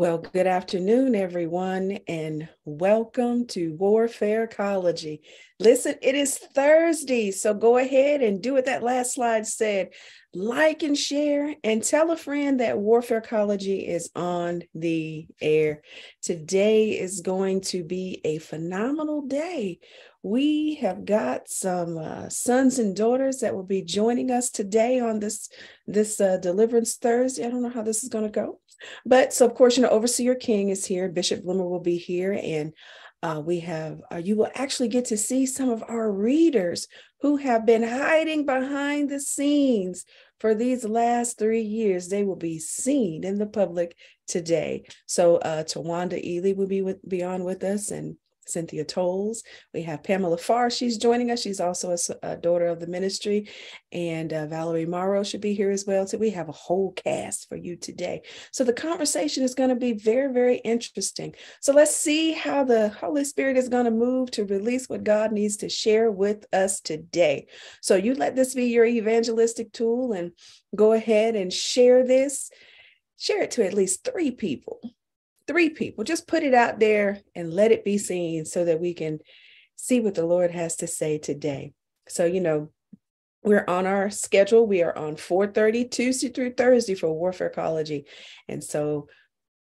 Well, good afternoon, everyone, and welcome to Warfarecology. Listen, it is Thursday, so go ahead and do what that last slide said. Like and share, and tell a friend that Warfarecology is on the air. Today is going to be a phenomenal day. We have got some uh, sons and daughters that will be joining us today on this this uh, Deliverance Thursday. I don't know how this is going to go but so, of course, you know, Overseer King is here. Bishop Bloomer will be here. And uh, we have, uh, you will actually get to see some of our readers who have been hiding behind the scenes for these last three years. They will be seen in the public today. So, uh, Tawanda Ely will be, with, be on with us and Cynthia Tolles. We have Pamela Farr. She's joining us. She's also a, a daughter of the ministry. And uh, Valerie Morrow should be here as well. So we have a whole cast for you today. So the conversation is going to be very, very interesting. So let's see how the Holy Spirit is going to move to release what God needs to share with us today. So you let this be your evangelistic tool and go ahead and share this. Share it to at least three people three people. Just put it out there and let it be seen so that we can see what the Lord has to say today. So, you know, we're on our schedule. We are on 4:30 Tuesday through Thursday for Warfarecology. And so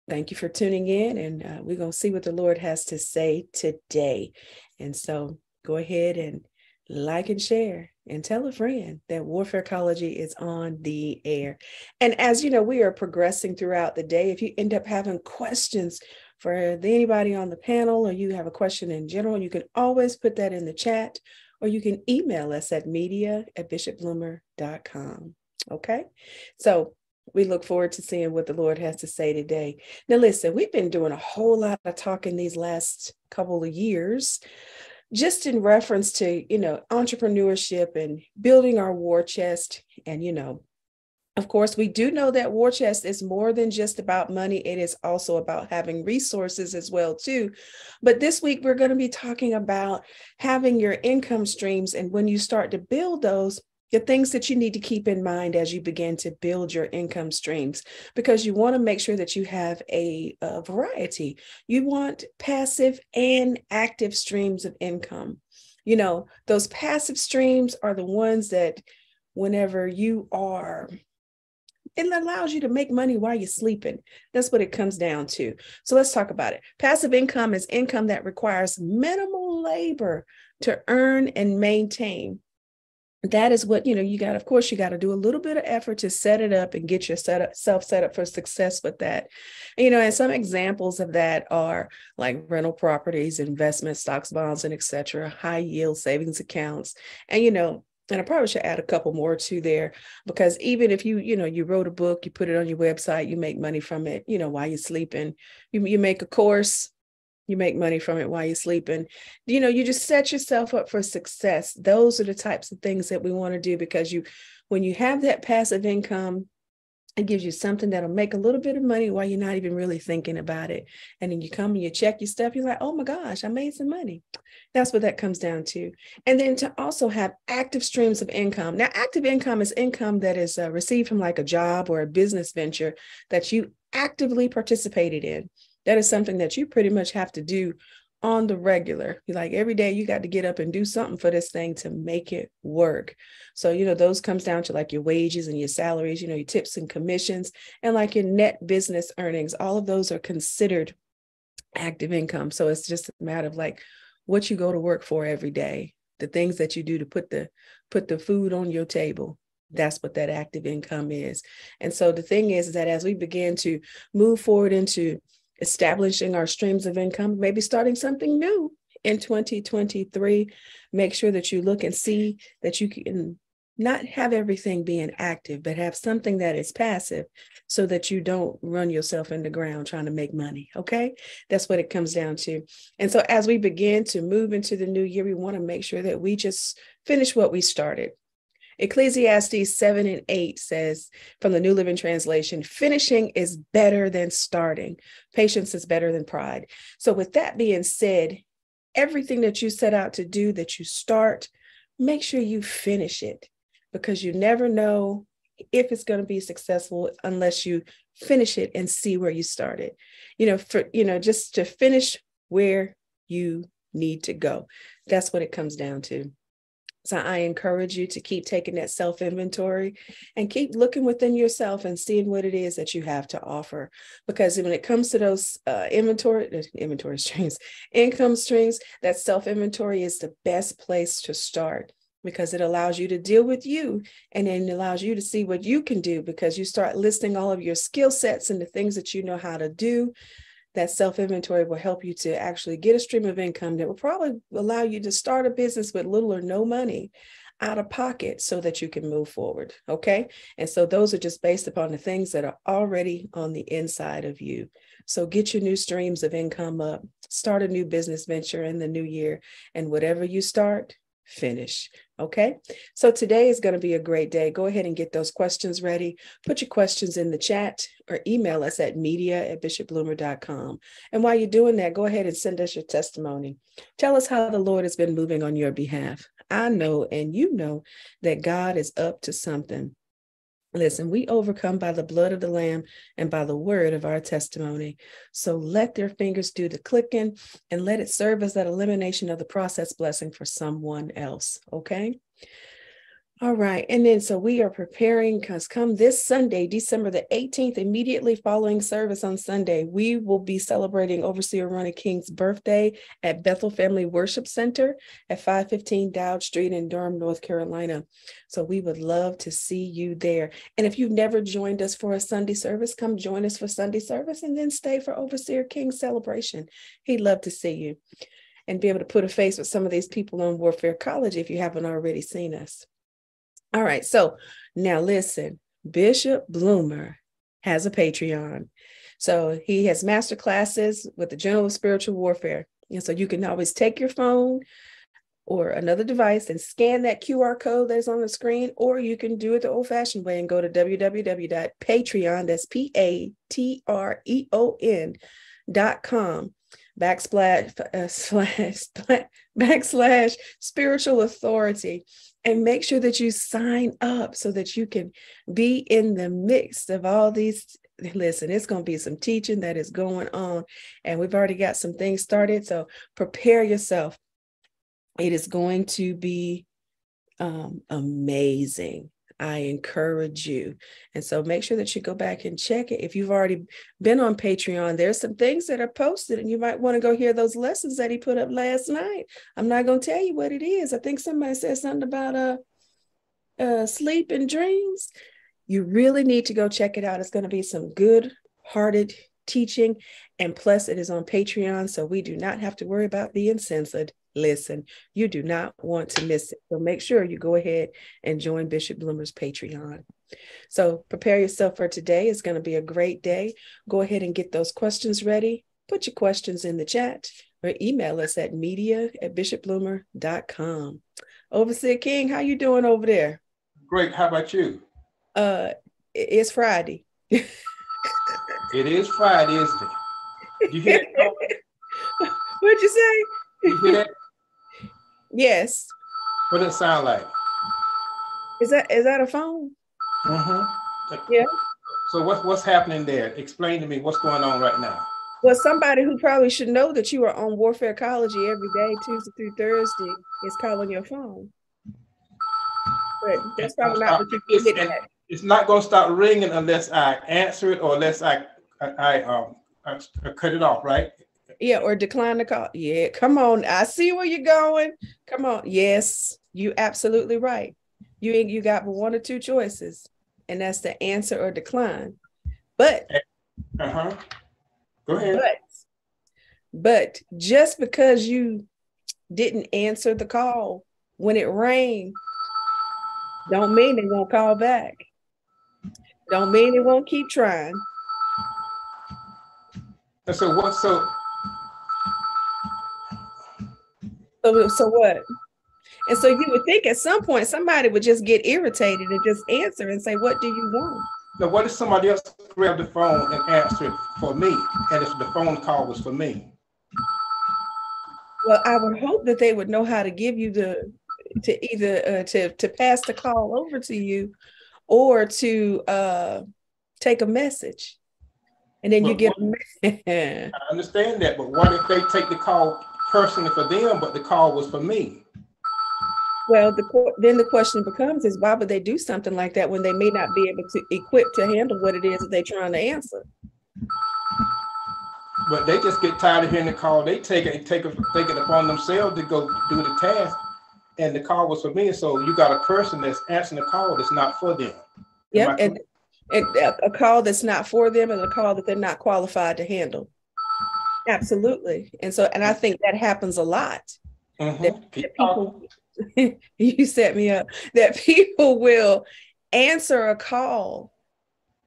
thank you for tuning in and uh, we're going to see what the Lord has to say today. And so go ahead and like and share and tell a friend that Warfarecology is on the air. And as you know, we are progressing throughout the day. If you end up having questions for anybody on the panel or you have a question in general, you can always put that in the chat or you can email us at media at bishopbloomer.com. Okay. So we look forward to seeing what the Lord has to say today. Now, listen, we've been doing a whole lot of talking these last couple of years just in reference to you know entrepreneurship and building our war chest. And you know of course we do know that war chest is more than just about money. It is also about having resources as well too. But this week we're going to be talking about having your income streams. And when you start to build those the things that you need to keep in mind as you begin to build your income streams because you want to make sure that you have a, a, variety you want passive and active streams of income you know those passive streams are the ones that whenever you are it allows you to make money while you're sleeping. That's what it comes down to. So let's talk about it. Passive income is income that requires minimal labor to earn and maintain that is what you know you got of course you got to do a little bit of effort to set it up and get yourself set up self set up for success with that you know and some examples of that are like rental properties investment stocks bonds and etc high yield savings accounts and you know and I probably should add a couple more to there because even if you, you know, you wrote a book, you put it on your website, you make money from it, you know, while you're sleeping. You, you make a course, you make money from it while you're sleeping. You know you just set yourself up for success. Those are the types of things that we want to do because you when you have that passive income it gives you something that'll make a little bit of money while you're not even really thinking about it. And then you come and you check your stuff you're like oh my gosh i made some money. That's what that comes down to. And then to also have active streams of income. Now active income is income that is uh, received from like a job or a business venture that you actively participated in that is something that you pretty much have to do on the regular. Like every day you got to get up and do something for this thing to make it work. So, you know, those comes down to like your wages and your salaries, you know, your tips and commissions and like your net business earnings. All of those are considered active income. So it's just a matter of like what you go to work for every day, the things that you do to put the put the food on your table. That's what that active income is. And so the thing is, is that as we begin to move forward into establishing our streams of income, maybe starting something new in 2023. Make sure that you look and see that you can not have everything being active, but have something that is passive so that you don't run yourself in the ground trying to make money. Okay. That's what it comes down to. And so as we begin to move into the new year, we want to make sure that we just finish what we started. Ecclesiastes 7 and 8 says from the New Living Translation finishing is better than starting, patience is better than pride. So, with that being said, everything that you set out to do, that you start, make sure you finish it because you never know if it's going to be successful unless you finish it and see where you started. You know, for you know, just to finish where you need to go. That's what it comes down to. So I encourage you to keep taking that self inventory and keep looking within yourself and seeing what it is that you have to offer. Because when it comes to those uh, inventory, inventory streams, income streams, that self inventory is the best place to start because it allows you to deal with you and then allows you to see what you can do because you start listing all of your skill sets and the things that you know how to do that self inventory will help you to actually get a stream of income that will probably allow you to start a business with little or no money out of pocket so that you can move forward. Okay. And so those are just based upon the things that are already on the inside of you. So get your new streams of income up, start a new business venture in the new year, and whatever you start, finish. Okay. So today is going to be a great day. Go ahead and get those questions ready. Put your questions in the chat or email us at media at bishopbloomer.com. And while you're doing that, go ahead and send us your testimony. Tell us how the Lord has been moving on your behalf. I know and you know that God is up to something. Listen, we overcome by the blood of the Lamb and by the word of our testimony. So let their fingers do the clicking and let it serve as that elimination of the process blessing for someone else. Okay. All right. And then so we are preparing because come this Sunday, December the 18th, immediately following service on Sunday, we will be celebrating Overseer Ronnie King's birthday at Bethel Family Worship Center at 515 Dowd Street in Durham, North Carolina. So we would love to see you there. And if you've never joined us for a Sunday service, come join us for Sunday service and then stay for Overseer King's celebration. He'd love to see you and be able to put a face with some of these people on Warfarecology if you haven't already seen us. All right. So now listen, Bishop Bloomer has a Patreon. So he has master classes with the General of Spiritual Warfare. And so you can always take your phone or another device and scan that QR code that's on the screen, or you can do it the old fashioned way and go to www.patreon, that's P A T R E O N dot com backslash, uh, slash, backslash spiritual authority and make sure that you sign up so that you can be in the mix of all these listen it's going to be some teaching that is going on and we've already got some things started so prepare yourself. It is going to be um, amazing I encourage you. And so make sure that you go back and check it. If you've already been on Patreon, there's some things that are posted, and you might want to go hear those lessons that he put up last night. I'm not going to tell you what it is. I think somebody said something about uh, uh, sleep and dreams. You really need to go check it out. It's going to be some good hearted teaching. And plus, it is on Patreon. So we do not have to worry about being censored listen. You do not want to miss it. So make sure you go ahead and join Bishop Bloomer's Patreon. So prepare yourself for today. It's going to be a great day. Go ahead and get those questions ready. Put your questions in the chat or email us at media at bishopbloomer.com. Overseer King, how you doing over there? Great. How about you? Uh, it's Friday. it is Friday, isn't it? You hear it? What'd you say? You hear that? Yes. What does it sound like? Is that is that a phone? Mm-hmm. Yeah. So what's what's happening there? Explain to me what's going on right now. Well, somebody who probably should know that you are on Warfarecology every day, Tuesday through Thursday, is calling your phone. But that's probably not what you're getting at. It's not going to start ringing unless I answer it or unless I I, I um I, I cut it off, right? Yeah, or decline the call. Yeah, come on. I see where you're going. Come on. Yes, you absolutely right. You you got one or two choices, and that's the answer or decline. But uh-huh. Go ahead. But but just because you didn't answer the call when it rang, don't mean they won't call back. Don't mean they won't keep trying. And so what so So, so what? And so you would think at some point somebody would just get irritated and just answer and say, What do you want? Now, what if somebody else grabbed the phone and answered for me? And if the phone call was for me? Well, I would hope that they would know how to give you the to either uh, to to pass the call over to you or to uh, take a message. And then you get a message. I understand that, but what if they take the call personally for them, but the call was for me? Well, the, then the question becomes is why would they do something like that when they may not be able to equip to handle what it is that they're trying to answer? But they just get tired of hearing the call. They take it, take it, take it upon themselves to go do the task. And the call was for me. So you got a person that's answering the call that's not for them. Yep. And, and a call that's not for them and a call that they're not qualified to handle. Absolutely. And so, and I think that happens a lot. Mm-hmm. That, that people, you set me up, that people will answer a call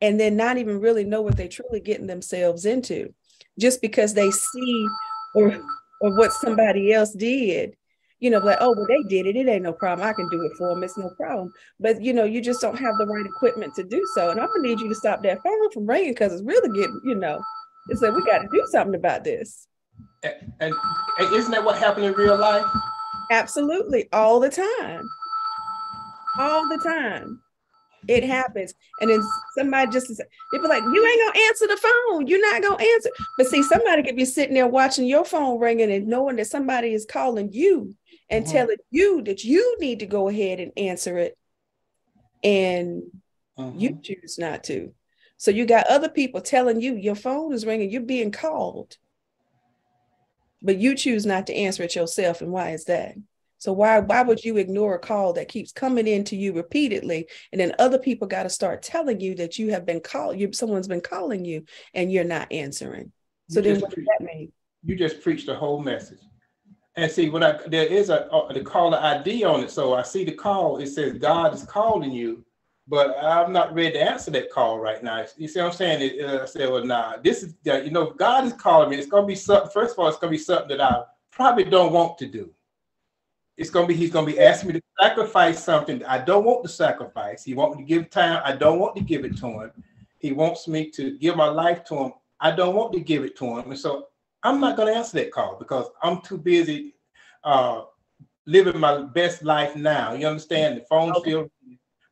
and then not even really know what they're truly getting themselves into just because they see or or what somebody else did you know like oh well they did it it ain't no problem i can do it for them it's no problem but you know you just don't have the right equipment to do so and i'm gonna need you to stop that phone from ringing because it's really getting you know it's like we got to do something about this and, and, and isn't that what happened in real life absolutely all the time all the time it happens. And then somebody just they be like, you ain't gonna answer the phone. You're not gonna answer. But see, somebody could be sitting there watching your phone ringing and knowing that somebody is calling you and mm-hmm. telling you that you need to go ahead and answer it. And mm-hmm. you choose not to. So you got other people telling you your phone is ringing, you're being called. But you choose not to answer it yourself. And why is that? So why why would you ignore a call that keeps coming into you repeatedly, and then other people got to start telling you that you have been called, you someone's been calling you, and you're not answering. So you then what does that mean? You just preach the whole message. And see, when I there is a, a the caller ID on it, so I see the call. It says God is calling you, but I'm not ready to answer that call right now. You see what I'm saying? It, uh, I said, well, nah, this is you know, God is calling me. It's gonna be something. First of all, it's gonna be something that I probably don't want to do it's gonna be he's gonna be asking me to sacrifice something I don't want to sacrifice. He wants me to give time. I don't want to give it to him. He wants me to give my life to him. I don't want to give it to him. And so I'm not gonna answer that call because I'm too busy uh, living my best life now. You understand? The phone okay. still.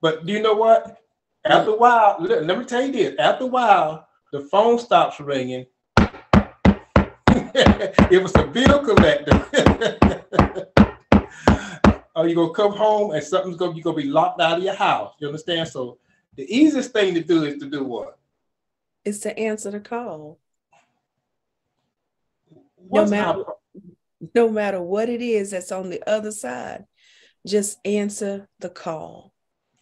But do you know what? After a while, let, let me tell you this. After a while, the phone stops ringing. it was a bill collector. Oh, or you're gonna come home and something's gonna you're gonna be locked out of your house. You understand? So the easiest thing to do is to do what? Is to answer the call. What's no matter no matter what it is that's on the other side, just answer the call.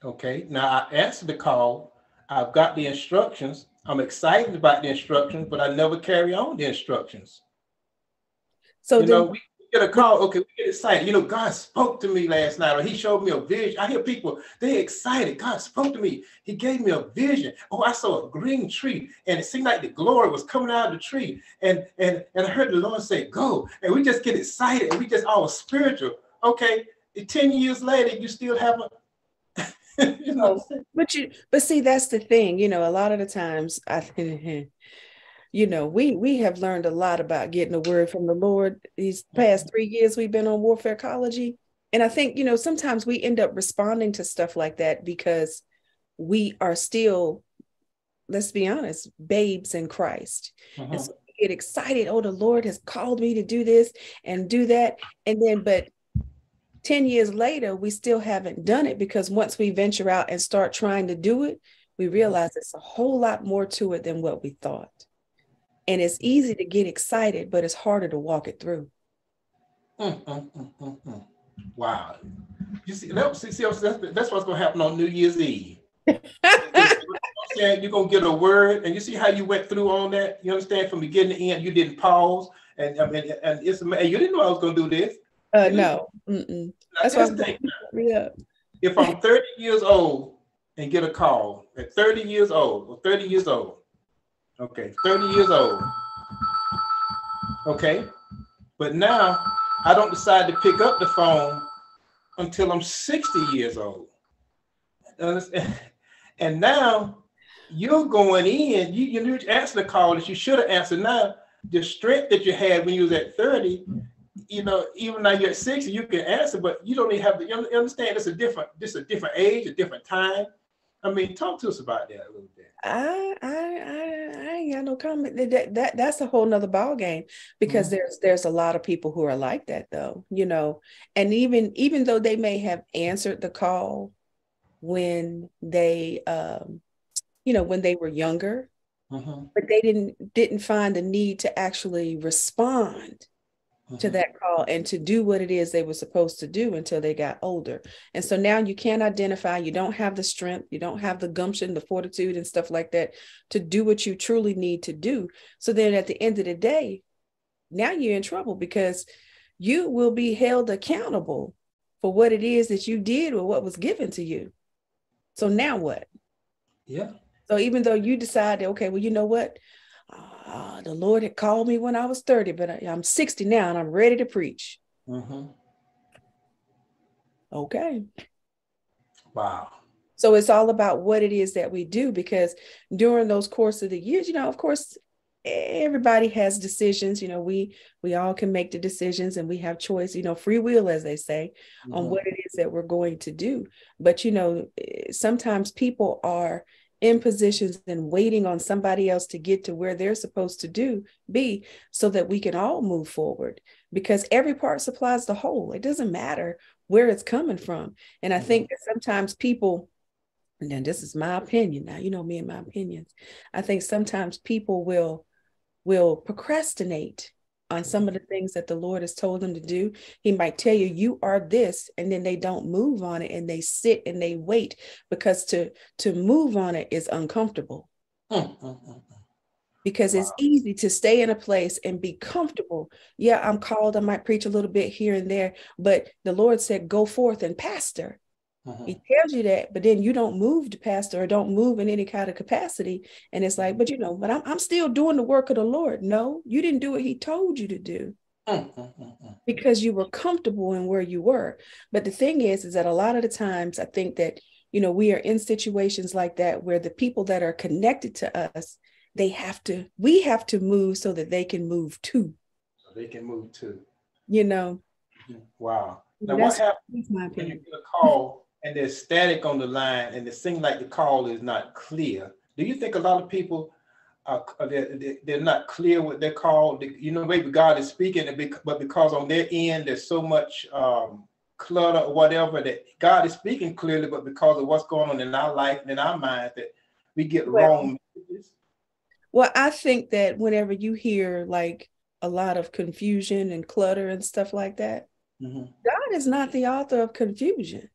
Okay. Now I answer the call. I've got the instructions. I'm excited about the instructions, but I never carry on the instructions. So you know, we, get a call. Okay, we get excited. You know, God spoke to me last night, or He showed me a vision. I hear people, they excited. God spoke to me. He gave me a vision. Oh, I saw a green tree, and it seemed like the glory was coming out of the tree. And and and I heard the Lord say, "Go." And we just get excited, and we just all spiritual. Okay, ten years later, you still haven't. you know, but you but see that's the thing you know a lot of the times i you know we we have learned a lot about getting a word from the lord these past three years we've been on warfarecology and i think you know sometimes we end up responding to stuff like that because we are still let's be honest babes in christ. Uh-huh. and so get excited oh the lord has called me to do this and do that. And then but 10 years later we still haven't done it because once we venture out and start trying to do it we realize it's a whole lot more to it than what we thought and it's easy to get excited, but it's harder to walk it through. Mm, mm, mm, wow. You see, that, see, see that's, that's what's going to happen on New Year's Eve. you're going to get a word, and you see how you went through on that? You understand? From beginning to end, you didn't pause. And I mean, and it's and you didn't know I was going to do this. Uh, no. That's what I'm yeah. If I'm 30 years old and get a call at 30 years old or 30 years old, Okay, 30 years old. Okay, but now I don't decide to pick up the phone until I'm 60 years old. And now you're going in, you, you answer the call that you should have answered now. The strength that you had when you was at 30, you know, even now you're at 60, you can answer, but you don't even have to you understand it's a different, this a different age, a different time. I mean, talk to us about that a little bit. I I I, I ain't got no comment. That, that that's a whole nother ball game because mm-hmm. there's there's a lot of people who are like that though, you know. And even even though they may have answered the call when they um you know when they were younger, mm-hmm. but they didn't didn't find the need to actually respond to mm-hmm. that call and to do what it is they were supposed to do until they got older. And so now you can't identify, you don't have the strength, you don't have the gumption, the fortitude, and stuff like that to do what you truly need to do. So then at the end of the day, now you're in trouble because you will be held accountable for what it is that you did or what was given to you. So now what? Yeah. So even though you decided, okay, well, you know what? Uh, the Lord had called me when I was 30, but I, am 60 now and I'm ready to preach. Mm-hmm. Okay. Wow. So it's all about what it is that we do because during those course of the years, you know, of course, everybody has decisions you know we we all can make the decisions and we have choice you know free will as they say mm-hmm. on what it is that we're going to do but you know eh, sometimes people are in positions and waiting on somebody else to get to where they're supposed to do be so that we can all move forward. Because every part supplies the whole. It doesn't matter where it's coming from. And i think mm-hmm. that sometimes people and then this is my opinion now you know me and my opinions. I think sometimes people will will procrastinate on some of the things that the Lord has told them to do. He might tell you, you are this, and then they don't move on it and they sit and they wait because to, to move on it is uncomfortable. Mm, mm, mm, because wow. it's easy to stay in a place and be comfortable. Yeah, I'm called, I might preach a little bit here and there, but the Lord said, go forth and pastor. Uh-huh. He tells you that, but then you don't move to pastor or don't move in any kind of capacity. And it's like, but you know, but I'm, I'm still doing the work of the Lord. No, you didn't do what he told you to do uh-huh. because you were comfortable in where you were. But the thing is, is that a lot of the times I think that, you know, we are in situations like that where the people that are connected to us, they have to, we have to move so that they can move too. So they can move too. You know. Wow. Now, That's what happens when you get a call and there's static on the line and it seems like the call is not clear. Do you think a lot of people are they're, they're not clear what they're called? You know, maybe God is speaking, but because on their end there's so much um, clutter or whatever that God is speaking clearly, but because of what's going on in our life and in our mind that we get well, wrong messages. Well, I think that whenever you hear like a lot of confusion and clutter and stuff like that, mm-hmm. God is not the author of confusion.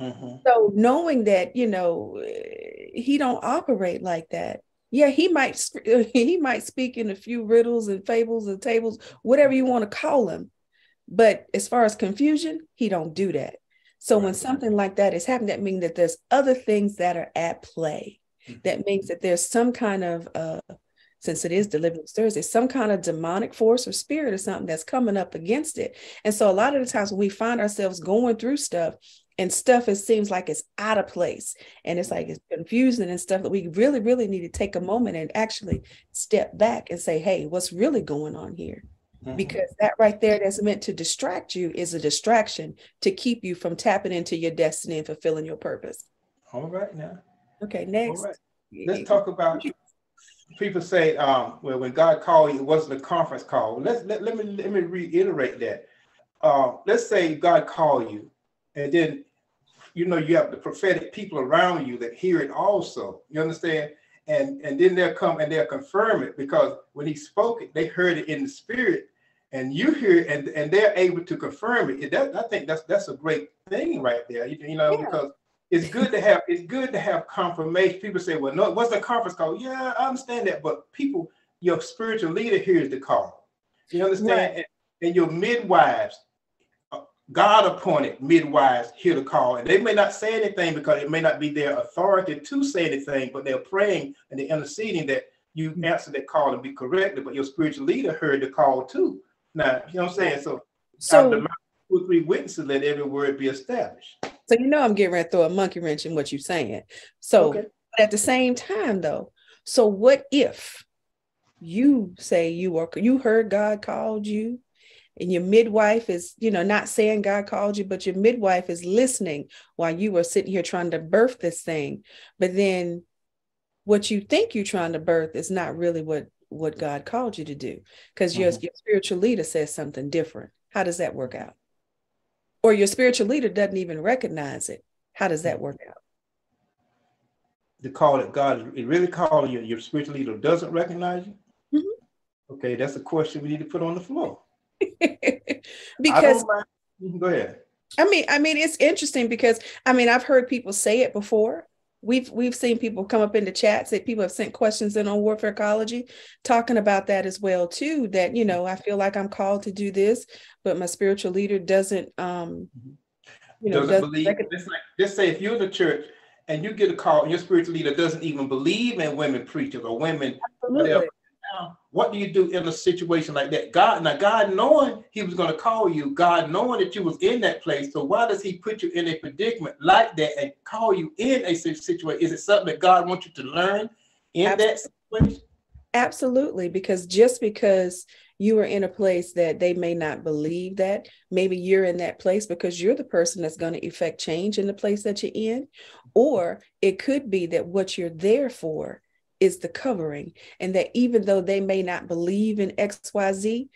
Mm-hmm. So knowing that, you know, he don't operate like that. Yeah, he might he might speak in a few riddles and fables and tables, whatever you want to call them. But as far as confusion, he don't do that. So right. when something like that is happening, that means that there's other things that are at play. Mm-hmm. That means that there's some kind of uh, since it is Deliverance Thursday, some kind of demonic force or spirit or something that's coming up against it. And so a lot of the times when we find ourselves going through stuff, and stuff it seems like it's out of place. And it's like it's confusing and stuff that we really really need to take a moment and actually step back and say hey what's really going on here? Mm-hmm. because that right there that's meant to distract you is a distraction to keep you from tapping into your destiny and fulfilling your purpose. All right now. Okay next. right. let's talk about people say um, well when god called you it wasn't a conference call. Let's let, let me let me reiterate that. Uh, let's say god called you and then you know you have the prophetic people around you that hear it also you understand? And and then they'll come and they'll confirm it because when he spoke it they heard it in the spirit. And you hear it and and they're able to confirm it. That, i think that's that's a great thing right there you, you know yeah. because it's good to have it's good to have confirmation. People say well no what's the conference call? Yeah i understand that but people your spiritual leader hears the call. You understand? Right. and, and your midwives God appointed midwives hear the call, and they may not say anything because it may not be their authority to say anything, but they're praying and they're interceding that you mm-hmm. answer that call and be corrected. But your spiritual leader heard the call too. Now, you know what I'm saying? So, so the two or three witnesses, let every word be established. So you know I'm getting ready to throw a monkey wrench in what you're saying. So okay. at the same time, though, so what if you say you are you heard God called you and your midwife is, you know, not saying God called you, but your midwife is listening while you are sitting here trying to birth this thing. But then what you think you're trying to birth is not really what what God called you to do because mm-hmm. your, your spiritual leader says something different. How does that work out? Or your spiritual leader doesn't even recognize it. How does that work out? The call that God is really calling you, your spiritual leader doesn't recognize you? Mm-hmm. Okay, that's a question we need to put on the floor. because go ahead. I mean, I mean, it's interesting because I mean, I've heard people say it before. We've we've seen people come up into chats that people have sent questions in on Warfarecology, talking about that as well too. That you know, I feel like I'm called to do this, but my spiritual leader doesn't. um mm-hmm. You know, doesn't, doesn't believe. Just like, just say if you're in the church and you get a call, and your spiritual leader doesn't even believe in women preachers or women, Absolutely. whatever now, what do you do in a situation like that? God, now God knowing He was going to call you, God knowing that you was in that place. So why does He put you in a predicament like that and call you in a situation? Is it something that God wants you to learn in Absolutely. that situation? Absolutely, because just because you are in a place that they may not believe that, maybe you're in that place because you're the person that's going to effect change in the place that you're in, or it could be that what you're there for is the covering. And that even though they may not believe in XYZ,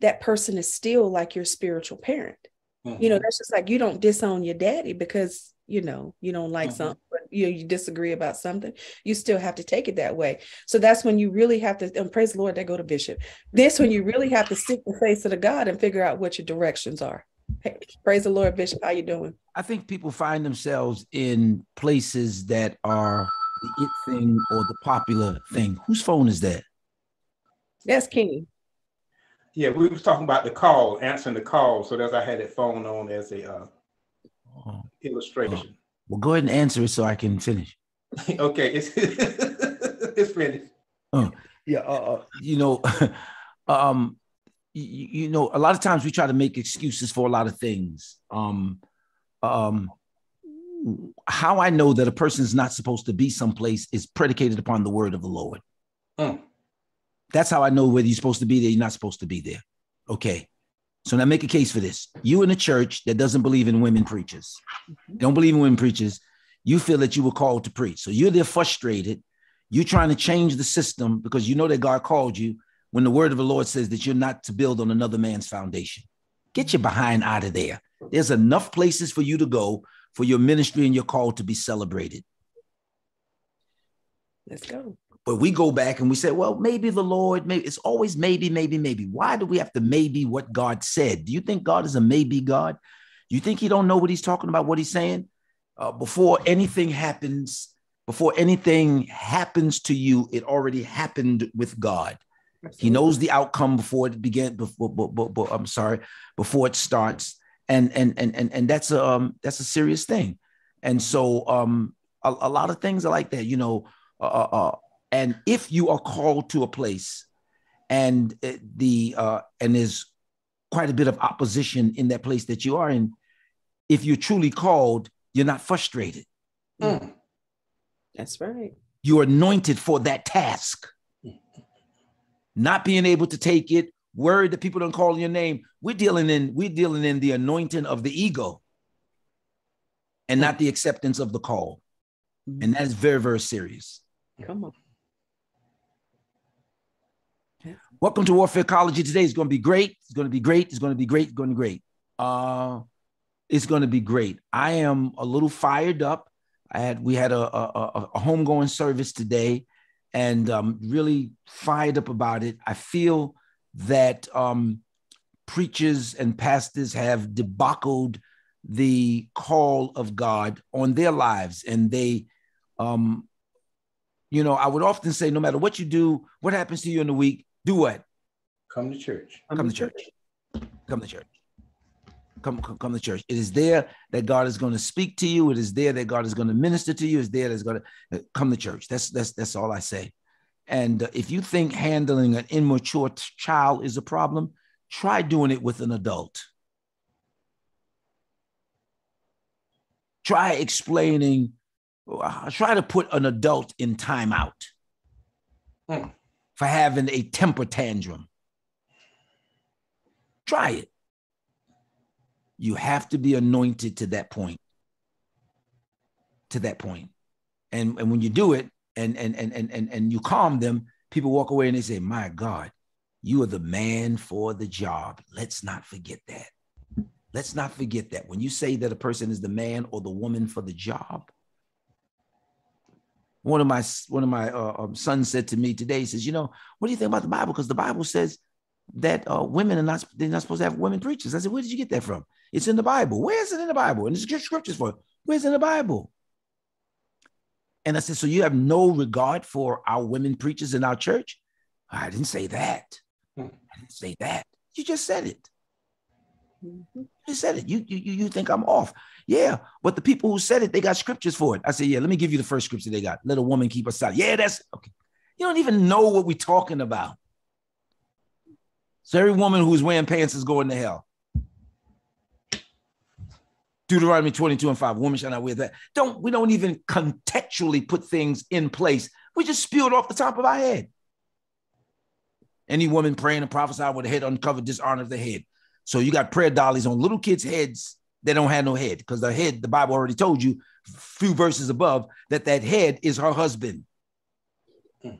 that person is still like your spiritual parent. Mm-hmm. You know, mm-hmm. that's just like you don't disown your daddy because, you know, you don't like mm-hmm. something, but you know, you disagree about something. You still have to take it that way. So that's when you really have to, and praise the Lord, they go to Bishop. This when you really have to stick the face of the God and figure out what your directions are. Hey, praise the Lord, Bishop. How you doing? I think people find themselves in places that are the it thing or the popular thing. Whose phone is that? That's King. Yeah, we was talking about the call, answering the call. So that's I had that phone on as a uh, oh. illustration. Oh. Well, go ahead and answer it so I can finish. okay, it's it's finished. Oh, yeah, uh, uh you know, um, you, you know, a lot of times we try to make excuses for a lot of things. Um, um, how I know that a person is not supposed to be someplace is predicated upon the word of the Lord. Mm. That's how I know whether you're supposed to be there, you're not supposed to be there. Okay. So now make a case for this. You in a church that doesn't believe in women preachers, mm-hmm. don't believe in women preachers, you feel that you were called to preach. So you're there frustrated. You're trying to change the system because you know that God called you when the word of the Lord says that you're not to build on another man's foundation. Get your behind out of there. There's enough places for you to go for your ministry and your call to be celebrated. Let's go. But we go back and we say, well, maybe the Lord, maybe it's always maybe, maybe, maybe. Why do we have to maybe what God said? Do you think God is a maybe God? You think he don't know what he's talking about, what he's saying? Uh, before anything happens, before anything happens to you, it already happened with God. Absolutely. He knows the outcome before it began. Before, before, I'm sorry, before it starts and and and and, and that's a um, that's a serious thing. And so um a, a lot of things are like that you know uh, uh, uh and if you are called to a place and the uh and there's quite a bit of opposition in that place that you are in if you're truly called you're not frustrated. Mm. that's right. You're anointed for that task. Not being able to take it worried that people don't call your name. We're dealing in we're dealing in the anointing of the ego and not the acceptance of the call. And that is very, very serious. Come on. Welcome to Warfarecology. Today is going to be great. It's going to be great. It's going to be great. It's going to be great. Uh, it's going to be great. I am a little fired up. I had we had a, a, a homegoing service today, and I'm really fired up about it. I feel that um, preachers and pastors have debacled the call of God on their lives. And they, um, you know, I would often say, no matter what you do, what happens to you in the week, do what? Come to church. Come to church. Come to church. Come, come, come to church. It is there that God is going to speak to you. It is there that God is going to minister to you. It's there that's going to uh, come to church. That's that's that's all I say. And if you think handling an immature t- child is a problem, try doing it with an adult. Try explaining, uh, try to put an adult in timeout hmm. for having a temper tantrum. Try it. You have to be anointed to that point. To that point. And, and when you do it and, and, and, and, and, and you calm them, people walk away and they say, My God, you are the man for the job. Let's not forget that. Let's not forget that. When you say that a person is the man or the woman for the job, one of my one of my uh, um, sons said to me today, he says, "You know, what do you think about the Bible? Because the Bible says that uh, women are not they're not supposed to have women preachers." I said, "Where did you get that from? It's in the Bible. Where is it in the Bible? And it's there's scriptures for it. Where's in the Bible?" And I said, "So you have no regard for our women preachers in our church?" I didn't say that. Hmm. I didn't say that. You just said it. Mm-hmm. You said it. You, you you think I'm off? Yeah, but the people who said it, they got scriptures for it. I said, yeah. Let me give you the first scripture they got. Let a woman keep her silent. Yeah, that's okay. You don't even know what we're talking about. So every woman who's wearing pants is going to hell. Deuteronomy 22 and 5, woman shall not wear that. Don't we don't even contextually put things in place. We just spew it off the top of our head. Any woman praying and prophesying with a head uncovered dishonors the head. So you got prayer dollies on little kids' heads that don't have no head because the head, the Bible already told you, few verses above, that that head is her husband. Hmm.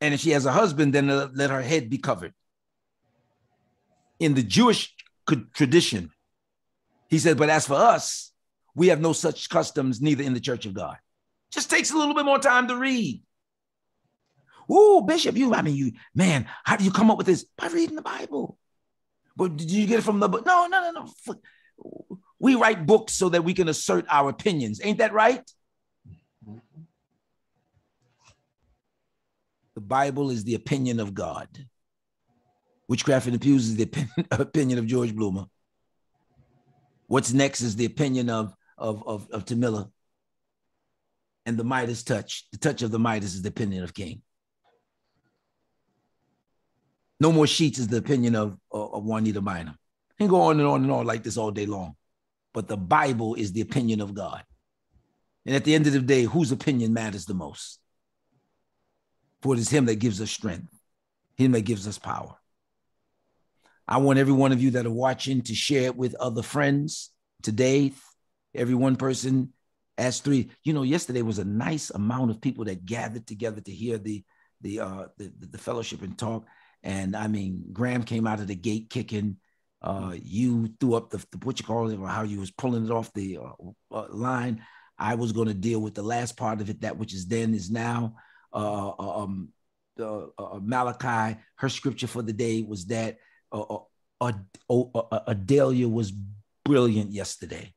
And if she has a husband, then let her head be covered. In the Jewish tradition, he said, but as for us, we have no such customs, neither in the church of God. Just takes a little bit more time to read. Oh, Bishop, you, I mean, you, man, how do you come up with this? By reading the Bible. But did you get it from the book? No, no, no, no. We write books so that we can assert our opinions. Ain't that right? The Bible is the opinion of God. Witchcraft and Abuse is the opinion of George Bloomer. What's next is the opinion of, of, of, of Tamila. And the Midas touch, the touch of the Midas is the opinion of King. No more sheets is the opinion of, of, Juanita Bynum. And go on and on and on like this all day long. But the Bible is the opinion of God. And at the end of the day, whose opinion matters the most? For it is Him that gives us strength, Him that gives us power. I want every one of you that are watching to share it with other friends today. Every one person as three. You know, yesterday was a nice amount of people that gathered together to hear the the uh the, the fellowship and talk. And I mean, Graham came out of the gate kicking. Uh, you threw up the, the what you call it, or how you was pulling it off the uh, uh, line. I was going to deal with the last part of it, that which is then is now. Uh, uh um, uh, Malachi, her scripture for the day was that uh, Adelia was brilliant yesterday.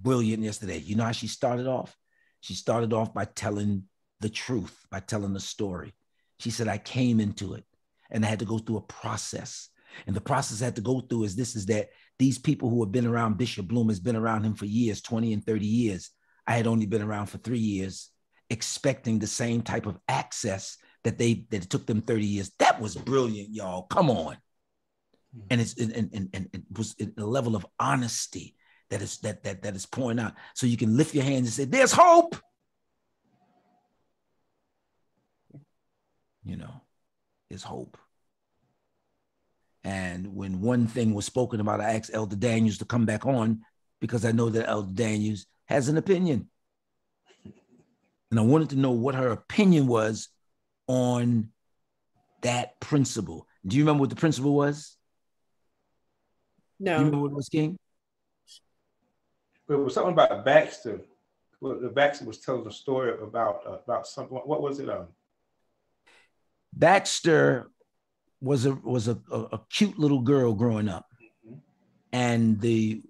Brilliant yesterday. You know how she started off? She started off by telling the truth, by telling the story. She said, I came into it and I had to go through a process. And the process I had to go through is this is that these people who have been around Bishop Bloom has been around him for years, 20 and 30 years. I had only been around for three years, expecting the same type of access that they that it took them 30 years. That was brilliant, y'all. Come on. And it's and, and, and, was a level of honesty that is that that that is pouring out. So you can lift your hands and say, There's hope. You know, there's hope. And when one thing was spoken about, I asked Elder Daniels to come back on because I know that Elder Daniels has an opinion. And I wanted to know what her opinion was on that principle. Do you remember what the principle was? No. You remember what it was, King? It was something about Baxter. Well, the Baxter was telling a story about uh, about something. What was it? Um, Baxter was a was a, a, a cute little girl growing up, and the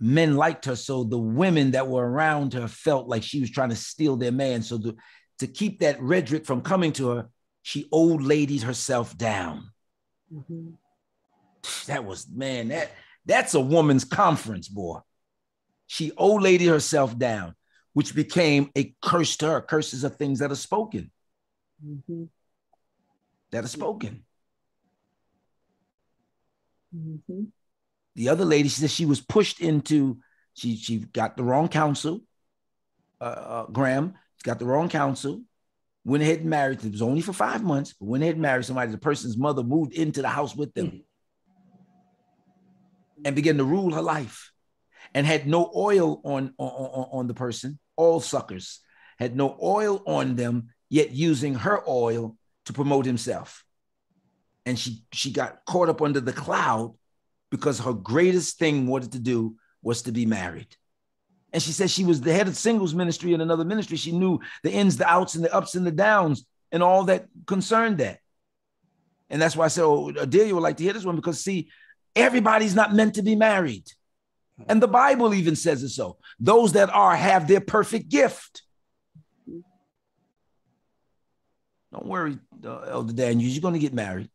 men liked her. So the women that were around her felt like she was trying to steal their man. So the, to keep that rhetoric from coming to her, she old ladies herself down. Mm-hmm. That was man. That that's a woman's conference, boy. She old lady herself down, which became a curse to her. Curses are things that are spoken. Mm-hmm that are spoken. Mm-hmm. The other lady, she said she was pushed into, she she got the wrong counsel. Uh, uh, Graham got the wrong counsel. went ahead and married. It was only for five months, but went ahead and married somebody. The person's mother moved into the house with them and began to rule her life and had no oil on, on, on the person, all suckers, had no oil on them, yet using her oil to promote himself. And she, she got caught up under the cloud because her greatest thing wanted to do was to be married. And she said she was the head of singles ministry in another ministry. She knew the ins, the outs, and the ups and the downs, and all that concerned that. And that's why I said, Oh, Adelia would like to hear this one because, see, everybody's not meant to be married. And the Bible even says it so. Those that are have their perfect gift. Don't worry, uh, Elder Daniel, you're going to get married.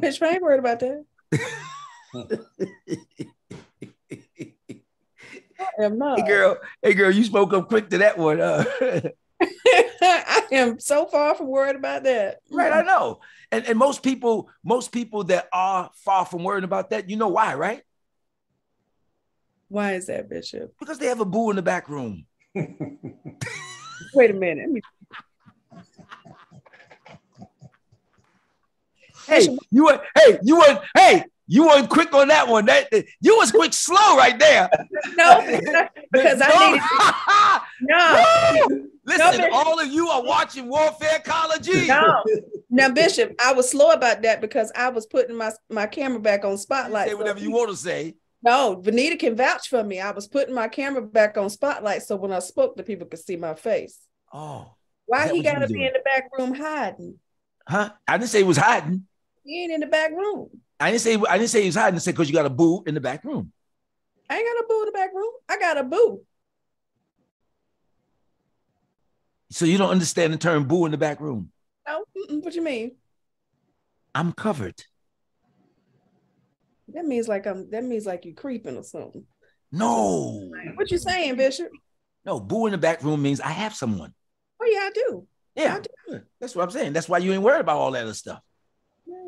Bitch, I ain't worried about that. I am not. Hey girl, hey girl, you spoke up quick to that one. Uh. I am so far from worried about that. right, I know. And, and most people, most people that are far from worrying about that, you know why, right? Why is that, Bishop? Because they have a boo in the back room. Wait a minute. Me- Hey, you were, hey, you were, hey, you weren't quick on that one. That you was quick slow right there. No, because I needed no. Listen, No, all of you are watching Warfarecology. No. Now, Bishop, I was slow about that because I was putting my, my camera back on spotlight. Say whatever you want to say. No, Vanita can vouch for me. I was putting my camera back on spotlight so when I spoke, the people could see my face. Oh, Why he got to be doing? in the back room hiding? huh? I didn't say he was hiding. He ain't in the back room. I didn't say I didn't say he was hiding. I said because you got a boo in the back room. I ain't got a boo in the back room. I got a boo. So you don't understand the term boo in the back room. No, what you mean? I'm covered. That means like I'm. That means like you're creeping or something. No, What you saying, Bishop? no, boo in the back room means I have someone. Oh yeah, I do. Yeah, that's what I'm saying. That's why you ain't worried about all that other stuff.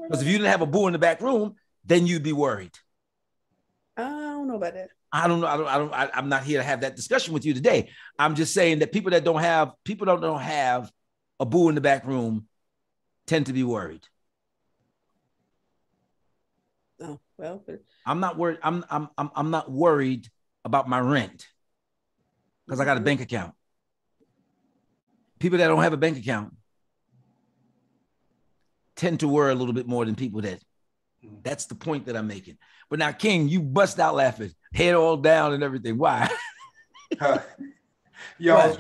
Because if you didn't have a boo in the back room, then you'd be worried. I don't know about that. I don't know. I don't. I don't. I, I'm not here to have that discussion with you today. I'm just saying that people that don't have people that don't have a boo in the back room tend to be worried. Oh well, but I'm not worried. I'm I'm I'm I'm not worried about my rent because I got a mm-hmm. bank account. People that don't have a bank account tend to worry a little bit more than people that. That's the point that I'm making. But now, King, you bust out laughing, head all down and everything. Why? Uh, y'all's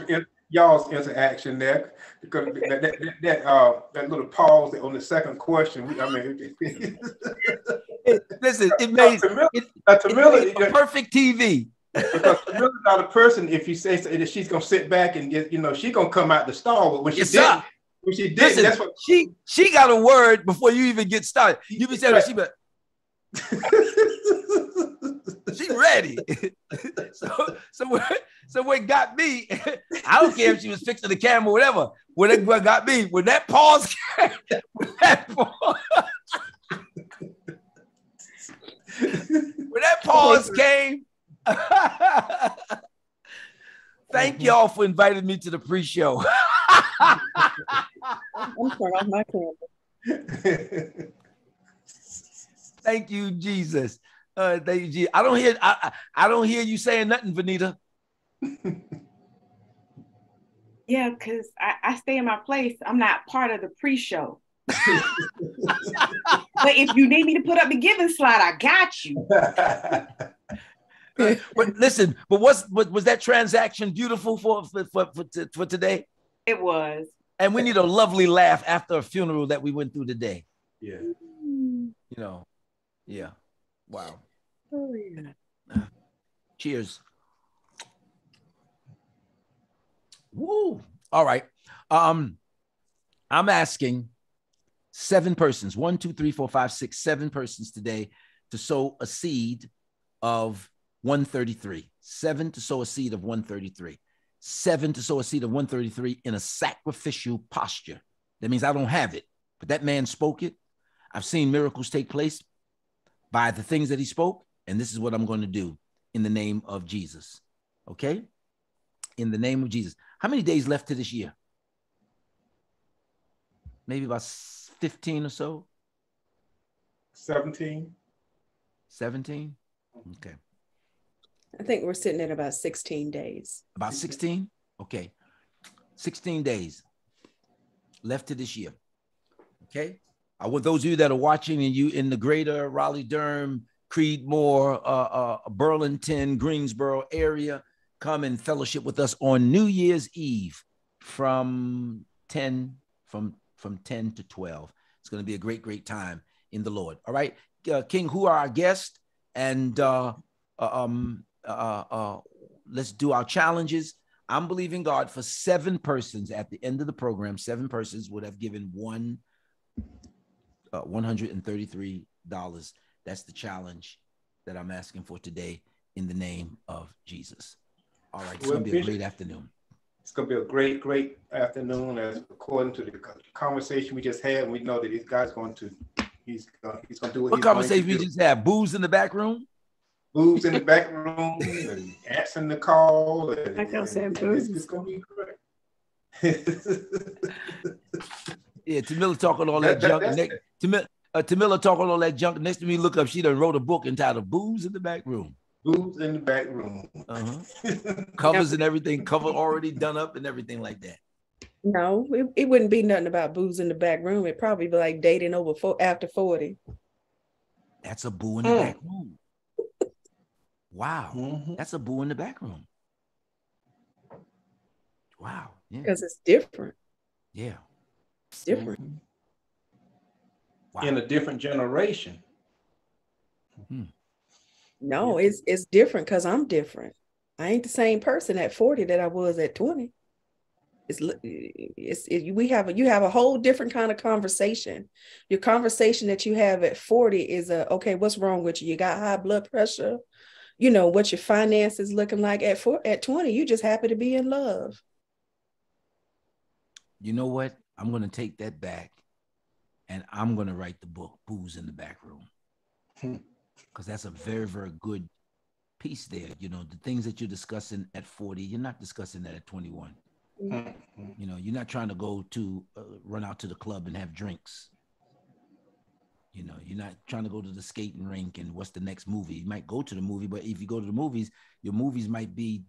y'all's interaction there because that that, that, that uh that little pause on the second question. We, I mean, Listen, it made, Tamila, it, it made perfect TV. because Tamila's not a person. If you say so- that she's gonna sit back and get, you know, she's gonna come out the stall. But when she Yes, did, when she did, Listen, that's what. she she got a word before you even get started. You be saying she be she ready. so so what so what got me? I don't care if she was fixing the camera, or whatever. What it what got me when that pause came, when that pause, when that pause came. Thank y'all for inviting me to the pre-show. I'm turning off my camera. Thank you, Jesus. Uh, thank you, Jesus. I don't hear I, I I don't hear you saying nothing, Vanita. Yeah, because I, I stay in my place. I'm not part of the pre-show. but if you need me to put up the giving slide, I got you. But listen, but what's what was that transaction beautiful for for for, for, t- for today? It was. And we need a lovely laugh after a funeral that we went through today. yeah. You know, yeah. Wow. Oh, yeah. Cheers. Woo. All right. Um, I'm asking seven persons, one, two, three, four, five, six, seven persons today to sow a seed of 133. Seven to sow a seed of 133. Seven to sow a seed of 133 in a sacrificial posture. That means I don't have it, but that man spoke it. I've seen miracles take place by the things that he spoke, and this is what I'm going to do in the name of Jesus. Okay? In the name of Jesus. How many days left to this year? maybe about 15 or so. 17. 17? Mm-hmm. Okay. I think we're sitting at about 16 days. About 16? Okay. 16 days left to this year. Okay. I want those of you that are watching and you in the greater Raleigh, Durham, Creedmoor, uh, uh, Burlington, Greensboro area, come and fellowship with us on New Year's Eve from 10 from from 10 to 12. It's going to be a great, great time in the Lord. All right, uh, King, who are our guests? And uh, uh um, uh, uh, let's do our challenges. I'm believing God for seven persons at the end of the program. Seven persons would have given one uh, $133. That's the challenge that I'm asking for today in the name of Jesus. All right, it's well, going to be a great afternoon. It's going to be a great, great afternoon. As according to the conversation we just had, we know that this guy's going to he's going he's going to do what, what conversation we just had. Booze in the back room. Booze in the back room and answering the call. And, I can't say booze. It's, it's going to be great. yeah, Tamila talking all that, that junk. That, Tamila, uh, Tamila talking all that junk. Next to me, look up. She done wrote a book entitled "Booze in the Back Room." Booze in the back room. Uh-huh. Covers and everything, cover already done up and everything like that. No, it, it wouldn't be nothing about booze in the back room. It'd probably be like dating over four, after 40. That's a boo in the mm. back room. Wow. Mm-hmm. That's a boo in the back room. Wow. Because yeah. it's different. Yeah. It's different. Mm-hmm. Wow. In a different generation. Hmm. No, it's it's different because I'm different. I ain't the same person at 40 that I was at 20. It's, it's it, we have a, you have a whole different kind of conversation. Your conversation that you have at 40 is a okay, what's wrong with you? You got high blood pressure. You know what your finances looking like at four, at 20. You just happy to be in love. You know what? I'm going to take that back, and I'm going to write the book "Booze in the Back Room." Hmm because that's a very very good piece there you know the things that you're discussing at 40 you're not discussing that at 21 mm-hmm. you know you're not trying to go to uh, run out to the club and have drinks you know you're not trying to go to the skating rink and what's the next movie you might go to the movie but if you go to the movies your movies might be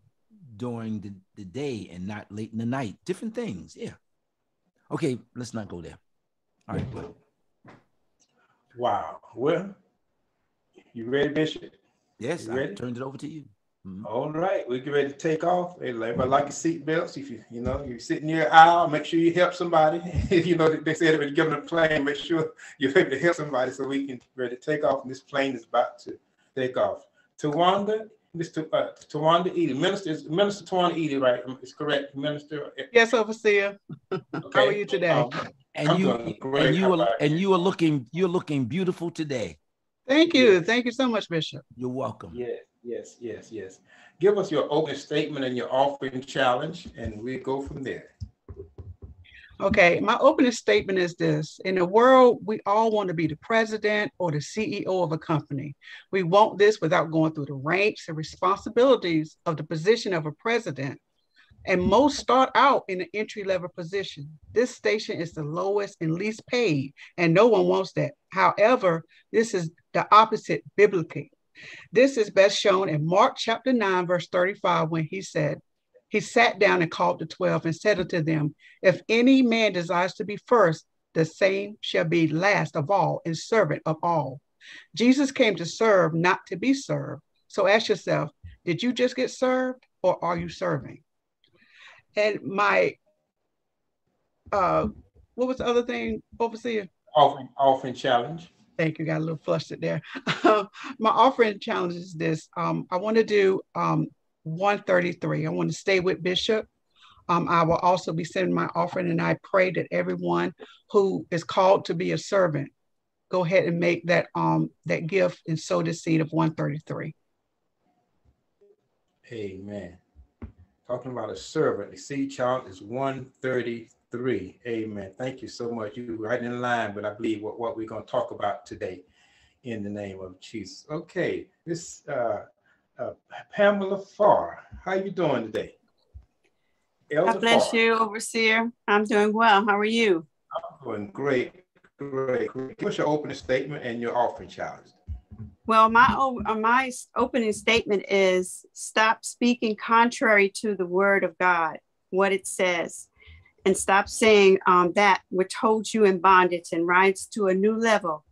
during the, the day and not late in the night different things yeah okay let's not go there all right well. wow well you ready, Bishop? Yes, I turned it over to you. Mm-hmm. All right, we get ready to take off. Everybody like your seat belts. If you you know you're sitting near aisle, make sure you help somebody. If you know they said when you get on a plane, make sure you're able to help somebody so we can ready to take off. And this plane is about to take off. Tawanda, Mr. Uh, Tawanda Edie, Minister is Minister Tawanda Edie, right? It's correct, Minister. Yes, Overseer. Okay. How are you today? Um, and I'm you and you are and you are looking you're looking beautiful today. Thank you. Yes. Thank you so much, Bishop. You're welcome. Yes, yes, yes, yes. Give us your opening statement and your offering challenge, and we go from there. Okay, my opening statement is this. In the world, we all want to be the president or the CEO of a company. We want this without going through the ranks and responsibilities of the position of a president and most start out in an entry level position. This station is the lowest and least paid, and no one wants that. However, this is the opposite biblically. This is best shown in Mark chapter 9, verse 35, when he said, He sat down and called the 12 and said unto them, If any man desires to be first, the same shall be last of all and servant of all. Jesus came to serve, not to be served. So ask yourself, did you just get served or are you serving? And my uh what was the other thing, overseer? Offering offering challenge. Thank you. Got a little flustered there. my offering challenge is this. Um, I want to do um 133. I want to stay with Bishop. Um, I will also be sending my offering, and I pray that everyone who is called to be a servant go ahead and make that um that gift and sow the seed of 133. Amen. Talking about a servant, the seed chart is 133. Amen. Thank you so much. You right in line, but I believe what, what we're going to talk about today in the name of Jesus. Okay, this uh, uh, Pamela Farr. How you doing today? Elder God bless Farr. you, Overseer. I'm doing well. How are you? I'm Doing great, great, great. What's your opening statement and your offering challenge? Well, my uh, my opening statement is stop speaking contrary to the word of God, what it says, and stop saying um, that which holds you in bondage and rise to a new level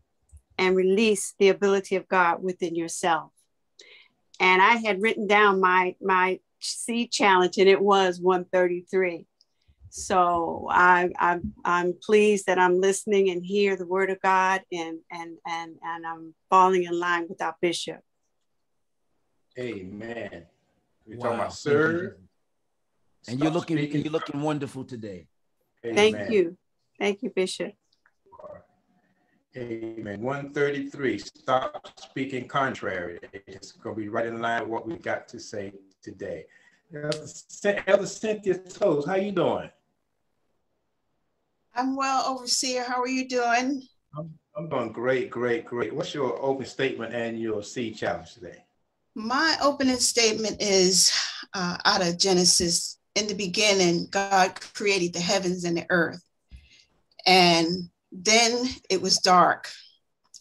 and release the ability of God within yourself. And I had written down my my seed challenge, and it was 133. So I, I'm I'm pleased that I'm listening and hear the word of God and and and and I'm falling in line with our bishop. Amen. We're wow. talking about sir. And you're looking speaking. you're looking wonderful today. Amen. Thank you. Thank you, Bishop. Amen. 133. Stop speaking contrary. It's going to be right in line with what we got to say today. Elder Cynthia Toes, how you doing? I'm well, Overseer. How are you doing? I'm, I'm doing great, great, great. What's your open statement and your seed challenge today? My opening statement is uh, out of Genesis. In the beginning, God created the heavens and the earth. And then it was dark,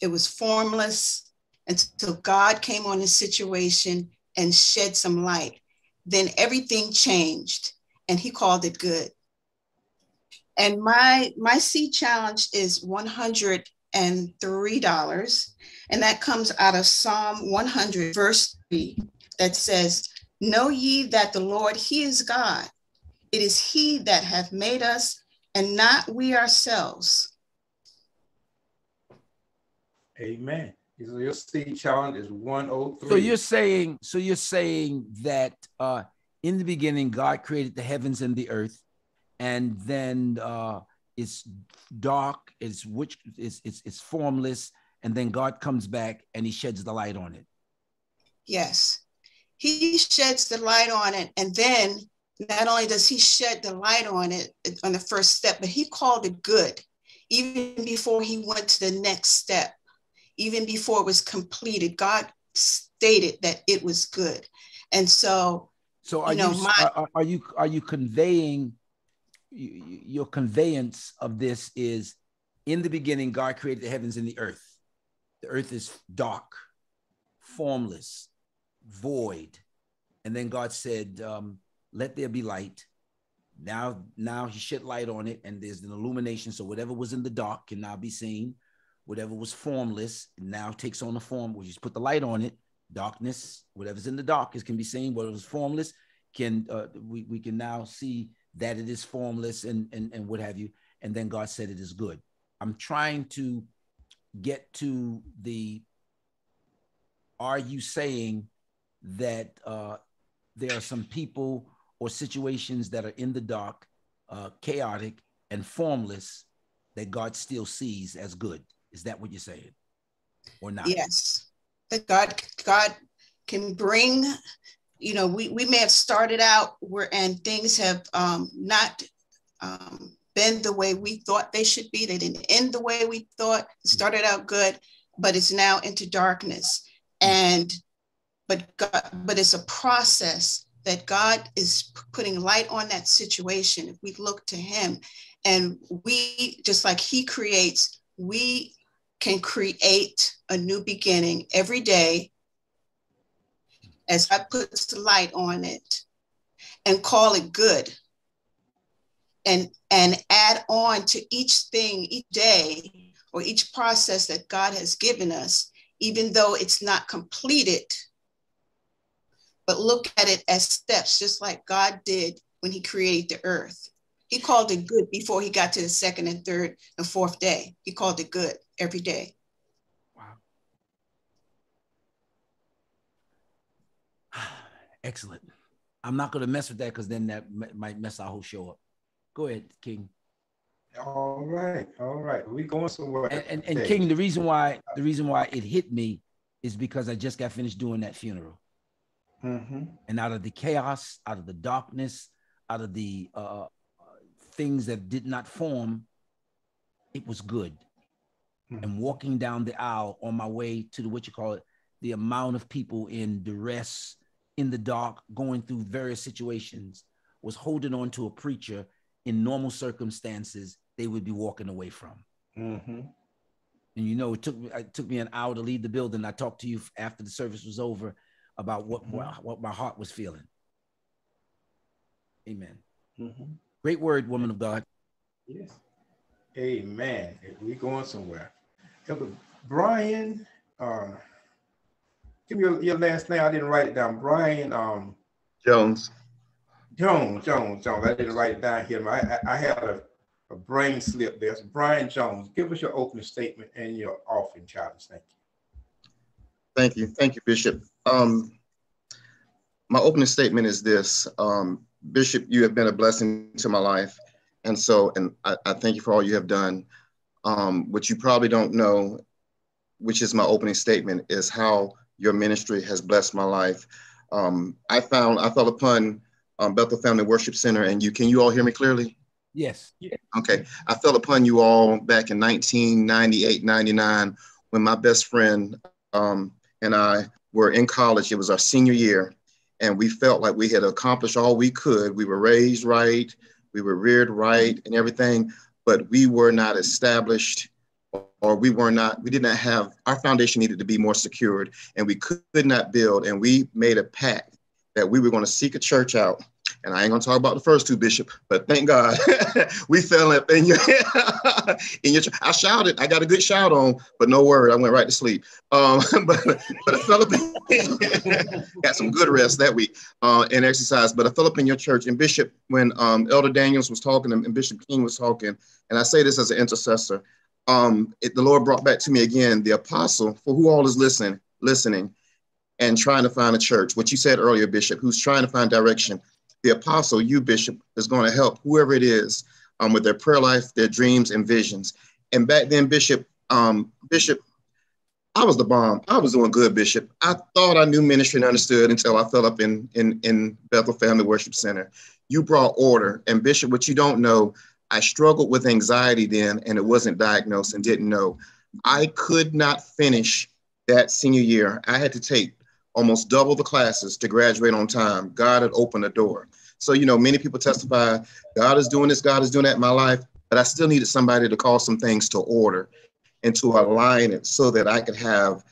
it was formless until God came on the situation and shed some light. Then everything changed and he called it good. And my my seed challenge is $103. And that comes out of Psalm 100, verse 3, that says, Know ye that the Lord, He is God. It is He that hath made us, and not we ourselves. Amen. So your seed challenge is 103. So you're saying, so you're saying that uh in the beginning, God created the heavens and the earth, and then uh it's dark, it's which it's it's, it's formless, and then God comes back and he sheds the light on it. Yes. He sheds the light on it, and then not only does he shed the light on it on the first step, but he called it good, even before he went to the next step even before it was completed, God stated that it was good. And so, so are you, know, you my, are, are, you are you conveying your conveyance of this is in the beginning God created the heavens and the earth. The earth is dark, formless, void, and then God said, um, "Let there be light." Now, now He shed light on it, and there's an illumination. So whatever was in the dark can now be seen. Whatever was formless now takes on a form. You just put the light on it. Darkness whatever's in the darkness can be seen. What was formless can uh, we, we can now see that it is formless and, and and what have you. And then god said it is good. I'm trying to get to the are you saying that uh, there are some people or situations that are in the dark uh, chaotic and formless that god still sees as good is that what you're saying? Or not? Yes. That God God can bring, you know, we, we may have started out where and things have um, not um, been the way we thought they should be. They didn't end the way we thought. It started out good, but it's now into darkness. And but God, but it's a process that God is putting light on that situation. If we look to Him, and we just like He creates, we can create a new beginning every day as I put the light on it and call it good and and add on to each thing each day or each process that God has given us even though it's not completed but look at it as steps just like God did when he created the earth he called it good before he got to the second and third and fourth day he called it good every day. Wow. Excellent. I'm not going to mess with that because then that m- might mess our whole show up. Go ahead, King. All right, all right. We going somewhere. And, and, and King, the reason why the reason why it hit me is because I just got finished doing that funeral. Mm-hmm. And out of the chaos, out of the darkness, out of the uh, things that did not form, it was good mm-hmm. and walking down the aisle on my way to the what you call it, the amount of people in duress, in the dark, going through various situations, was holding on to a preacher in normal circumstances they would be walking away from. Mm-hmm. And you know, it took me it took me an hour to leave the building. I talked to you after the service was over about what Mhm. what, what my heart was feeling. Amen. Mm-hmm. Great word, woman of God. Yes. Amen. We going somewhere. Elder Brian, uh, give me your, your last name. I didn't write it down. Brian um, Jones. Jones, Jones, Jones. I didn't write it down here. I, I, I had a, a brain slip there. So Brian Jones, give us your opening statement and your offering, child. Thank you. Thank you. Thank you, Bishop. Um, my opening statement is this. Um, Bishop, you have been a blessing to my life. And so, and I, I thank you for all you have done. Um, what you probably don't know, which is my opening statement, is how your ministry has blessed my life. Um, I found, I fell upon um, Bethel Family Worship Center, and you, can you all hear me clearly? Yes. Okay. I fell upon you all back in 1998, 99, when my best friend um, and I were in college. It was our senior year, and we felt like we had accomplished all we could. We were raised right, we were reared right, and everything, but we were not established or we were not, we did not have, our foundation needed to be more secured, and we could not build. And we made a pact that we were going to seek a church out and I ain't gonna talk about the first two, Bishop, but thank God we fell up in your in your. Church. I shouted, I got a good shout on, but no word. I went right to sleep. Um, but but I fell up, got some good rest that week uh, and exercise. But I fell up in your church, and Bishop, when um, Elder Daniels was talking and Bishop King was talking, and I say this as an intercessor, um, it, the Lord brought back to me again the apostle for who all is listening, listening, and trying to find a church. What you said earlier, Bishop, who's trying to find direction the apostle, you, Bishop, is going to help whoever it is um, with their prayer life, their dreams, and visions. And back then, Bishop, um, Bishop, I was the bomb. I was doing good, Bishop. I thought I knew ministry and understood until I fell up in, in, in Bethel Family Worship Center. You brought order. And Bishop, what you don't know, I struggled with anxiety then, and it wasn't diagnosed and didn't know. I could not finish that senior year. I had to take almost double the classes to graduate on time. God had opened a door. So, you know, many people testify, God is doing this, God is doing that in my life, but I still needed somebody to call some things to order and to align it so that I could have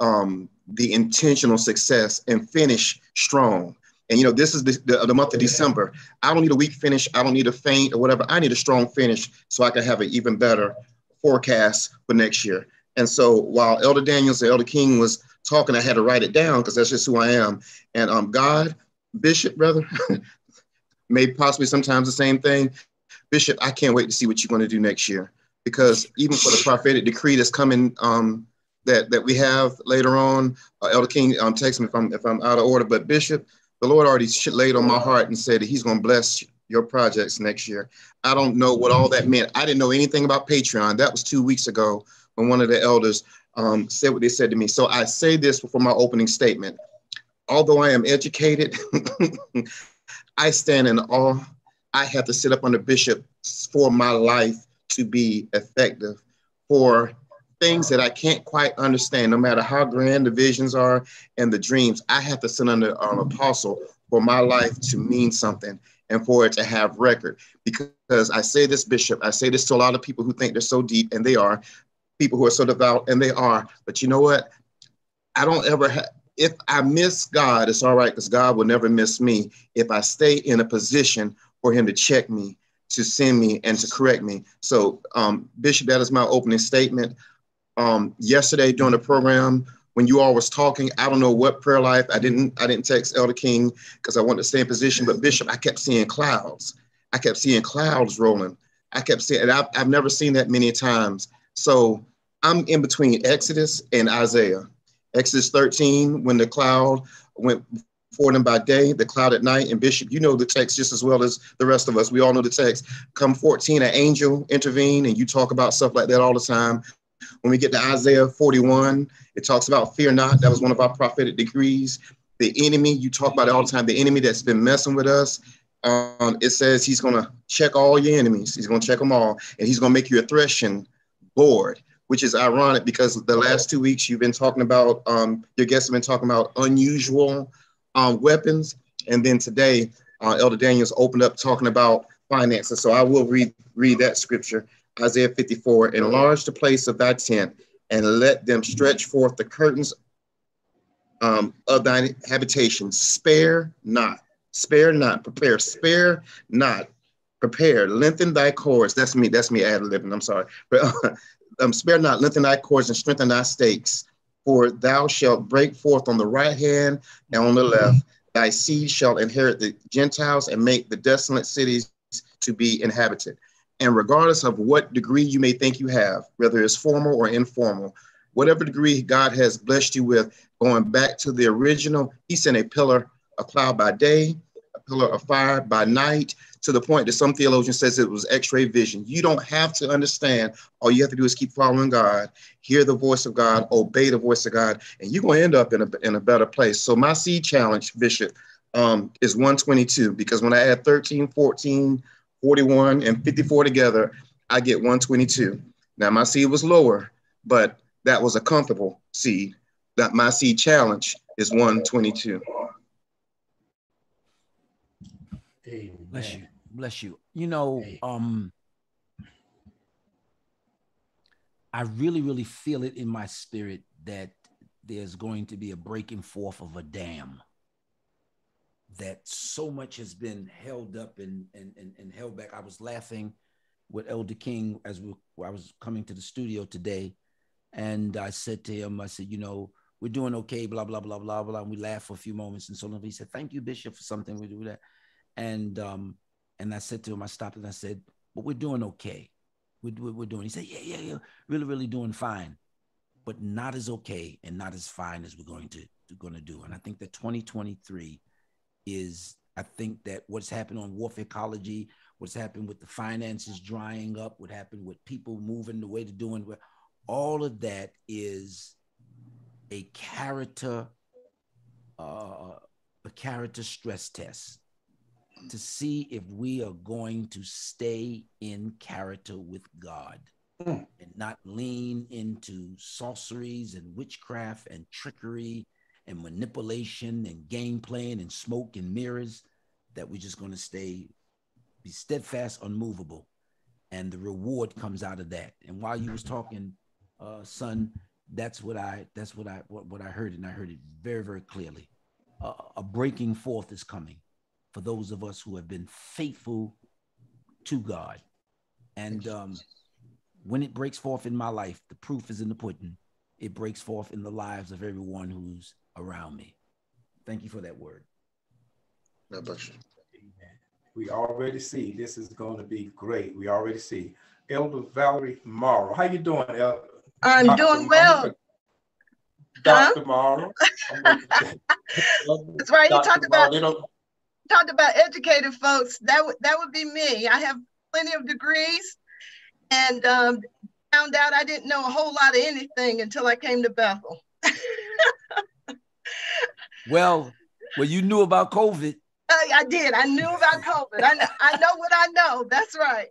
um, the intentional success and finish strong. And, you know, this is the, the, the, month of December. I don't need a weak finish. I don't need a faint or whatever. I need a strong finish so I can have an even better forecast for next year. And so while Elder Daniels and Elder King was talking, I had to write it down because that's just who I am. And um, God, Bishop, brother, maybe possibly sometimes the same thing. Bishop, I can't wait to see what you're going to do next year because even for the prophetic decree that's coming um, that that we have later on, uh, Elder King, um, text me if I'm if I'm out of order. But Bishop, the Lord already laid on my heart and said that He's going to bless your projects next year. I don't know what all that meant. I didn't know anything about Patreon. That was two weeks ago when one of the elders um, said what they said to me. So I say this for my opening statement. Although I am educated, I stand in awe. I have to sit up under bishop for my life to be effective for things that I can't quite understand, no matter how grand the visions are and the dreams. I have to sit under an apostle for my life to mean something and for it to have record. Because I say this, Bishop, I say this to a lot of people who think they're so deep, and they are people who are so devout, and they are. But you know what? I don't ever have, if I miss God, it's all right because God will never miss me if I stay in a position for Him to check me, to send me, and to correct me. So, um, Bishop, that is my opening statement. Um, yesterday during the program, when you all was talking, I don't know what prayer life. I didn't. I didn't text Elder King because I wanted to stay in position. But Bishop, I kept seeing clouds. I kept seeing clouds rolling. I kept seeing, and I've, I've never seen that many times. So I'm in between Exodus and Isaiah. Exodus 13, when the cloud went for them by day, the cloud at night. And Bishop, you know the text just as well as the rest of us. We all know the text. Come 14, an angel intervene, and you talk about stuff like that all the time. When we get to Isaiah 41, it talks about fear not. That was one of our prophetic decrees. The enemy, you talk about it all the time, the enemy that's been messing with us. Um, it says he's going to check all your enemies. He's going to check them all, and he's going to make you a threshing board which is ironic because the last two weeks you've been talking about, um, your guests have been talking about unusual um, weapons. And then today, uh, Elder Daniels opened up talking about finances. So I will read, read that scripture, Isaiah 54, enlarge the place of thy tent and let them stretch forth the curtains um, of thine habitation. Spare not, spare not, prepare, spare not, prepare, lengthen thy cords. That's me, that's me ad libbing, I'm sorry. But um, spare not, lengthen thy cords and strengthen thy stakes. For thou shalt break forth on the right hand and on the left. Thy seed shall inherit the Gentiles and make the desolate cities to be inhabited. And regardless of what degree you may think you have, whether it's formal or informal, whatever degree God has blessed you with, going back to the original, He sent a pillar, a cloud by day, pillar of fire by night, to the point that some theologian says it was X-ray vision. You don't have to understand. All you have to do is keep following God, hear the voice of God, obey the voice of God, and you're going to end up in a, in a better place. So my seed challenge, Bishop, um, is 122 because when I add 13, 14, 41, and 54 together, I get 122. Now my seed was lower, but that was a comfortable seed. That my seed challenge is 122. Amen. Bless you. Bless you. You know, um, I really, really feel it in my spirit that there's going to be a breaking forth of a dam. That so much has been held up and and and, and held back. I was laughing with Elder King as we, I was coming to the studio today, and I said to him, I said, you know, we're doing okay, blah blah blah blah blah. And we laughed for a few moments, and so he said, "Thank you, Bishop, for something we do that." And um, and I said to him, I stopped and I said, but we're doing okay. We're, we're doing, he said, yeah, yeah, yeah, really, really doing fine, but not as okay and not as fine as we're going to, going to do. And I think that 2023 is, I think that what's happened on Warfarecology, what's happened with the finances drying up, what happened with people moving the way to doing, all of that is a character, uh, a character stress test to see if we are going to stay in character with God mm. and not lean into sorceries and witchcraft and trickery and manipulation and game playing and smoke and mirrors, that we're just going to stay, be steadfast, unmovable. And the reward comes out of that. And while you was talking, uh, son, that's what I that's what I what, what I heard, and I heard it very, very clearly. Uh, a breaking forth is coming for those of us who have been faithful to God. And um, when it breaks forth in my life, the proof is in the pudding. It breaks forth in the lives of everyone who's around me. Thank you for that word. God bless you. We already see this is going to be great. We already see. Elder Valerie Morrow. How you doing, Elder? I'm Dr. doing well. Dr. Huh? Morrow. That's right. You talked about talk about educated folks, that would that would be me. I have plenty of degrees, and um, found out I didn't know a whole lot of anything until I came to Bethel. well, well, you knew about COVID. I, I did. I knew about COVID. I know, I know what I know. That's right.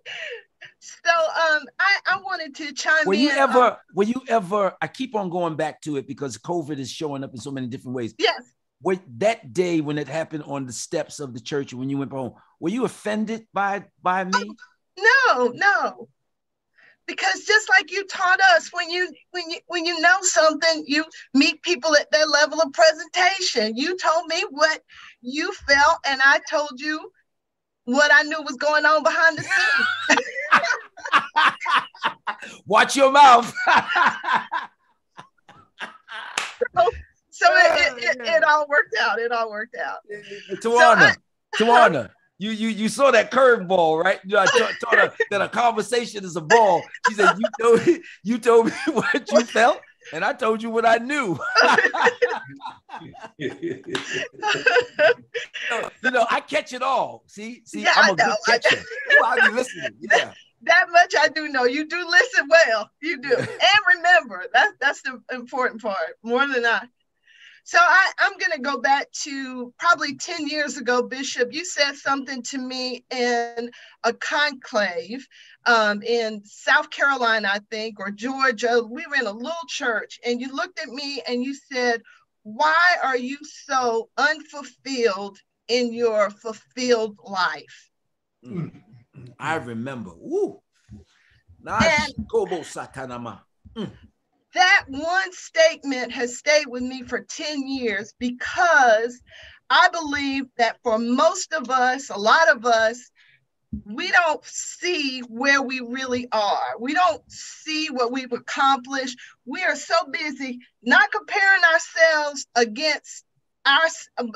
So um, I, I wanted to chime were in. you ever, um, were you ever, I keep on going back to it because COVID is showing up in so many different ways. Yes what that day when it happened on the steps of the church when you went home were you offended by by me? Oh, no no. Because just like you taught us when you when you when you know something you meet people at their level of presentation. You told me what you felt and i told you what i knew was going on behind the scenes. Watch your mouth. So it, it, oh, it, it, all worked out. It all worked out. Tawana, so Tawana, you you you saw that curveball, right? You know, I told her that a conversation is a ball. She said, "You told you told me what you felt." And I told you what I knew. you, know, I catch it all. See, see, yeah, I'm a good catcher. I be listening. Yeah that much I do know. You do listen well. You do. and remember, that's that's the important part, more than I. So I, I'm going to go back to probably 10 years ago, Bishop. You said something to me in a conclave um, in South Carolina, I think, or Georgia. We were in a little church, and you looked at me and you said, Why are you so unfulfilled in your fulfilled life? Mm-hmm. I remember. Woo. Mm. That one statement has stayed with me for 10 years because I believe that for most of us, a lot of us, we don't see where we really are. We don't see what we've accomplished. We are so busy not comparing ourselves against our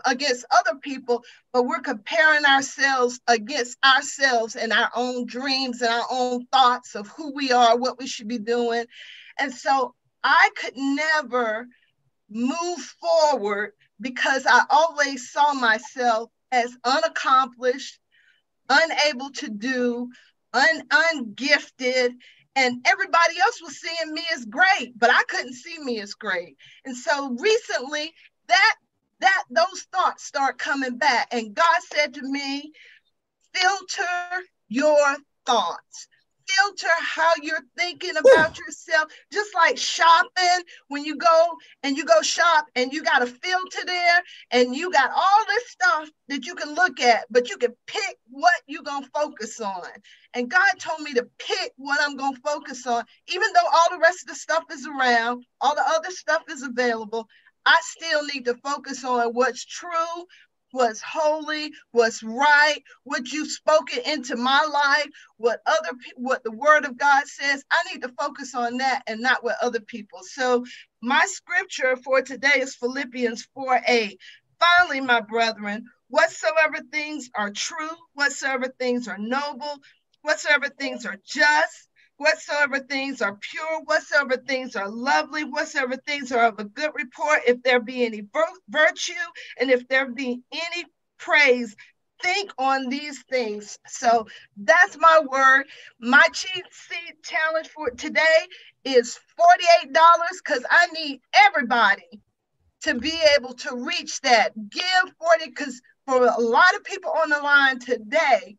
against other people, but we're comparing ourselves against ourselves and our own dreams and our own thoughts of who we are, what we should be doing. And so I could never move forward because I always saw myself as unaccomplished, unable to do, un, ungifted, and everybody else was seeing me as great, but I couldn't see me as great. And so recently, that that those thoughts start coming back, and God said to me, "Filter your thoughts." Filter how you're thinking about yourself. Just like shopping, when you go and you go shop and you got a filter there and you got all this stuff that you can look at, but you can pick what you're going to focus on. And God told me to pick what I'm going to focus on, even though all the rest of the stuff is around, all the other stuff is available. I still need to focus on what's true, what's holy, what's right, what you've spoken into my life, what other what the word of God says. I need to focus on that and not what other people. So my scripture for today is Philippians 4 8. Finally, my brethren, whatsoever things are true, whatsoever things are noble, whatsoever things are just, whatsoever things are pure, whatsoever things are lovely, whatsoever things are of a good report, if there be any virtue, and if there be any praise, think on these things. So that's my word. My cheat seed challenge for today is $48 because I need everybody to be able to reach that. Give 40 because for a lot of people on the line today,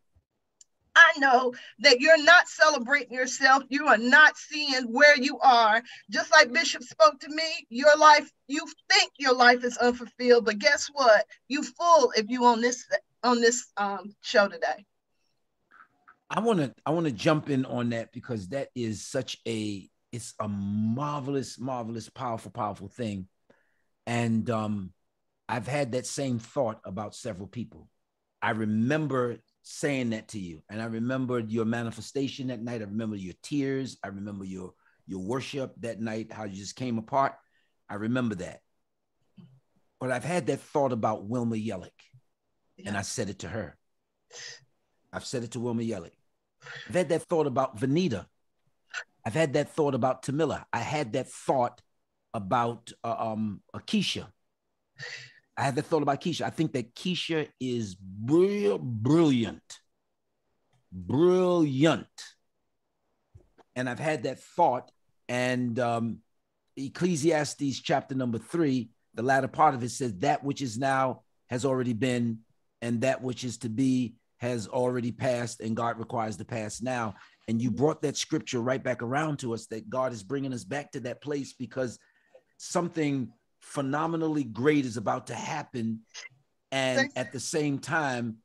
I know that you're not celebrating yourself. You are not seeing where you are. Just like Bishop spoke to me, your life, you think your life is unfulfilled, but guess what? You full if you on this on this um, show today. I want to I want to jump in on that because that is such a it's a marvelous marvelous powerful powerful thing and um I've had that same thought about several people. I remember saying that to you. And I remembered your manifestation that night. I remember your tears. I remember your your worship that night, how you just came apart. I remember that. But I've had that thought about Wilma Yellick, yeah. and I said it to her. I've said it to Wilma Yellick. I've had that thought about Vanita. I've had that thought about Tamila. I had that thought about uh, um, Akeisha. I had the thought about Keisha. I think that Keisha is brilliant, brilliant, brilliant. And I've had that thought. And um, Ecclesiastes chapter number three, the latter part of it says, That which is now has already been, and that which is to be has already passed, and God requires the past now. And you brought that scripture right back around to us that God is bringing us back to that place because something phenomenally great is about to happen. And at the same time,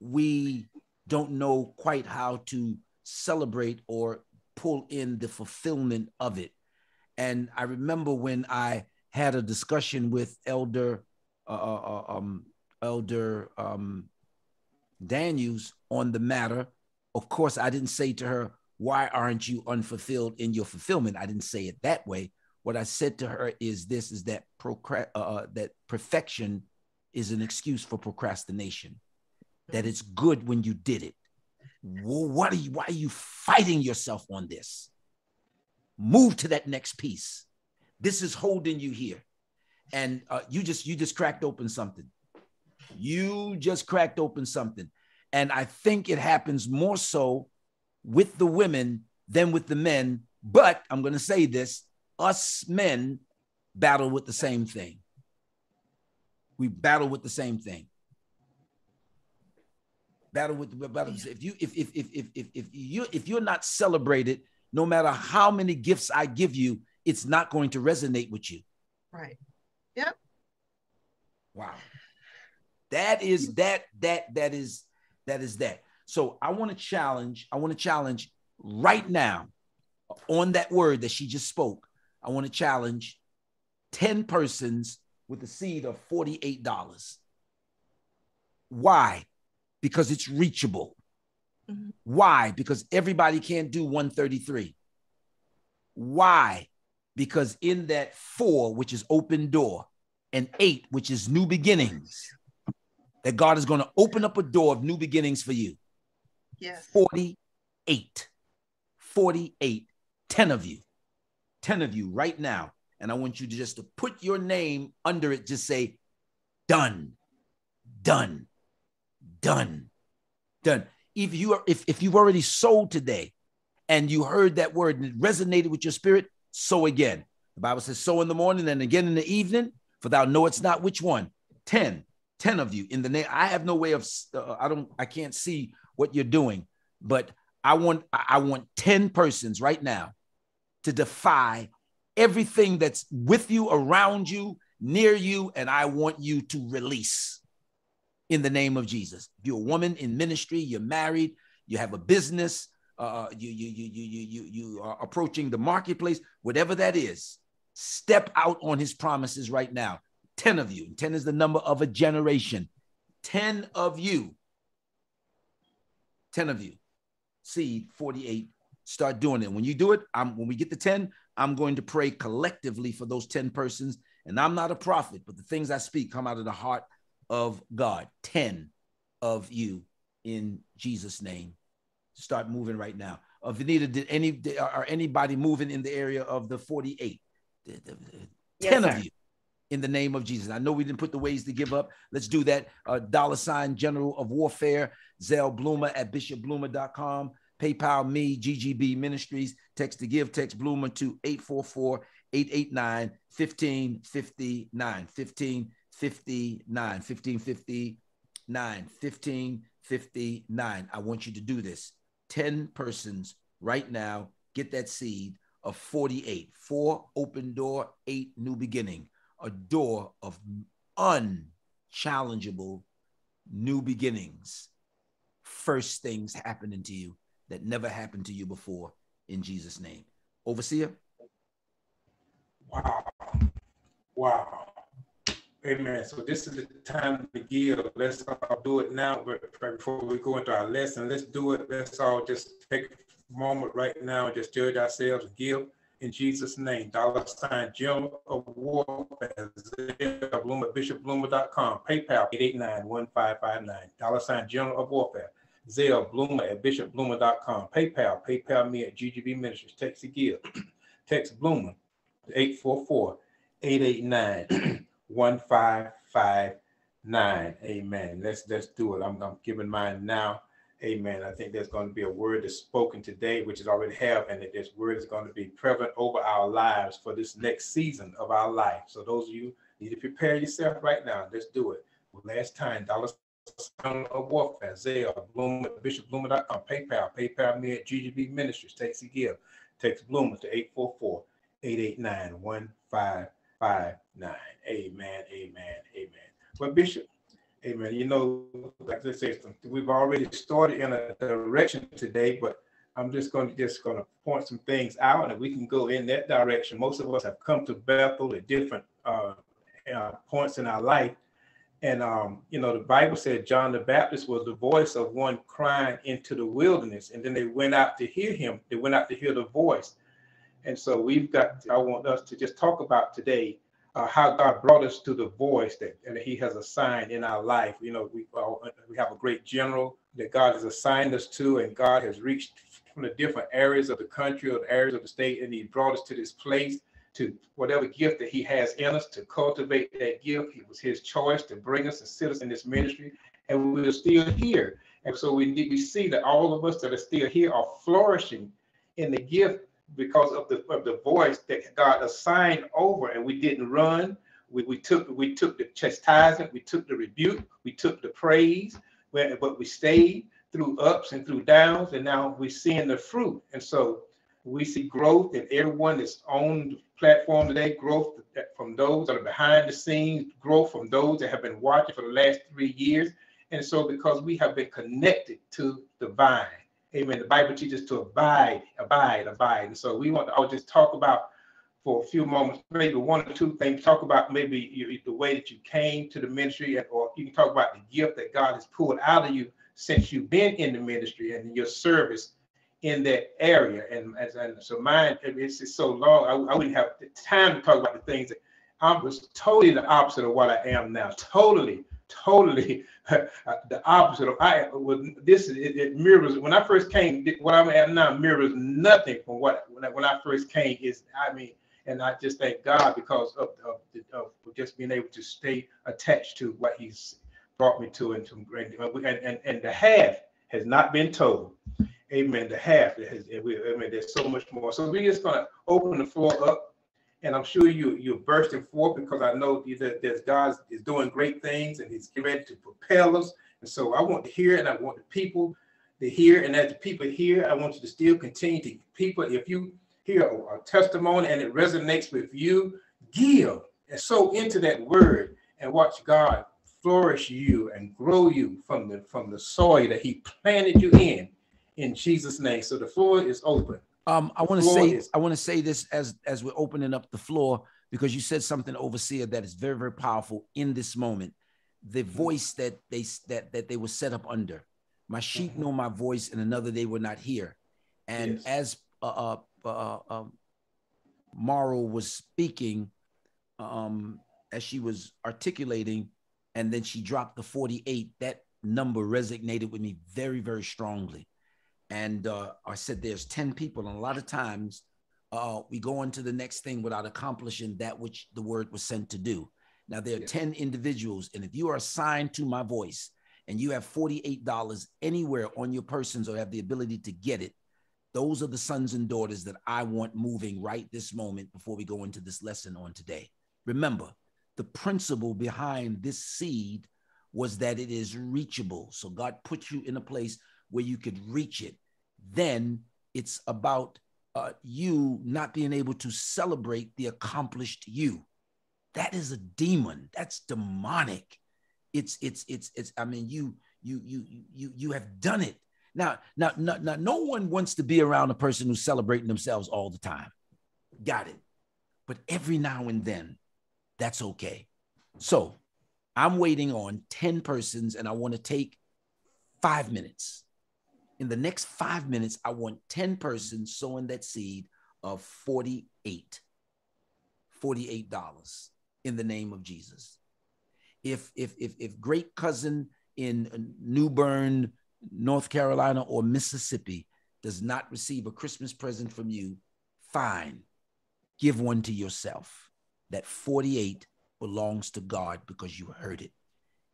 we don't know quite how to celebrate or pull in the fulfillment of it. And I remember when I had a discussion with Elder uh, uh, uh um, Elder um, Daniels on the matter. Of course, I didn't say to her, "Why aren't you unfulfilled in your fulfillment?" I didn't say it that way. What I said to her is this: is that procra- uh, uh, that perfection is an excuse for procrastination. That it's good when you did it. Well, what are you? Why are you fighting yourself on this? Move to that next piece. This is holding you here, and uh, you just you just cracked open something. You just cracked open something, and I think it happens more so with the women than with the men. But I'm going to say this: us men battle with the same thing. We battle with the same thing. Battle with the battle. If you if if if if if, if you if you're not celebrated, no matter how many gifts I give you, it's not going to resonate with you. Right. Yep. Wow. That is that that that is that is that. So I want to challenge, I want to challenge right now on that word that she just spoke. I want to challenge 10 persons with a seed of $48. Why? Because it's reachable. Mm-hmm. Why? Because everybody can't do 133. Why? Because in that four, which is open door, and eight, which is new beginnings, that God is going to open up a door of new beginnings for you. Yes. 48. 48. 10 of you. 10 of you right now. And I want you to just to put your name under it, just say, done, done, done, done. If you are if, if you've already sold today and you heard that word and it resonated with your spirit, sow again. The Bible says, sow in the morning and again in the evening, for thou knowest not which one. 10, 10 of you in the name. I have no way of, uh, I don't, I can't see what you're doing, but I want, I want 10 persons right now to defy everything that's with you, around you, near you, and I want you to release in the name of Jesus. If you're a woman in ministry, you're married, you have a business, uh, you, you, you, you, you, you are approaching the marketplace, whatever that is, step out on his promises right now. 10 of you, 10 is the number of a generation. 10 of you, 10 of you, seed 48, start doing it. When you do it, I'm when we get to 10, I'm going to pray collectively for those 10 persons. And I'm not a prophet, but the things I speak come out of the heart of God. 10 of you in Jesus' name start moving right now. Uh, Vanita, did any are anybody moving in the area of the 48? Yes, 10 sir. of you in the name of Jesus. I know we didn't put the ways to give up. Let's do that. Uh, dollar sign General of Warfare, Zelle Bloomer at bishopbloomer.com. PayPal me, GGB Ministries. Text to give, text Bloomer to 844 889 1559. 1559. 1559. 1559. I want you to do this. 10 persons right now get that seed of 48. Four open door, eight new beginning. A door of unchallengeable new beginnings. First things happening to you that never happened to you before in Jesus' name. Overseer? Wow. Wow. Amen. So this is the time to give. Let's all do it now before we go into our lesson. Let's do it. Let's all just take a moment right now and just judge ourselves and give in Jesus' name. Dollar sign General of Warfare, Bloomer, PayPal 889-1559. Dollar sign General of Warfare. Zelle Bloomer at bishopbloomer.com. PayPal, PayPal me at GGB Ministries. Text to give. Text Bloomer 844-889-1559. Amen. Let's let's do it. I'm, I'm giving mine now. Amen. I think there's going to be a word that's spoken today, which is already have, and that this word is going to be prevalent over our lives for this next season of our life. So those of you need to prepare yourself right now. Let's do it. Last time, dollar Son of Warfare, Zelle, Bloom at bishopbloomer.com, PayPal, PayPal me at GGB Ministries, a give, text Bloomer to 844 889 1559. Amen, amen, amen. Well, Bishop, amen. You know, like I said, we've already started in a direction today, but I'm just going to just going to point some things out, and we can go in that direction. Most of us have come to Bethel at different uh, uh, points in our life, and um, you know, the Bible said John the Baptist was the voice of one crying into the wilderness, and then they went out to hear him. They went out to hear the voice, and so we've got. I want us to just talk about today uh, how God brought us to the voice that, He has assigned in our life. You know, we uh, we have a great general that God has assigned us to, and God has reached from the different areas of the country or the areas of the state, and He brought us to this place to whatever gift that he has in us to cultivate that gift. It was his choice to bring us and sit us in this ministry, and we're still here. And so we we see that all of us that are still here are flourishing in the gift because of the of the voice that God assigned over, and we didn't run. We, we took we took the chastisement, we took the rebuke, we took the praise, but we stayed through ups and through downs, and now we're seeing the fruit. And so we see growth in everyone that's on platform today, growth from those that are behind the scenes, growth from those that have been watching for the last three years. And so because we have been connected to the vine, amen. The Bible teaches to abide, abide, abide. And so we want to, I'll just talk about for a few moments, maybe one or two things. Talk about maybe you, the way that you came to the ministry, or you can talk about the gift that God has pulled out of you since you've been in the ministry and in your service in that area. And and so mine, it's, it's so long, I, I, wouldn't have the time to talk about the things that I was totally the opposite of what I am now. Totally, totally the opposite of I with this it, it, mirrors when I first came, what I'm at now mirrors nothing from what when I, when I first came is I mean and I just thank God because of, of, of, just being able to stay attached to what He's brought me to and to and, and, and the half has not been told. Amen. The half has, I mean, there's so much more. So we're just gonna open the floor up, and I'm sure you you're bursting forth because I know that there's God is doing great things and He's ready to propel us. And so I want to hear, and I want the people to hear, and as the people hear, I want you to still continue to people. If you hear a, a testimony and it resonates with you, give and sow into that word and watch God flourish you and grow you from the from the soil that He planted you in, in Jesus' name. So the floor is open. Um, I want to say is- I want to say this as as we're opening up the floor because you said something, overseer, that is very very powerful in this moment. The voice that they that that they were set up under. My sheep mm-hmm. know my voice, and another they will not hear. And yes. as uh, uh, uh, um, Morrow was speaking, um, as she was articulating, and then she dropped the 48, that number resonated with me very, very strongly. And uh, I said, there's 10 people, and a lot of times uh, we go on to the next thing without accomplishing that which the word was sent to do. Now, there are yeah. 10 individuals, and if you are assigned to my voice and you have $48 anywhere on your persons or have the ability to get it, those are the sons and daughters that I want moving right this moment before we go into this lesson on today. Remember, the principle behind this seed was that it is reachable. So God put you in a place where you could reach it. Then it's about uh, you not being able to celebrate the accomplished you. That is a demon. That's demonic. It's it's it's it's. I mean, you you you you you have done it. Now, now, now, now, no one wants to be around a person who's celebrating themselves all the time. Got it. But every now and then, that's okay. So I'm waiting on 10 persons and I want to take five minutes. In the next five minutes, I want 10 persons sowing that seed of 48. $48 in the name of Jesus. If if if if great cousin in New Bern, North Carolina, or Mississippi does not receive a Christmas present from you, fine. Give one to yourself. That 48 belongs to God because you heard it.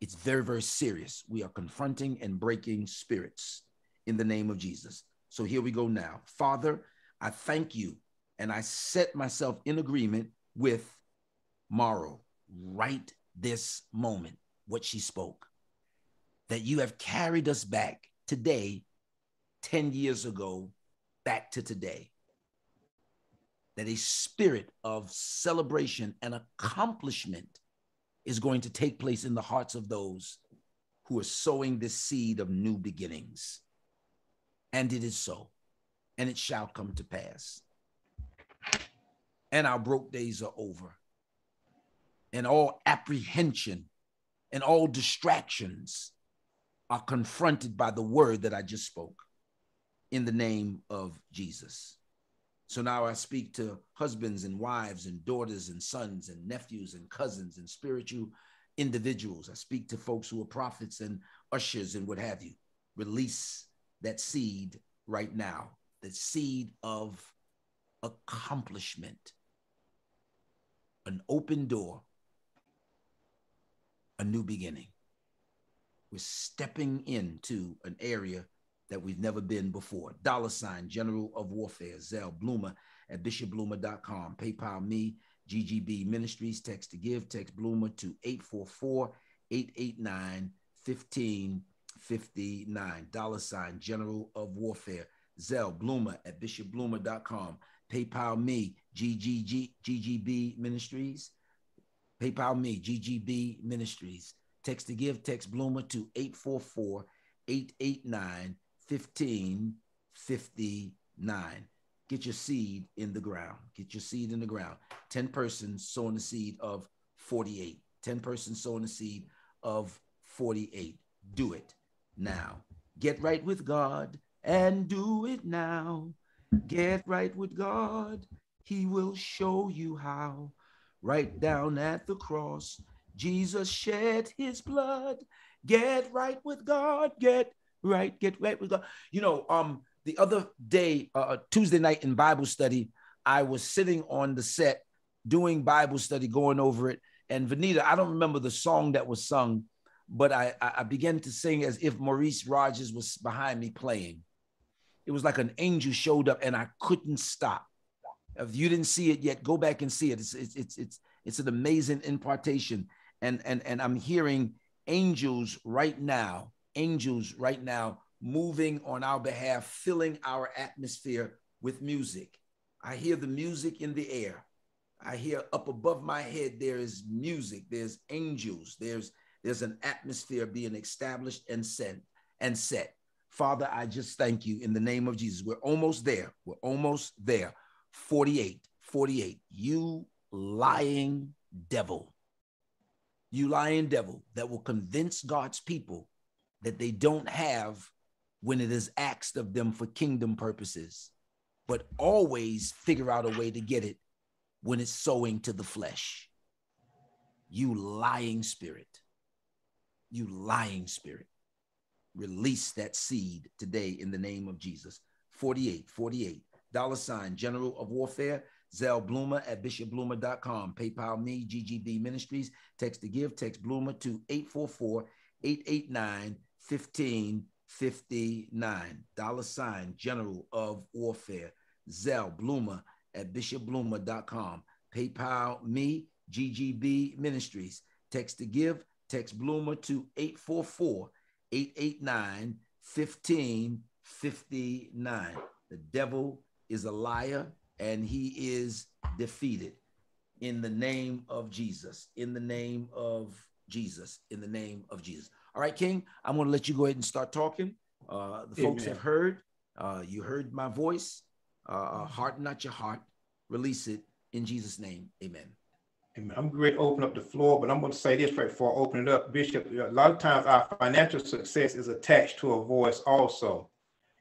It's very, very serious. We are confronting and breaking spirits in the name of Jesus. So here we go now. Father, I thank you and I set myself in agreement with Morrow right this moment, what she spoke that you have carried us back today, 10 years ago, back to today. That a spirit of celebration and accomplishment is going to take place in the hearts of those who are sowing this seed of new beginnings. And it is so, and it shall come to pass. And our broke days are over, and all apprehension and all distractions are confronted by the word that I just spoke in the name of Jesus. So now I speak to husbands and wives and daughters and sons and nephews and cousins and spiritual individuals. I speak to folks who are prophets and ushers and what have you. Release that seed right now, the seed of accomplishment, an open door, a new beginning. We're stepping into an area that we've never been before. Dollar sign, General of Warfare, Zelle Bloomer at bishopbloomer.com. PayPal me, GGB Ministries. Text to give, text Bloomer to 844 889 1559. Dollar sign, General of Warfare, Zelle Bloomer at bishopbloomer.com. PayPal me, GGG, GGB Ministries. PayPal me, GGB Ministries Text to give, text Bloomer to 844 889 1559. Get your seed in the ground. Get your seed in the ground. 10 persons sowing the seed of 48. 10 persons sowing the seed of 48. Do it now. Get right with God and do it now. Get right with God. He will show you how. Right down at the cross, Jesus shed his blood. Get right with God. Get right. Get right with God. You know, um, the other day, uh, Tuesday night in Bible study, I was sitting on the set doing Bible study, going over it. And Vanita, I don't remember the song that was sung, but I, I began to sing as if Maurice Rogers was behind me playing. It was like an angel showed up and I couldn't stop. If you didn't see it yet, go back and see it. It's it's it's it's, it's an amazing impartation. And and and I'm hearing angels right now, angels right now moving on our behalf, filling our atmosphere with music. I hear the music in the air. I hear up above my head there is music, there's angels, there's there's an atmosphere being established and set and set. Father, I just thank you in the name of Jesus. We're almost there. We're almost there. 48, 48. You lying devil. You lying devil that will convince God's people that they don't have when it is asked of them for kingdom purposes, but always figure out a way to get it when it's sowing to the flesh. You lying spirit. You lying spirit. Release that seed today in the name of Jesus. 48, 48. Dollar sign, General of Warfare, Zelle Bloomer at bishopbloomer.com. PayPal me, GGB Ministries. Text to give, text Bloomer to 844 889 1559. Dollar sign, General of Warfare, Zelle Bloomer at bishopbloomer.com. PayPal me, GGB Ministries. Text to give, text Bloomer to 844 889 1559. The devil is a liar and he is defeated in the name of Jesus. In the name of Jesus. In the name of Jesus. All right, King, I'm going to let you go ahead and start talking. Uh, the Amen. folks have heard. Uh, you heard my voice. Uh, harden not your heart. Release it in Jesus' name. Amen. I'm going to open up the floor, but I'm going to say this right before I open it up. Bishop, a lot of times our financial success is attached to a voice also.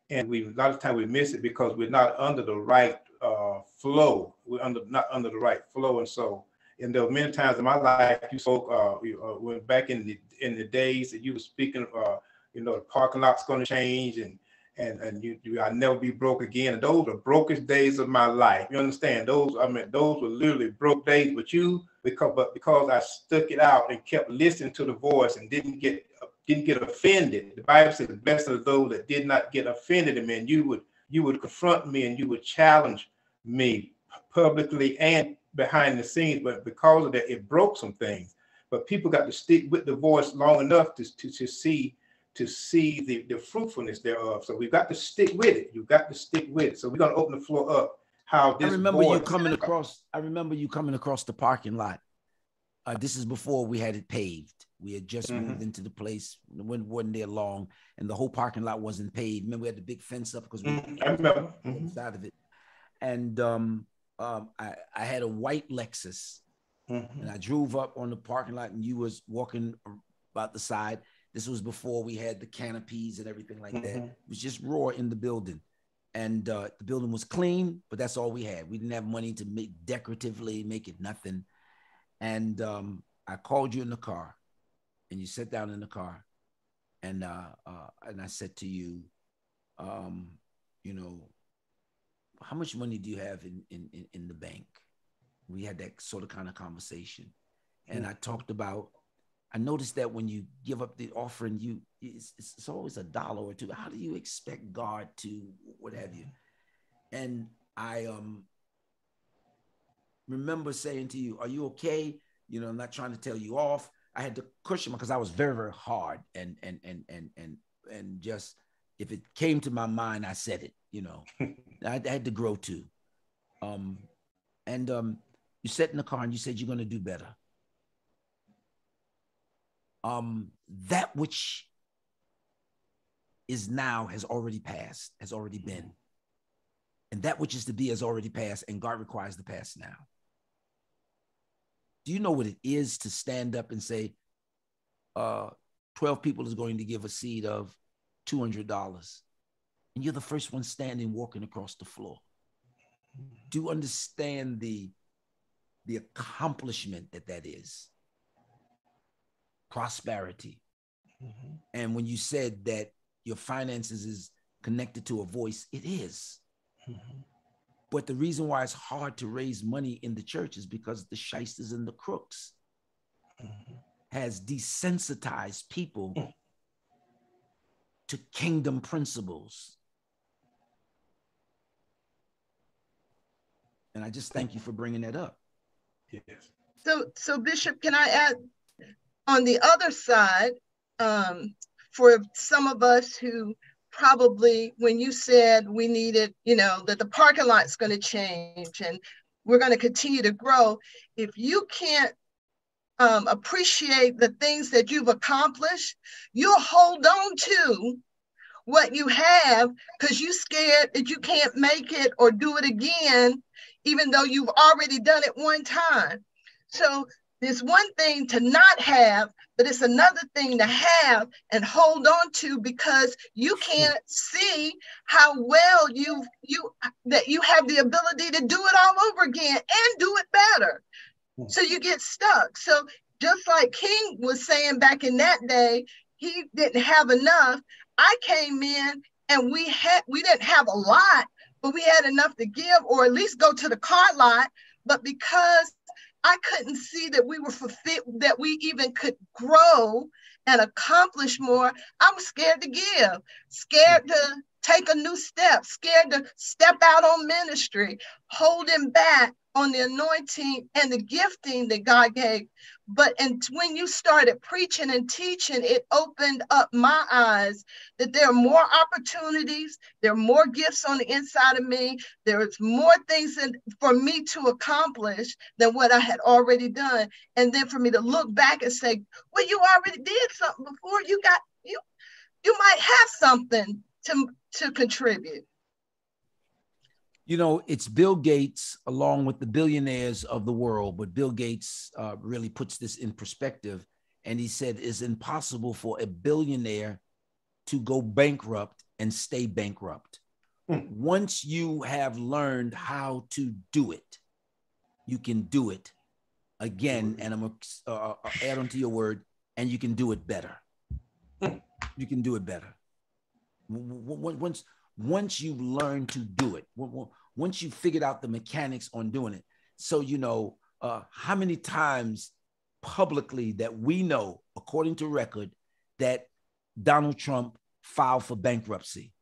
And we a lot of times we miss it because we're not under the right uh, flow. We're under not under the right flow. And so, and there were many times in my life you spoke uh, you, uh, when back in the in the days that you were speaking, uh, you know, the parking lot's going to change and and and you, you I'll never be broke again. And those are brokest days of my life. You understand? Those I mean, those were literally broke days. But you because but because I stuck it out and kept listening to the voice and didn't get didn't get offended. The Bible says, "Blessed are those that did not get offended." And man, you would you would confront me and you would challenge me publicly and behind the scenes. But because of that, it broke some things. But people got to stick with the voice long enough to, to, to see to see the, the fruitfulness thereof. So we've got to stick with it. You've got to stick with it. So we're going to open the floor up. How I remember you coming across. I remember you coming across the parking lot. Uh, this is before we had it paved. We had just mm-hmm. moved into the place. When wasn't there long, and the whole parking lot wasn't paved. Remember, we had the big fence up because we mm-hmm. I remember mm-hmm. side of it. And um, um, I, I had a white Lexus, mm-hmm. and I drove up on the parking lot, and you was walking about the side this was before we had the canopies and everything like mm-hmm. that. It was just raw in the building. And uh, the building was clean, but that's all we had. We didn't have money to make decoratively make it nothing. And um, I called you in the car, and you sat down in the car, and uh, uh, and I said to you, um, you know, how much money do you have in in in the bank? We had that sort of kind of conversation, and mm-hmm. I talked about I noticed that when you give up the offering, you it's, it's, always a dollar or two. How do you expect God to what have you? And I um remember saying to you, "Are you okay?" You know, I'm not trying to tell you off. I had to cushion because I was very very hard and and and and and and just if it came to my mind, I said it. You know, I, I had to grow too. Um, and um, you sat in the car and you said you're going to do better um, that which is now has already passed, has already been. And that which is to be has already passed, and God requires the past now. Do you know what it is to stand up and say, uh, 12 people is going to give a seed of $200? And you're the first one standing, walking across the floor. Do you understand the, the accomplishment that that is? Prosperity. Mm-hmm. And when you said that your finances is connected to a voice, it is. Mm-hmm. But the reason why it's hard to raise money in the church is because the shysters and the crooks mm-hmm. has desensitized people mm. to kingdom principles. And I just thank you for bringing that up. Yes. So, so Bishop, can I add on the other side, um, for some of us who probably when you said we needed, you know, that the parking lot's going to change and we're going to continue to grow, if you can't um, appreciate the things that you've accomplished, you'll hold on to what you have because you're scared that you can't make it or do it again, even though you've already done it one time. So there's one thing to not have, but it's another thing to have and hold on to because you can't see how well you you that you have the ability to do it all over again and do it better. Hmm. So you get stuck. So just like King was saying back in that day, he didn't have enough. I came in and we had we didn't have a lot, but we had enough to give or at least go to the car lot. But because I couldn't see that we were fulfilled, that we even could grow and accomplish more. I was scared to give, scared to take a new step, scared to step out on ministry, holding back on the anointing and the gifting that God gave. But and when you started preaching and teaching, it opened up my eyes that there are more opportunities, there are more gifts on the inside of me, there's more things in, for me to accomplish than what I had already done. And then for me to look back and say, well, you already did something before you got you you might have something to to contribute you know, it's Bill Gates along with the billionaires of the world, but Bill Gates uh, really puts this in perspective. And he said it's impossible for a billionaire to go bankrupt and stay bankrupt. Mm. Once you have learned how to do it, you can do it again. And I'm going to uh, uh, add on to your word, and you can do it better. Mm. You can do it better. Once, once you learn to do it, once you figured out the mechanics on doing it. So, you know, uh, how many times publicly that we know, according to record, that Donald Trump filed for bankruptcy?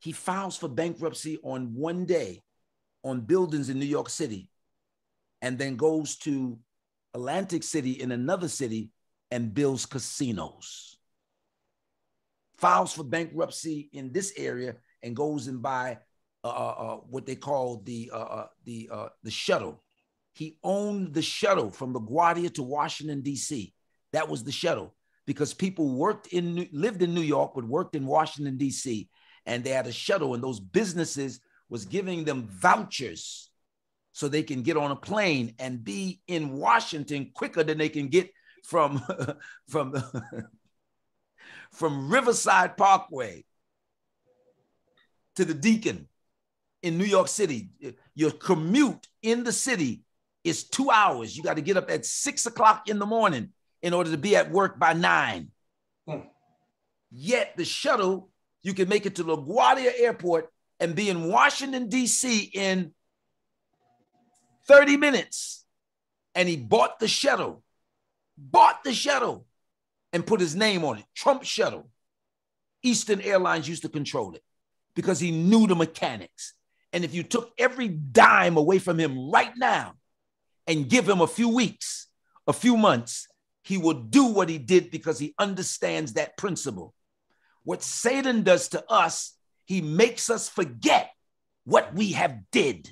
He files for bankruptcy on one day on buildings in New York City and then goes to Atlantic City in another city and builds casinos. Files for bankruptcy in this area and goes and buy uh, uh, uh, what they call the uh, uh the uh, the shuttle. He owned the shuttle from LaGuardia to Washington D.C. That was the shuttle because people worked in lived in New York but worked in Washington D.C. and they had a shuttle and those businesses was giving them vouchers so they can get on a plane and be in Washington quicker than they can get from from from Riverside Parkway to the Deacon in New York City. Your commute in the city is two hours. You got to get up at six o'clock in the morning in order to be at work by nine. Hmm. Yet the shuttle, you can make it to LaGuardia Airport and be in Washington, D.C. in 30 minutes. And he bought the shuttle, bought the shuttle, and put his name on it Trump Shuttle. Eastern Airlines used to control it because he knew the mechanics. And if you took every dime away from him right now and give him a few weeks, a few months, he will do what he did because he understands that principle. What Satan does to us, he makes us forget what we have did.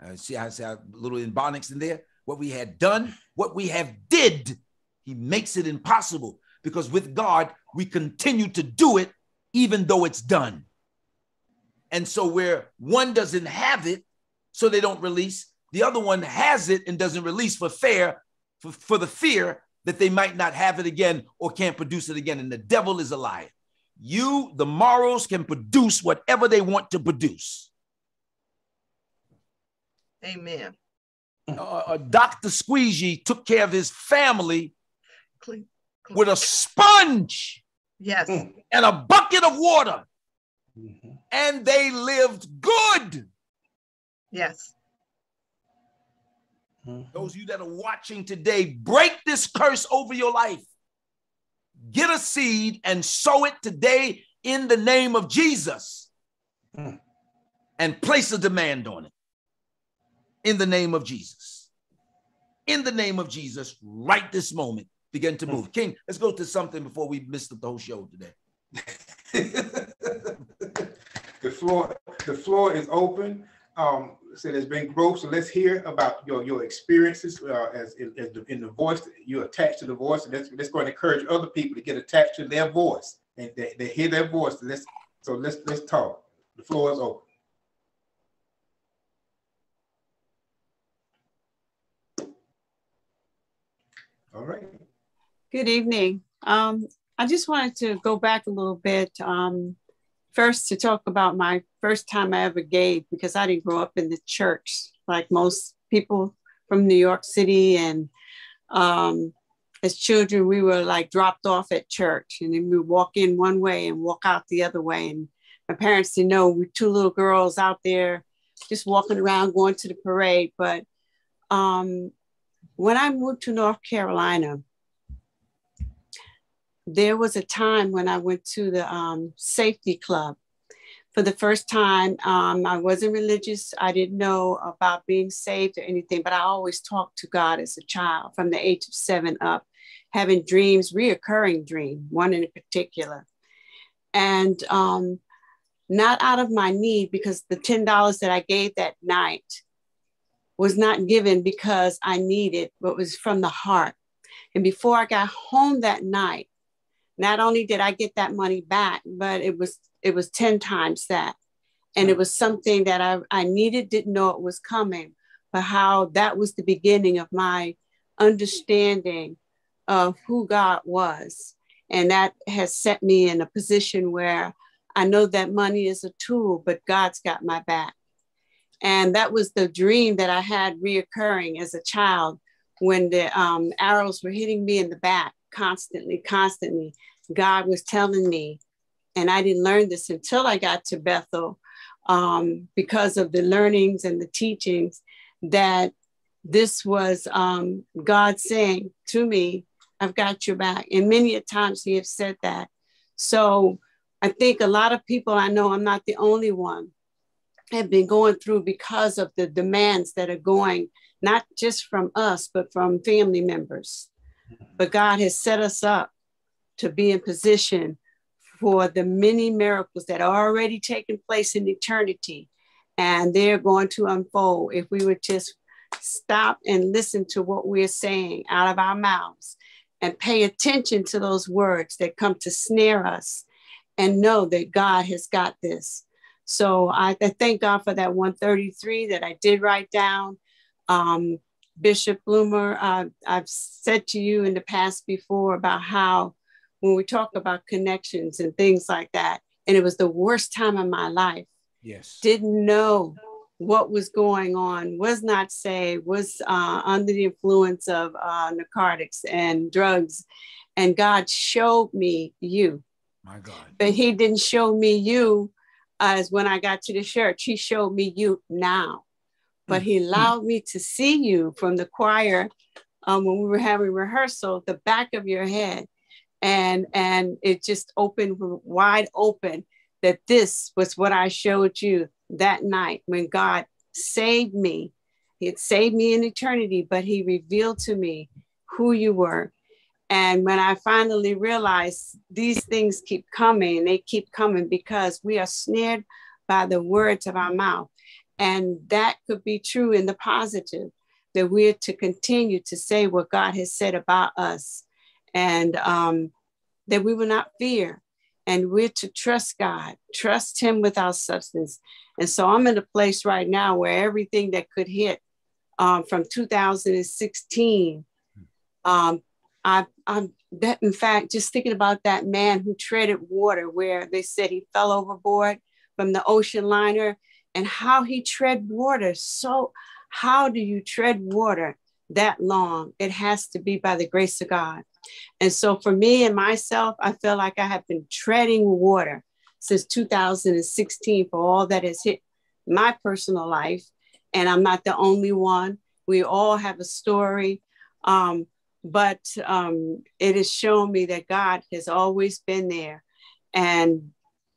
Uh, see, I see a little ebonics in there. What we had done, what we have did. He makes it impossible because with God, we continue to do it even though it's done. And so, where one doesn't have it, so they don't release, the other one has it and doesn't release for fear, for, for the fear that they might not have it again or can't produce it again. And the devil is a liar. You, the morals, can produce whatever they want to produce. Amen. Uh, uh, Dr. Squeegee took care of his family Clean. with a sponge Yes. Mm. and a bucket of water, Mhm. and they lived good. Yes. Mhm. Those of you that are watching today, break this curse over your life. Get a seed and sow it today in the name of Jesus Mm. and place a demand on it in the name of Jesus. In the name of Jesus, right this moment, begin to move. King, let's go to something before we miss the whole show today. the floor, the floor is open. Um, so there's been growth. So let's hear about your your experiences uh, as, in, as the, in the voice. You're attached to the voice, and that's, that's going to encourage other people to get attached to their voice and they, they hear their voice. Let's so let's let's talk. The floor is open. All right. Good evening. Um, I just wanted to go back a little bit. Um, first, to talk about my first time I ever gave, because I didn't grow up in the church like most people from New York City. And um, as children, we were like dropped off at church, and then we walk in one way and walk out the other way. And my parents didn't know we were two little girls out there just walking around going to the parade. But um, when I moved to North Carolina, there was a time when I went to the um, safety club for the first time. Um, I wasn't religious. I didn't know about being saved or anything, but I always talked to God as a child from the age of seven up, having dreams, reoccurring dream, one in particular. And um, not out of my need because the $10 that I gave that night was not given because I needed, but was from the heart. And before I got home that night, not only did I get that money back, but it was it was 10 times that. And it was something that I, I needed, didn't know it was coming, but how that was the beginning of my understanding of who God was. And that has set me in a position where I know that money is a tool, but God's got my back. And that was the dream that I had reoccurring as a child when the um, arrows were hitting me in the back constantly, constantly. God was telling me, and I didn't learn this until I got to Bethel um, because of the learnings and the teachings that this was um, God saying to me, I've got your back. And many a times he has said that. So I think a lot of people, I know I'm not the only one, have been going through because of the demands that are going, not just from us, but from family members. But God has set us up to be in position for the many miracles that are already taking place in eternity. And they're going to unfold if we would just stop and listen to what we're saying out of our mouths and pay attention to those words that come to snare us and know that God has got this. So I, I thank God for that 133 that I did write down. Um, Bishop Bloomer, uh, I've said to you in the past before about how when we talk about connections and things like that, and it was the worst time of my life. Yes. Didn't know what was going on, was not saved, was uh, under the influence of uh, narcotics and drugs. And God showed me you. My God. But He didn't show me you as when I got to the church. He showed me you now. But He allowed me to see you from the choir um, when we were having rehearsal, the back of your head. And, and it just opened wide open that this was what I showed you that night when God saved me. He had saved me in eternity, but He revealed to me who you were. And when I finally realized these things keep coming, they keep coming because we are snared by the words of our mouth. And that could be true in the positive, that we're to continue to say what God has said about us and um, that we will not fear. And we're to trust God, trust Him with our substance. And so I'm in a place right now where everything that could hit um, from 2016, um, I, I'm that in fact just thinking about that man who treaded water, where they said he fell overboard from the ocean liner, and how he tread water. So, how do you tread water that long? It has to be by the grace of God. And so for me and myself, I feel like I have been treading water since 2016 for all that has hit my personal life. And I'm not the only one. We all have a story. Um, but um, it has shown me that God has always been there. And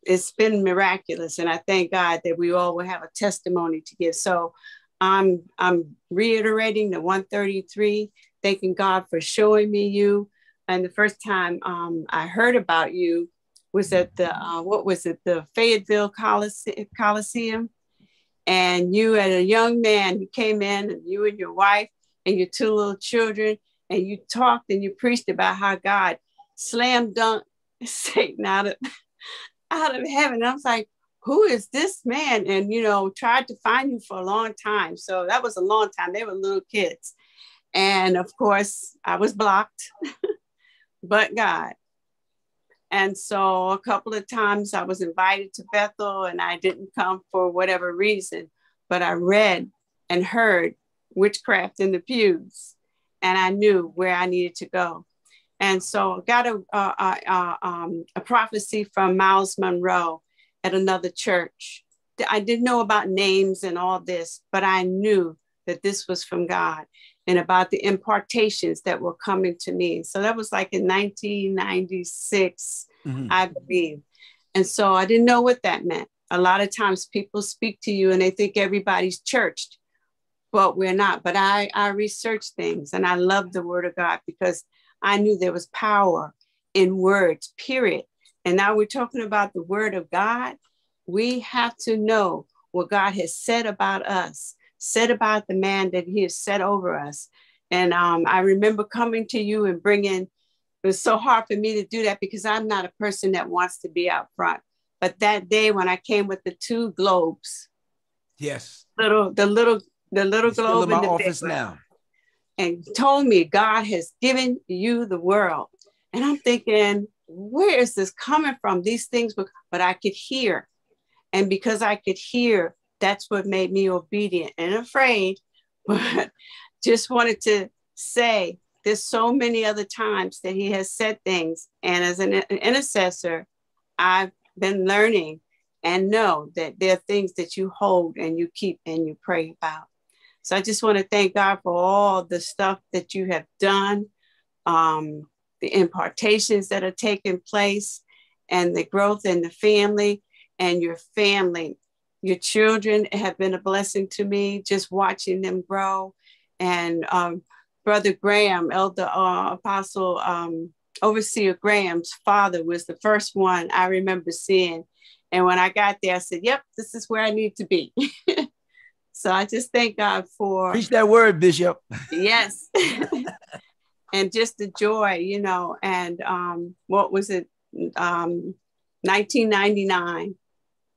it's been miraculous. And I thank God that we all will have a testimony to give. So I'm I'm reiterating the 133, thanking God for showing me you. And the first time um, I heard about you was at the uh, what was it, the Fayetteville Coliseum, Coliseum, and you had a young man who came in, and you and your wife and your two little children, and you talked and you preached about how God slam dunk Satan out of out of heaven. I was like, who is this man? And, you know, tried to find you for a long time. So that was a long time. They were little kids. And of course, I was blocked, but God. And so a couple of times I was invited to Bethel and I didn't come for whatever reason, but I read and heard witchcraft in the pews and I knew where I needed to go. And so I got a, a, a, um, a prophecy from Myles Munroe at another church. I didn't know about names and all this, but I knew that this was from God and about the impartations that were coming to me. So that was like in 1996, mm-hmm. I believe. And so I didn't know what that meant. A lot of times people speak to you and they think everybody's churched, but we're not. But I, I researched things and I love the word of God because I knew there was power in words, period. And now we're talking about the word of God. We have to know what God has said about us, said about the man that he has set over us. And um, I remember coming to you and bringing, it was so hard for me to do that because I'm not a person that wants to be out front. But that day when I came with the two globes, yes, little the little the little He's globe in my the office now and told me God has given you the world. And I'm thinking, where is this coming from? These things, but I could hear. And because I could hear, that's what made me obedient and afraid, but just wanted to say there's so many other times that he has said things. And as an intercessor, I've been learning and know that there are things that you hold and you keep and you pray about. So I just want to thank God for all the stuff that you have done, um, the impartations that are taking place, and the growth in the family and your family. Your children have been a blessing to me, just watching them grow. And um, Brother Graham, Elder uh, Apostle um, Overseer Graham's father was the first one I remember seeing. And when I got there, I said, Yep, this is where I need to be. So I just thank God for preach that word, Bishop. Yes. and just the joy, you know, and um, what was it, um, 1999,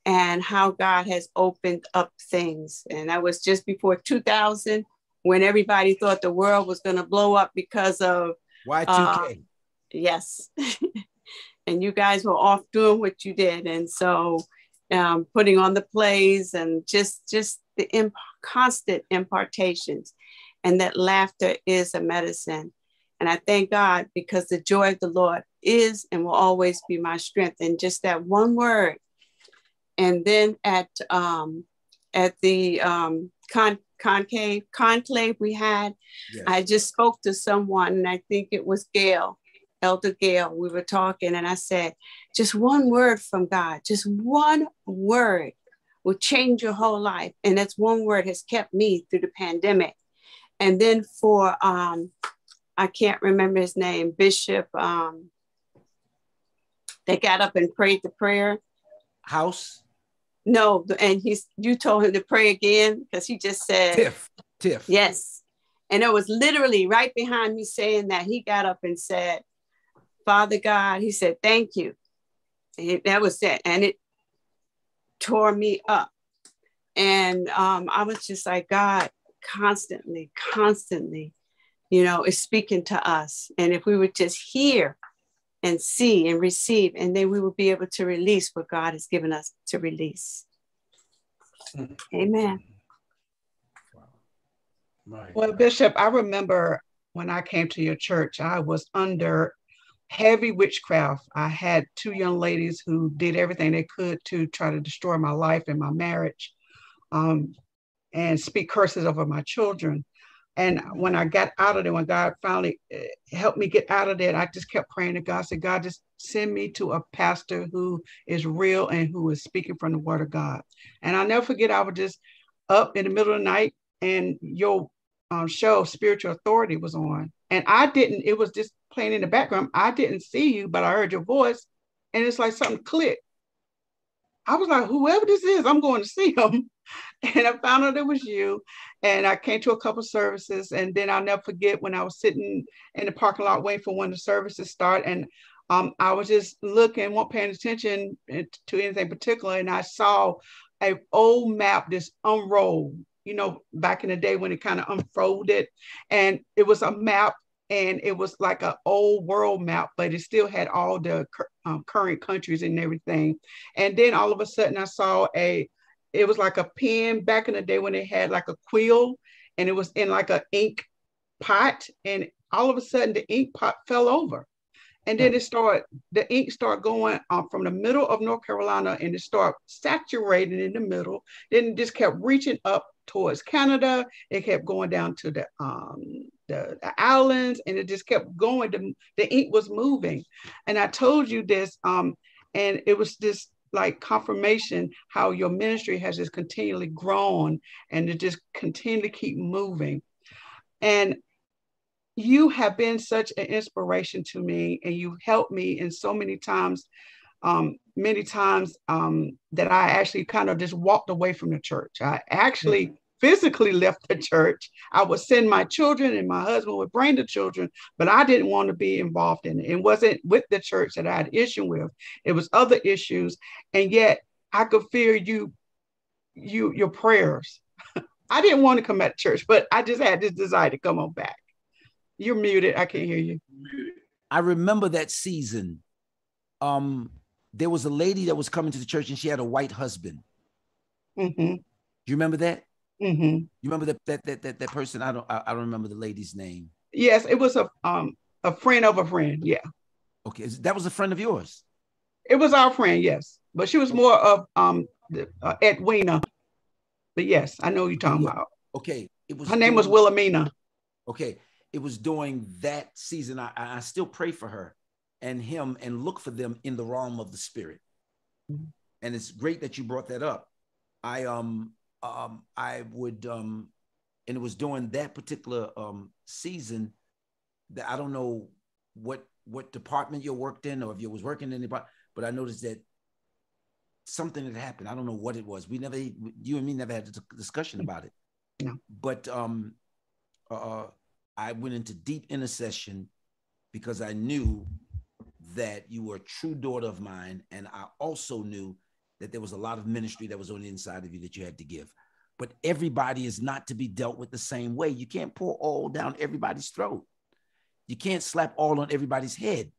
and how God has opened up things. And that was just before 2000 when everybody thought the world was going to blow up because of Y2K. Uh, yes. and you guys were off doing what you did. And so um, putting on the plays and just just the imp- constant impartations, and that laughter is a medicine. And I thank God because the joy of the Lord is and will always be my strength. And just that one word. And then at um, at the um, con- concave conclave we had, yes. I just spoke to someone, and I think it was Gail, Elder Gail. We were talking, and I said, just one word from God, just one word will change your whole life. And that's one word has kept me through the pandemic. And then for um, I can't remember his name, Bishop. Um, they got up and prayed the prayer. House. No, and he's you told him to pray again because he just said Tiff. Tiff. Yes. And it was literally right behind me saying that he got up and said, Father God, he said, thank you. And that was it. And it tore me up. And um, I was just like, God, constantly, constantly, you know, is speaking to us. And if we would just hear and see and receive, and then we will be able to release what God has given us to release. Amen. Well, Bishop, I remember when I came to your church, I was under heavy witchcraft. I had two young ladies who did everything they could to try to destroy my life and my marriage um, and speak curses over my children. And when I got out of there, when God finally eh, helped me get out of there, I just kept praying to God. I said, God, just send me to a pastor who is real and who is speaking from the word of God. And I'll never forget, I was just up in the middle of the night and your um, show, Spiritual Authority, was on. And I didn't, it was just playing in the background. I didn't see you, but I heard your voice. And it's like something clicked. I was like, whoever this is, I'm going to see him. And I found out it was you. And I came to a couple services. And then I'll never forget when I was sitting in the parking lot waiting for one of the services start. And um, I was just looking, weren't paying attention to anything particular. And I saw a old map just unrolled, you know, back in the day when it kind of unfolded. And it was a map and it was like an old world map, but it still had all the um, current countries and everything. And then all of a sudden, I saw a, it was like a pen back in the day when it had like a quill, and it was in like an ink pot, and all of a sudden the ink pot fell over. And then it started, the ink started going um, from the middle of North Carolina and it started saturating in the middle. Then it just kept reaching up towards Canada. It kept going down to the um, the, the, islands, and it just kept going. The, the ink was moving, and I told you this, um, and it was just like confirmation how your ministry has just continually grown and to just continue to keep moving. And you have been such an inspiration to me, and you've helped me in so many times um, many times um, that I actually kind of just walked away from the church. I actually physically left the church. I would send my children and my husband would bring the children, but I didn't want to be involved in it. It wasn't with the church that I had issue with. It was other issues. And yet I could feel you, you, your prayers. I didn't want to come back to church, but I just had this desire to come on back. You're muted. I can't hear you. I remember that season. Um, there was a lady that was coming to the church and she had a white husband. Mm-hmm. Do you remember that? Mm-hmm. You remember that, that that that that person? I don't I, I don't remember the lady's name. Yes, it was a um a friend of a friend. Yeah. Okay, that was a friend of yours. It was our friend, yes, but she was more of um the, uh, Edwina. But yes, I know you're talking about. Okay, it was. Her name was Wilhelmina. Okay, it was during that season. I, I still pray for her and him and look for them in the realm of the spirit. Mm-hmm. And it's great that you brought that up. I um um I would um and it was during that particular um season that I don't know what what department you worked in or if you was working in anybody, but I noticed that something had happened. I don't know what it was. We never you and me never had a discussion about it. No. But um uh I went into deep intercession because I knew that you were a true daughter of mine. And I also knew that there was a lot of ministry that was on the inside of you that you had to give. But everybody is not to be dealt with the same way. You can't pour all down everybody's throat. You can't slap all on everybody's head.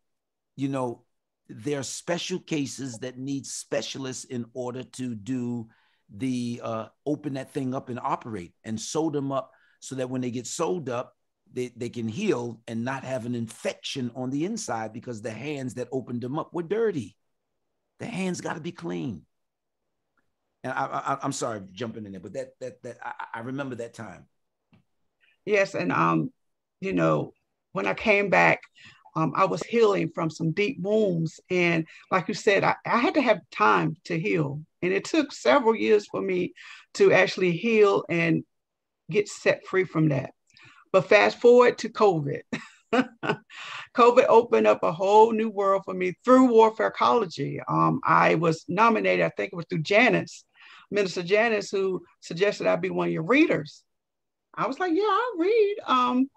You know, there are special cases that need specialists in order to do the uh, open that thing up and operate and sew them up so that when they get sewed up, they, they can heal and not have an infection on the inside because the hands that opened them up were dirty. The hands got to be clean. And I, I, am sorry jumping in there, but that that that I, I remember that time. Yes, and um, you know, when I came back, um, I was healing from some deep wounds, and like you said, I, I had to have time to heal, and it took several years for me to actually heal and get set free from that. But fast forward to COVID. COVID opened up a whole new world for me through Warfarecology. Um, I was nominated, I think it was through Janice, Minister Janice, who suggested I be one of your readers. I was like, yeah, I read. Um,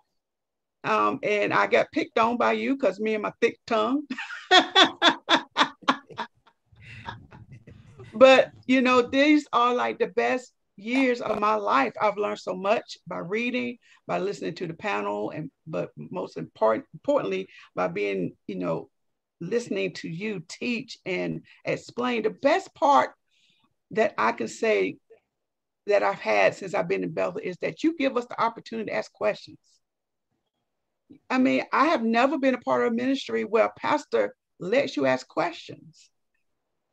Um, and I got picked on by you because me and my thick tongue. but you know, these are like the best years of my life. I've learned so much by reading, by listening to the panel, and but most important, importantly, by being, you know, listening to you teach and explain. The best part that I can say that I've had since I've been in Bethel is that you give us the opportunity to ask questions. I mean, I have never been a part of a ministry where a pastor lets you ask questions.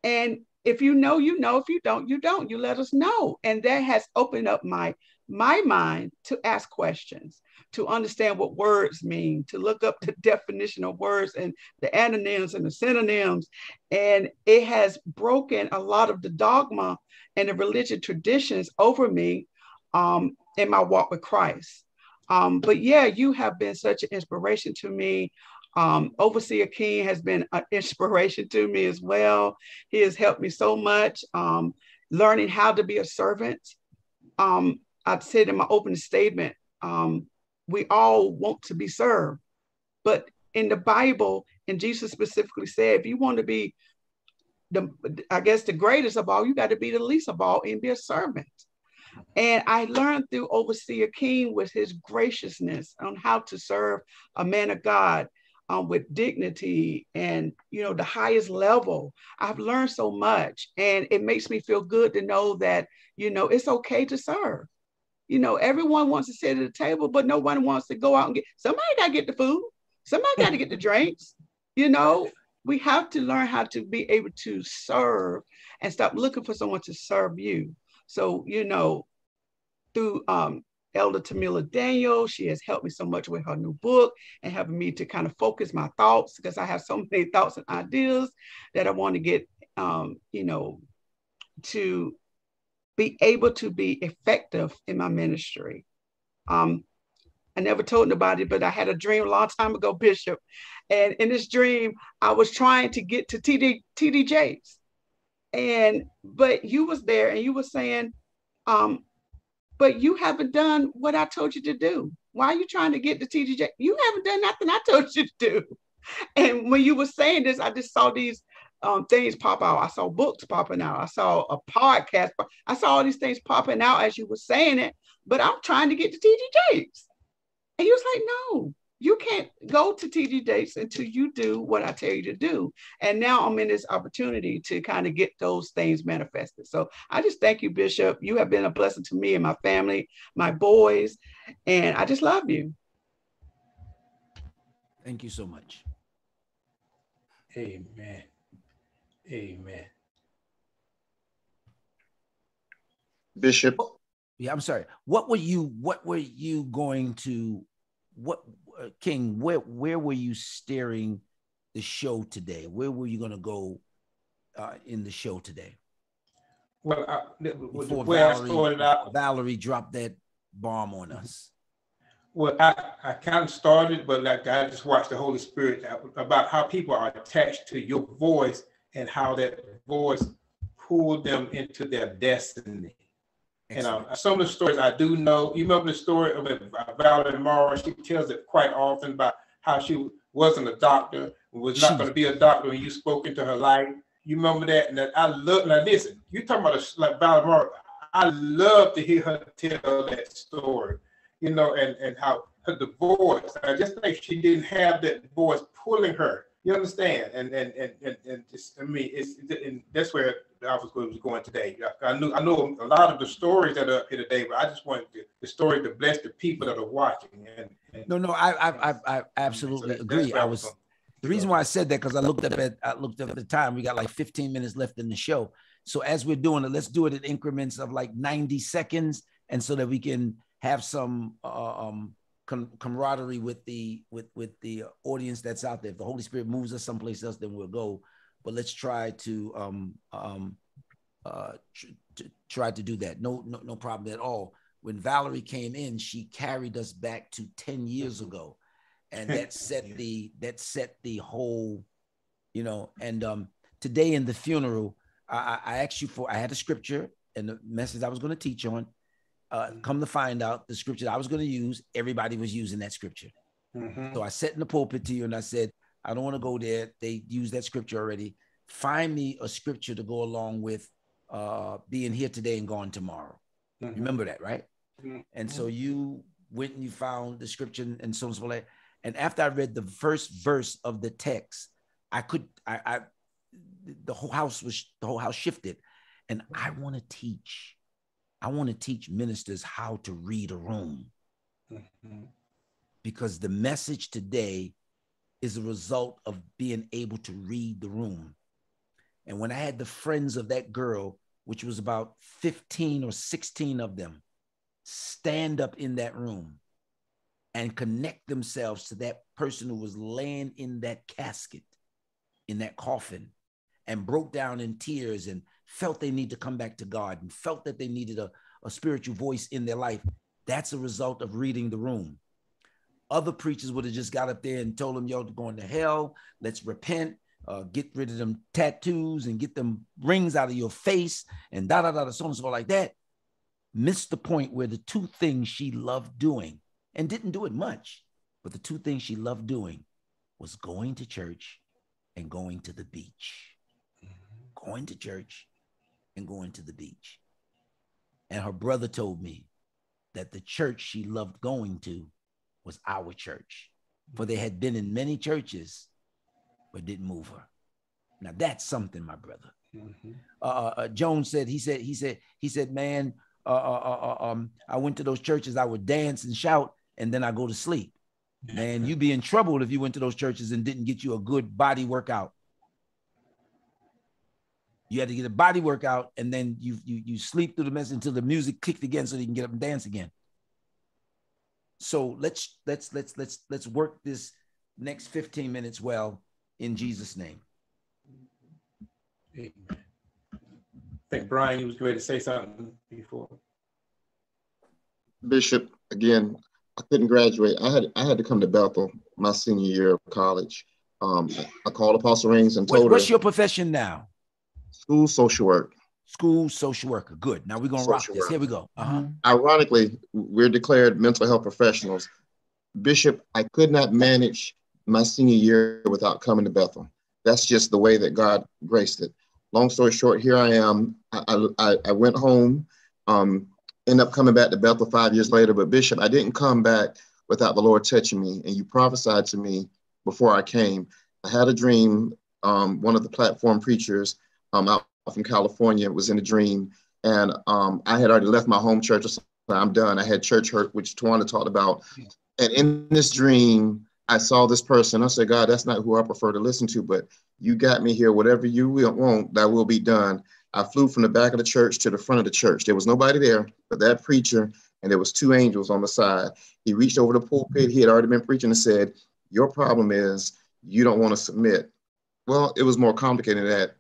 And if you know, you know. If you don't, you don't. You let us know. And that has opened up my my mind to ask questions, to understand what words mean, to look up the definition of words and the antonyms and the synonyms. And it has broken a lot of the dogma and the religious traditions over me um, in my walk with Christ. Um, but yeah, you have been such an inspiration to me. Um, Overseer King has been an inspiration to me as well. He has helped me so much um, learning how to be a servant. Um, I've said in my opening statement, um, we all want to be served. But in the Bible, and Jesus specifically said, if you want to be the, I guess the greatest of all, you got to be the least of all and be a servant. And I learned through Overseer King with his graciousness on how to serve a man of God um, with dignity and you know the highest level. I've learned so much, and it makes me feel good to know that you know it's okay to serve. You know, everyone wants to sit at the table, but no one wants to go out and get. Somebody got to get the food. Somebody got to get the drinks. You know, we have to learn how to be able to serve and stop looking for someone to serve you. So, you know, through um, Elder Tamila Daniel, she has helped me so much with her new book and helping me to kind of focus my thoughts because I have so many thoughts and ideas that I want to get, um, you know, to be able to be effective in my ministry. Um, I never told nobody, but I had a dream a long time ago, Bishop. And in this dream, I was trying to get to TD, TD Jakes and but you was there and you were saying um but you haven't done what i told you to do why are you trying to get the tdj you haven't done nothing i told you to do and when you were saying this i just saw these um, things pop out i saw books popping out i saw a podcast i saw all these things popping out as you were saying it but i'm trying to get to td jakes and he was like no you can't go to TD Jakes until you do what I tell you to do. And now I'm in this opportunity to kind of get those things manifested. So I just thank you, Bishop. You have been a blessing to me and my family, my boys, and I just love you. Thank you so much. Amen. Amen. Bishop. Yeah, I'm sorry. What were you what were you going to what uh, King, where where were you steering the show today? Where were you going to go uh, in the show today? Well, I, Before Valerie, out, Valerie dropped that bomb on us. Well, I, I kind of started, but like I just watched the Holy Spirit about how people are attached to your voice and how that voice pulled them into their destiny. And um, some of the stories I do know, you remember the story of Valerie Morrow? She tells it quite often about how she wasn't a doctor, was not going to be a doctor, and you spoke into her life. You remember that? And that I love. Now listen, you talking about a, like Valerie Morrow? I love to hear her tell that story. You know, and and how her the voice. I just think she didn't have that voice pulling her. You understand? And and and and, and just I mean, it's and that's where I was going today. I knew I know a lot of the stories that are up here today, but I just wanted the, the story to bless the people that are watching. And, and no, no, I I I, I absolutely so agree. I was the reason why I said that because I looked up at I looked up at the time. We got like 15 minutes left in the show. So as we're doing it, let's do it in increments of like 90 seconds, and so that we can have some uh, um, com- camaraderie with the with with the audience that's out there. If the Holy Spirit moves us someplace else, then we'll go but let's try to um, um, uh, tr- to try to do that. No, no, no problem at all. When Valerie came in, she carried us back to 10 years ago. And that set the that set the whole, you know, and um today in the funeral, I, I asked you for I had a scripture and the message I was going to teach on. Uh, come to find out, the scripture I was going to use, everybody was using that scripture. Mm-hmm. So I sat in the pulpit to you and I said, I don't want to go there. They use that scripture already. Find me a scripture to go along with uh, being here today and gone tomorrow. Mm-hmm. Remember that, right? Mm-hmm. And so you went and you found the scripture and so on and so forth. And after I read the first verse of the text, I could, I, I the whole house was, the whole house shifted. And I want to teach, I want to teach ministers how to read a room. Mm-hmm. Because the message today is a result of being able to read the room. And when I had the friends of that girl, which was about 15 or 16 of them, stand up in that room and connect themselves to that person who was laying in that casket, in that coffin, and broke down in tears and felt they need to come back to God and felt that they needed a, a spiritual voice in their life. That's a result of reading the room. Other preachers would have just got up there and told them, yo, going to hell. Let's repent, uh, get rid of them tattoos and get them rings out of your face and da da da, so on and so forth like that. Missed the point where the two things she loved doing and didn't do it much, but the two things she loved doing was going to church and going to the beach. Going to church and going to the beach. And her brother told me that the church she loved going to was our church. For they had been in many churches, but didn't move her. Now that's something, my brother. Mm-hmm. Uh, uh, uh Jones said, he said, he said, he said, man, uh, uh, uh, um, I went to those churches, I would dance and shout, and then I go to sleep. Man, you'd be in trouble if you went to those churches and didn't get you a good body workout. You had to get a body workout, and then you you you sleep through the mess until the music kicked again, so you can get up and dance again. So let's let's let's let's let's work this next 15 minutes well in Jesus' name. Amen. I think Brian, you was ready to say something before. Bishop, again, I couldn't graduate. I had I had to come to Bethel my senior year of college. Um, I called Apostle Rings and told what, what's her. What's your profession now? School social work. School social worker. Good. Now we're gonna social rock this. Work. Here we go. Uh-huh. Ironically, we're declared mental health professionals. Bishop, I could not manage my senior year without coming to Bethel. That's just the way that God graced it. Long story short, here I am. I, I, I went home, um, ended up coming back to Bethel five years later. But Bishop, I didn't come back without the Lord touching me. And you prophesied to me before I came. I had a dream. Um, one of the platform preachers um, out from California It was in a dream. And um, I had already left my home church. I'm done. I had church hurt, which Tawana talked about. And in this dream, I saw this person. I said, God, that's not who I prefer to listen to, but you got me here. Whatever you want, that will be done. I flew from the back of the church to the front of the church. There was nobody there but that preacher, and there was two angels on the side. He reached over the pulpit. He had already been preaching and said, Your problem is you don't want to submit. Well, it was more complicated than that.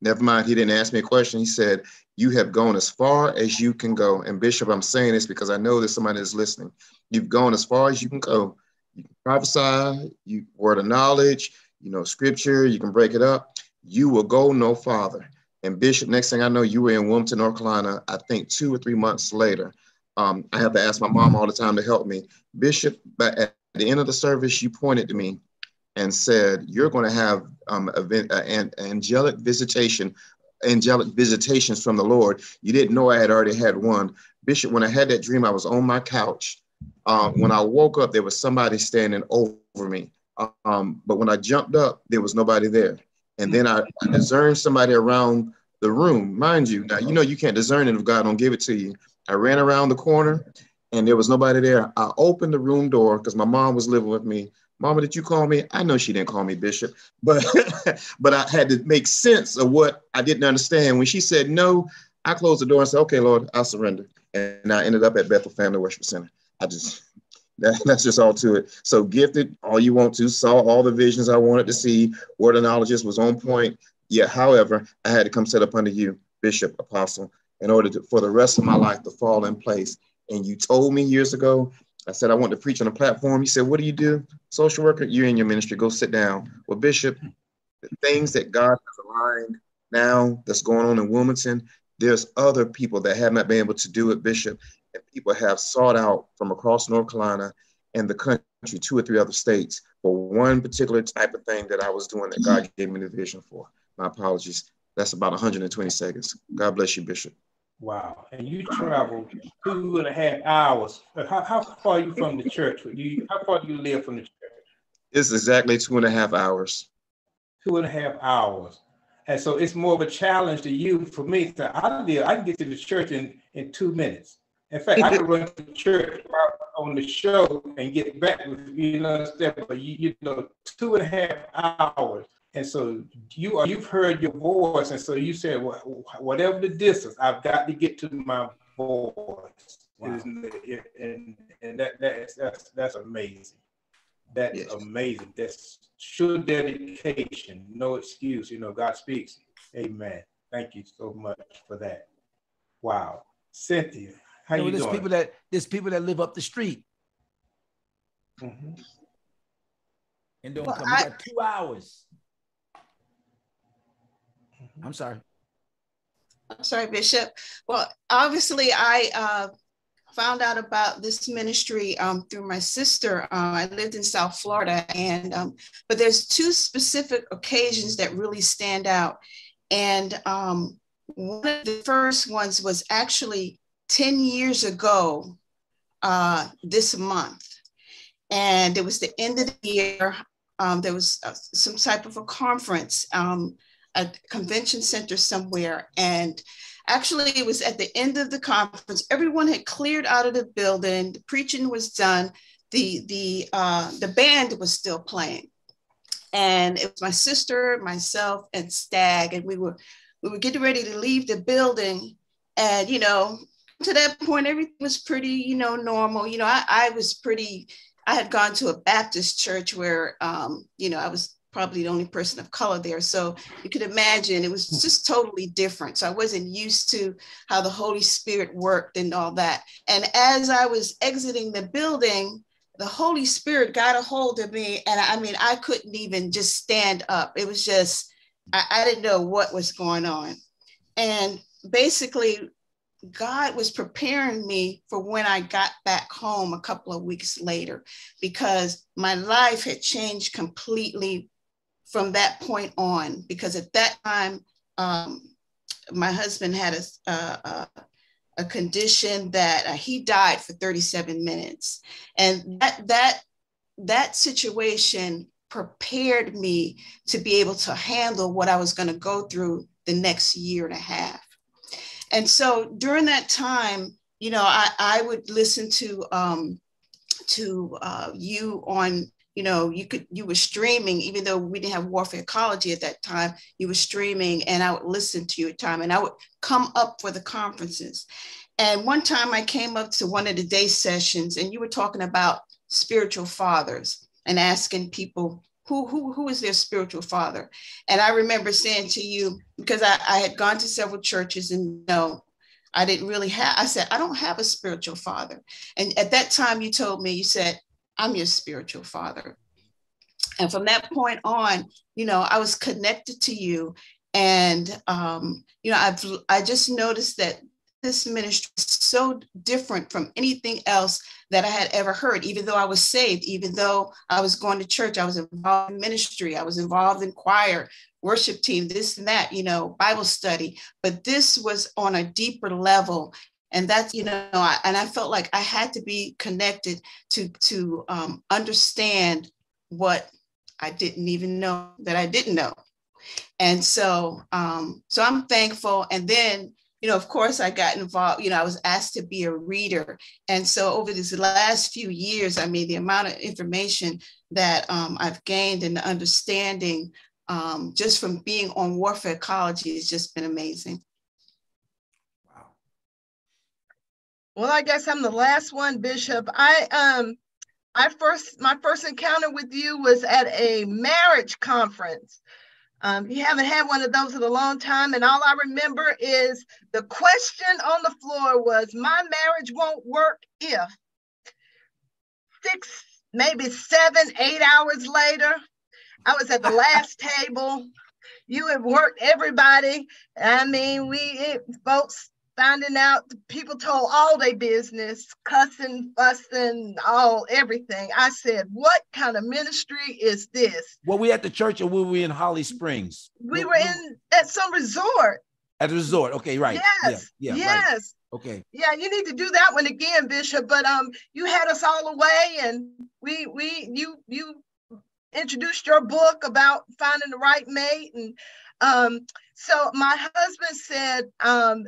Never mind, he didn't ask me a question. He said, You have gone as far as you can go. And Bishop, I'm saying this because I know there's somebody that's listening. You've gone as far as you can go you can prophesy, you word of knowledge, you know, scripture, you can break it up. You will go no farther. And Bishop, next thing I know, you were in Wilmington, North Carolina, I think two or three months later. Um, I have to ask my mom all the time to help me. Bishop, but at the end of the service, you pointed to me and said, You're going to have um, event, uh, an angelic visitation, angelic visitations from the Lord. You didn't know I had already had one. Bishop, when I had that dream, I was on my couch um, when I woke up, there was somebody standing over me. Um, but when I jumped up, there was nobody there. And then I, I discerned somebody around the room. Mind you, now you know you can't discern it if God don't give it to you. I ran around the corner and there was nobody there. I opened the room door because my mom was living with me. Mama, did you call me? I know she didn't call me Bishop, but but I had to make sense of what I didn't understand. When she said no, I closed the door and said, "Okay, Lord, I'll surrender." And I ended up at Bethel Family Worship Center. I just that, that's just all to it. So gifted, all you want to, saw all the visions I wanted to see. Word of knowledge was on point. Yet, however, I had to come set up under you, Bishop, Apostle, in order to, for the rest of my life to fall in place. And you told me years ago, I said I want to preach on a platform. You said, "What do you do, social worker? You're in your ministry. Go sit down." Well, Bishop, the things that God has aligned now that's going on in Wilmington, there's other people that have not been able to do it, Bishop and people have sought out from across North Carolina and the country, two or three other states for one particular type of thing that I was doing that God gave me the vision for. My apologies. That's about 120 seconds. God bless you, Bishop. Wow. And you traveled two and a half hours. How, how far are you from the church? You, how far do you live from the church? It's exactly two and a half hours. Two and a half hours. And so it's more of a challenge to you for me. So I, live, I can get to the church in, in two minutes. In fact, I could run to the church on the show and get back with you, you know, but you, you know, two and a half hours and so you are, you've heard your voice, and so you said, well, whatever the distance, I've got to get to my voice. Wow. And, and that, that's, that's, that's amazing. That's yes. amazing. That's sure dedication, no excuse. You know, God speaks. Amen. Thank you so much for that. Wow. Cynthia, how you, know, you there's doing? people that there's people that live up the street. Mm-hmm. And don't well, come. I, got two hours. I'm sorry. I'm sorry, Bishop. Well, obviously, I uh, found out about this ministry um, through my sister. Uh, I lived in South Florida, and um, but there's two specific occasions that really stand out. And um, one of the first ones was actually 10 years ago uh, this month. And it was the end of the year. Um, there was uh, some type of a conference. A convention center somewhere. And actually, it was at the end of the conference. Everyone had cleared out of the building. The preaching was done. The the uh, the band was still playing, and it was my sister, myself, and Stag, and we were we were getting ready to leave the building. And you know, to that point, everything was pretty, you know, normal. You know, I, I was pretty. I had gone to a Baptist church where, um, you know, I was probably the only person of color there. So you could imagine it was hmm. just totally different. So I wasn't used to how the Holy Spirit worked and all that. And as I was exiting the building, the Holy Spirit got a hold of me. And I mean, I couldn't even just stand up. It was just, I, I didn't know what was going on. And basically, God was preparing me for when I got back home a couple of weeks later because my life had changed completely from that point on, because at that time, um, my husband had a, a, a condition that uh, he died for 37 minutes. And that, that, that situation prepared me to be able to handle what I was going to go through the next year and a half. And so during that time, you know, I, I would listen to um, to uh, you on you know, you could you were streaming, even though we didn't have Warfarecology at that time, you were streaming and I would listen to you at time and I would come up for the conferences. And one time I came up to one of the day sessions and you were talking about spiritual fathers and asking people who, who, who is their spiritual father? And I remember saying to you, because I, I had gone to several churches and no, I didn't really have, I said, I don't have a spiritual father. And at that time you told me, you said, I'm your spiritual father. And from that point on, you know, I was connected to you. And, um, you know, I've, I just noticed that this ministry is so different from anything else that I had ever heard, even though I was saved, even though I was going to church, I was involved in ministry, I was involved in choir, worship team, this and that, you know, Bible study. But this was on a deeper level and that's you know I, and i felt like i had to be connected to to um, understand what i didn't even know that i didn't know. And so um, so i'm thankful. And then you know of course i got involved you know i was asked to be a reader. And so over these last few years i mean the amount of information that um, i've gained and the understanding um, just from being on Warfarecology has just been amazing Well, I guess I'm the last one, Bishop. I um I first my first encounter with you was at a marriage conference. Um, you haven't had one of those in a long time, and all I remember is the question on the floor was, "My marriage won't work if." Six, maybe seven, eight hours later, I was at the last table. You had worked everybody. I mean, we it, folks finding out people told all their business, cussing, fussing, all everything. I said, "What kind of ministry is this?" Were we at the church or were we in Holly Springs? We were in at some resort. At a resort. Okay, right. Yes. Yeah. yeah yes. Right. Okay. Yeah, you need to do that one again, Bishop. But um, you had us all away, and we we you you introduced your book about finding the right mate, and um, so my husband said, um,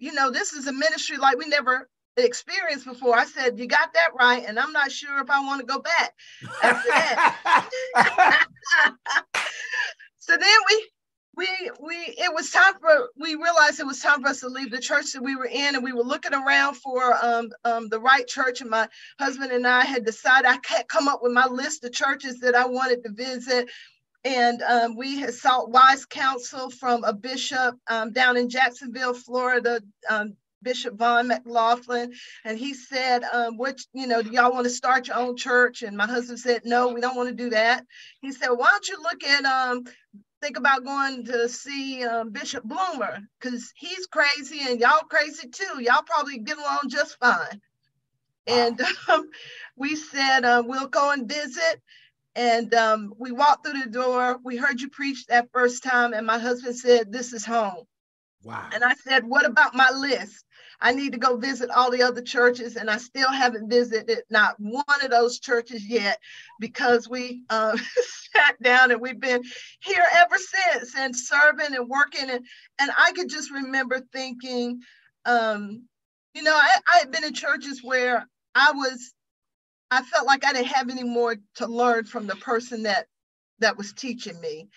you know, this is a ministry like we never experienced before. I said, you got that right, and I'm not sure if I want to go back after that. so then we we we it was time for we realized it was time for us to leave the church that we were in and we were looking around for um, um, the right church and my husband and i had decided i can't come up with my list of churches that i wanted to visit and um, we had sought wise counsel from a bishop um, down in Jacksonville, Florida, um, Bishop Vaughn McLaughlin, and he said, um, "Which you know, do y'all want to start your own church?" And my husband said, "No, we don't want to do that." He said, "Why don't you look at um, think about going to see um, Bishop Bloomer because he's crazy and y'all crazy too. Y'all probably get along just fine." Wow. And um, we said, uh, "We'll go and visit." And um, we walked through the door. We heard you preach that first time, and my husband said, This is home. Wow. And I said, What about my list? I need to go visit all the other churches, and I still haven't visited not one of those churches yet because we uh, sat down and we've been here ever since and serving and working. And, and I could just remember thinking, um, you know, I, I had been in churches where I was I felt like I didn't have any more to learn from the person that that was teaching me.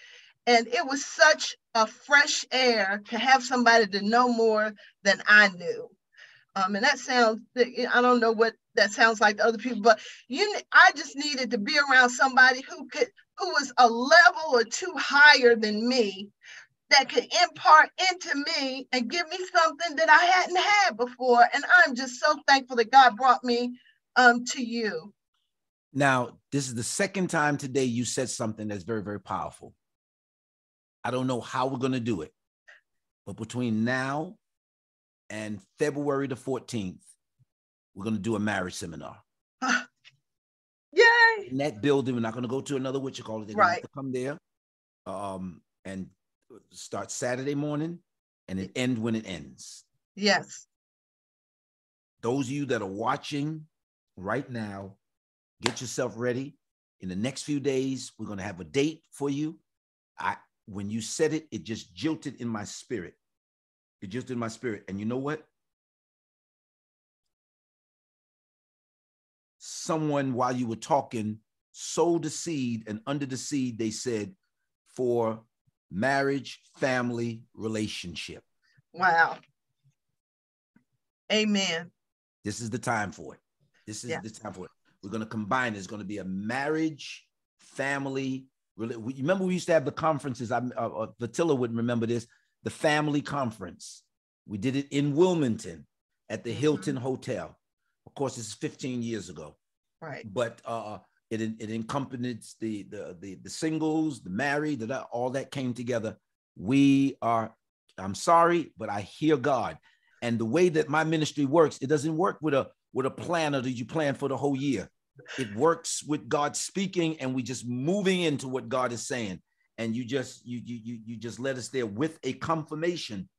And it was such a fresh air to have somebody to know more than I knew. Um, and that sounds, I don't know what that sounds like to other people, but you, I just needed to be around somebody who could, who was a level or two higher than me that could impart into me and give me something that I hadn't had before. And I'm just so thankful that God brought me um, to you. Now, this is the second time today you said something that's very, very powerful. I don't know how we're going to do it, but between now and February the 14th, we're going to do a marriage seminar. Yay! In that building, we're not going to go to another what you call it. They're right. to come there um, and start Saturday morning and it end when it ends. Yes. Those of you that are watching right now. Get yourself ready. In the next few days, we're going to have a date for you. I when you said it, it just jilted in my spirit. It jilted in my spirit. And you know what? Someone, while you were talking, sowed the seed, and under the seed, they said, for marriage, family, relationship. Wow. Amen. This is the time for it. This is yeah. the time for it. We're going to combine. It's going to be a marriage, family. Remember, we used to have the conferences. I, uh, uh, Vatilla would remember this. The family conference. We did it in Wilmington at the mm-hmm. Hilton Hotel. Of course, this is 15 years ago. Right. But uh, it it encompasses the the the, the singles, the married, the, all that came together. We are. I'm sorry, but I hear God, and the way that my ministry works, it doesn't work with a with a planner that you plan for the whole year. It works with God speaking, and we just moving into what God is saying. And you just you you you you just let us there with a confirmation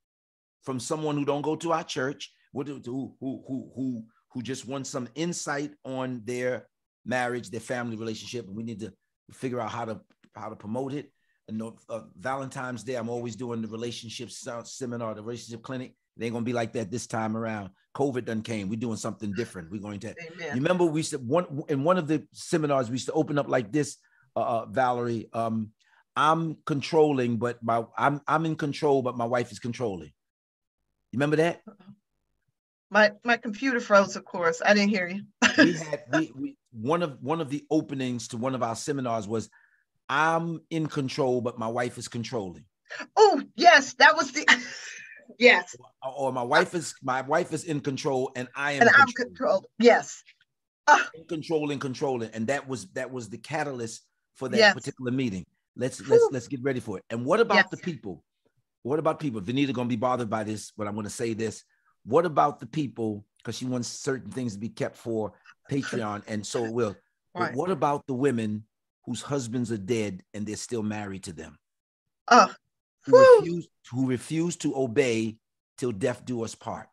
from someone who don't go to our church, who who who who who just wants some insight on their marriage, their family relationship, and we need to figure out how to how to promote it. And uh, Valentine's Day, I'm always doing the relationship seminar, the relationship clinic. It ain't gonna be like that this time around. COVID done came. We're doing something different. We're going to. Amen. You remember we said one in one of the seminars we used to open up like this, uh, uh, Valerie. Um, I'm controlling, but my I'm I'm in control, but my wife is controlling. You remember that? My my computer froze. Of course, I didn't hear you. we had we, we one of one of the openings to one of our seminars was I'm in control, but my wife is controlling. Oh yes, that was the. Yes. Or, my wife is my wife is in control and I am and I'm controlled. Yes. Uh, controlling, controlling. And that was that was the catalyst for that yes. particular meeting. Let's let's let's get ready for it. And what about yes. the people? What about people? Vanita gonna be bothered by this, but I'm gonna say this. what about the people? Because she wants certain things to be kept for Patreon, and so it will. Right. But what about the women whose husbands are dead and they're still married to them? Uh, who, refuse, who refuse to obey till death do us part.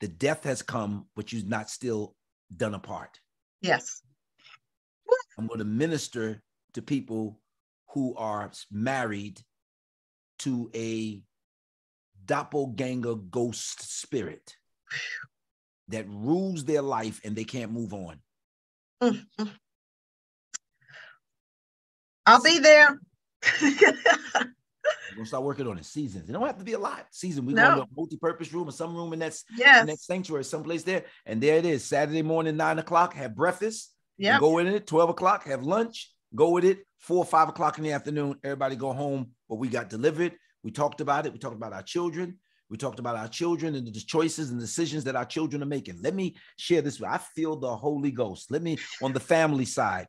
The death has come, but you've not still done a part. Yes. I'm going to minister to people who are married to a doppelganger ghost spirit that rules their life and they can't move on. Mm-hmm. I'll be there. We're start working on it. Seasons. It don't have to be a lot. Season. We no. go to a multi-purpose room or some room in that, yes. in that sanctuary, someplace there. And there it is. Saturday morning, nine o'clock, have breakfast. Yeah. Go in it, 12 o'clock, have lunch, go with it, four or five o'clock in the afternoon. Everybody go home. But we got delivered. We talked about it. We talked about our children. We talked about our children and the choices and decisions that our children are making. Let me share this. I feel the Holy Ghost. Let me on the family side,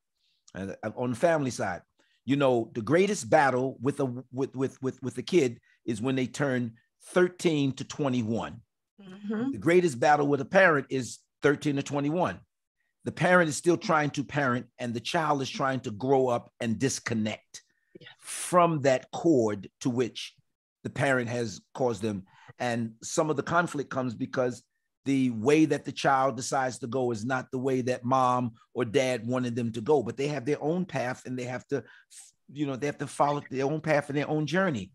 uh, on the family side, you know, the greatest battle with a with with with with a kid is when they turn 13 to 21. Mm-hmm. The greatest battle with a parent is 13 to 21. The parent is still trying to parent, and the child is trying to grow up and disconnect yeah. from that cord to which the parent has caused them. And some of the conflict comes because the way that the child decides to go is not the way that mom or dad wanted them to go, but they have their own path and they have to, you know, they have to follow their own path and their own journey.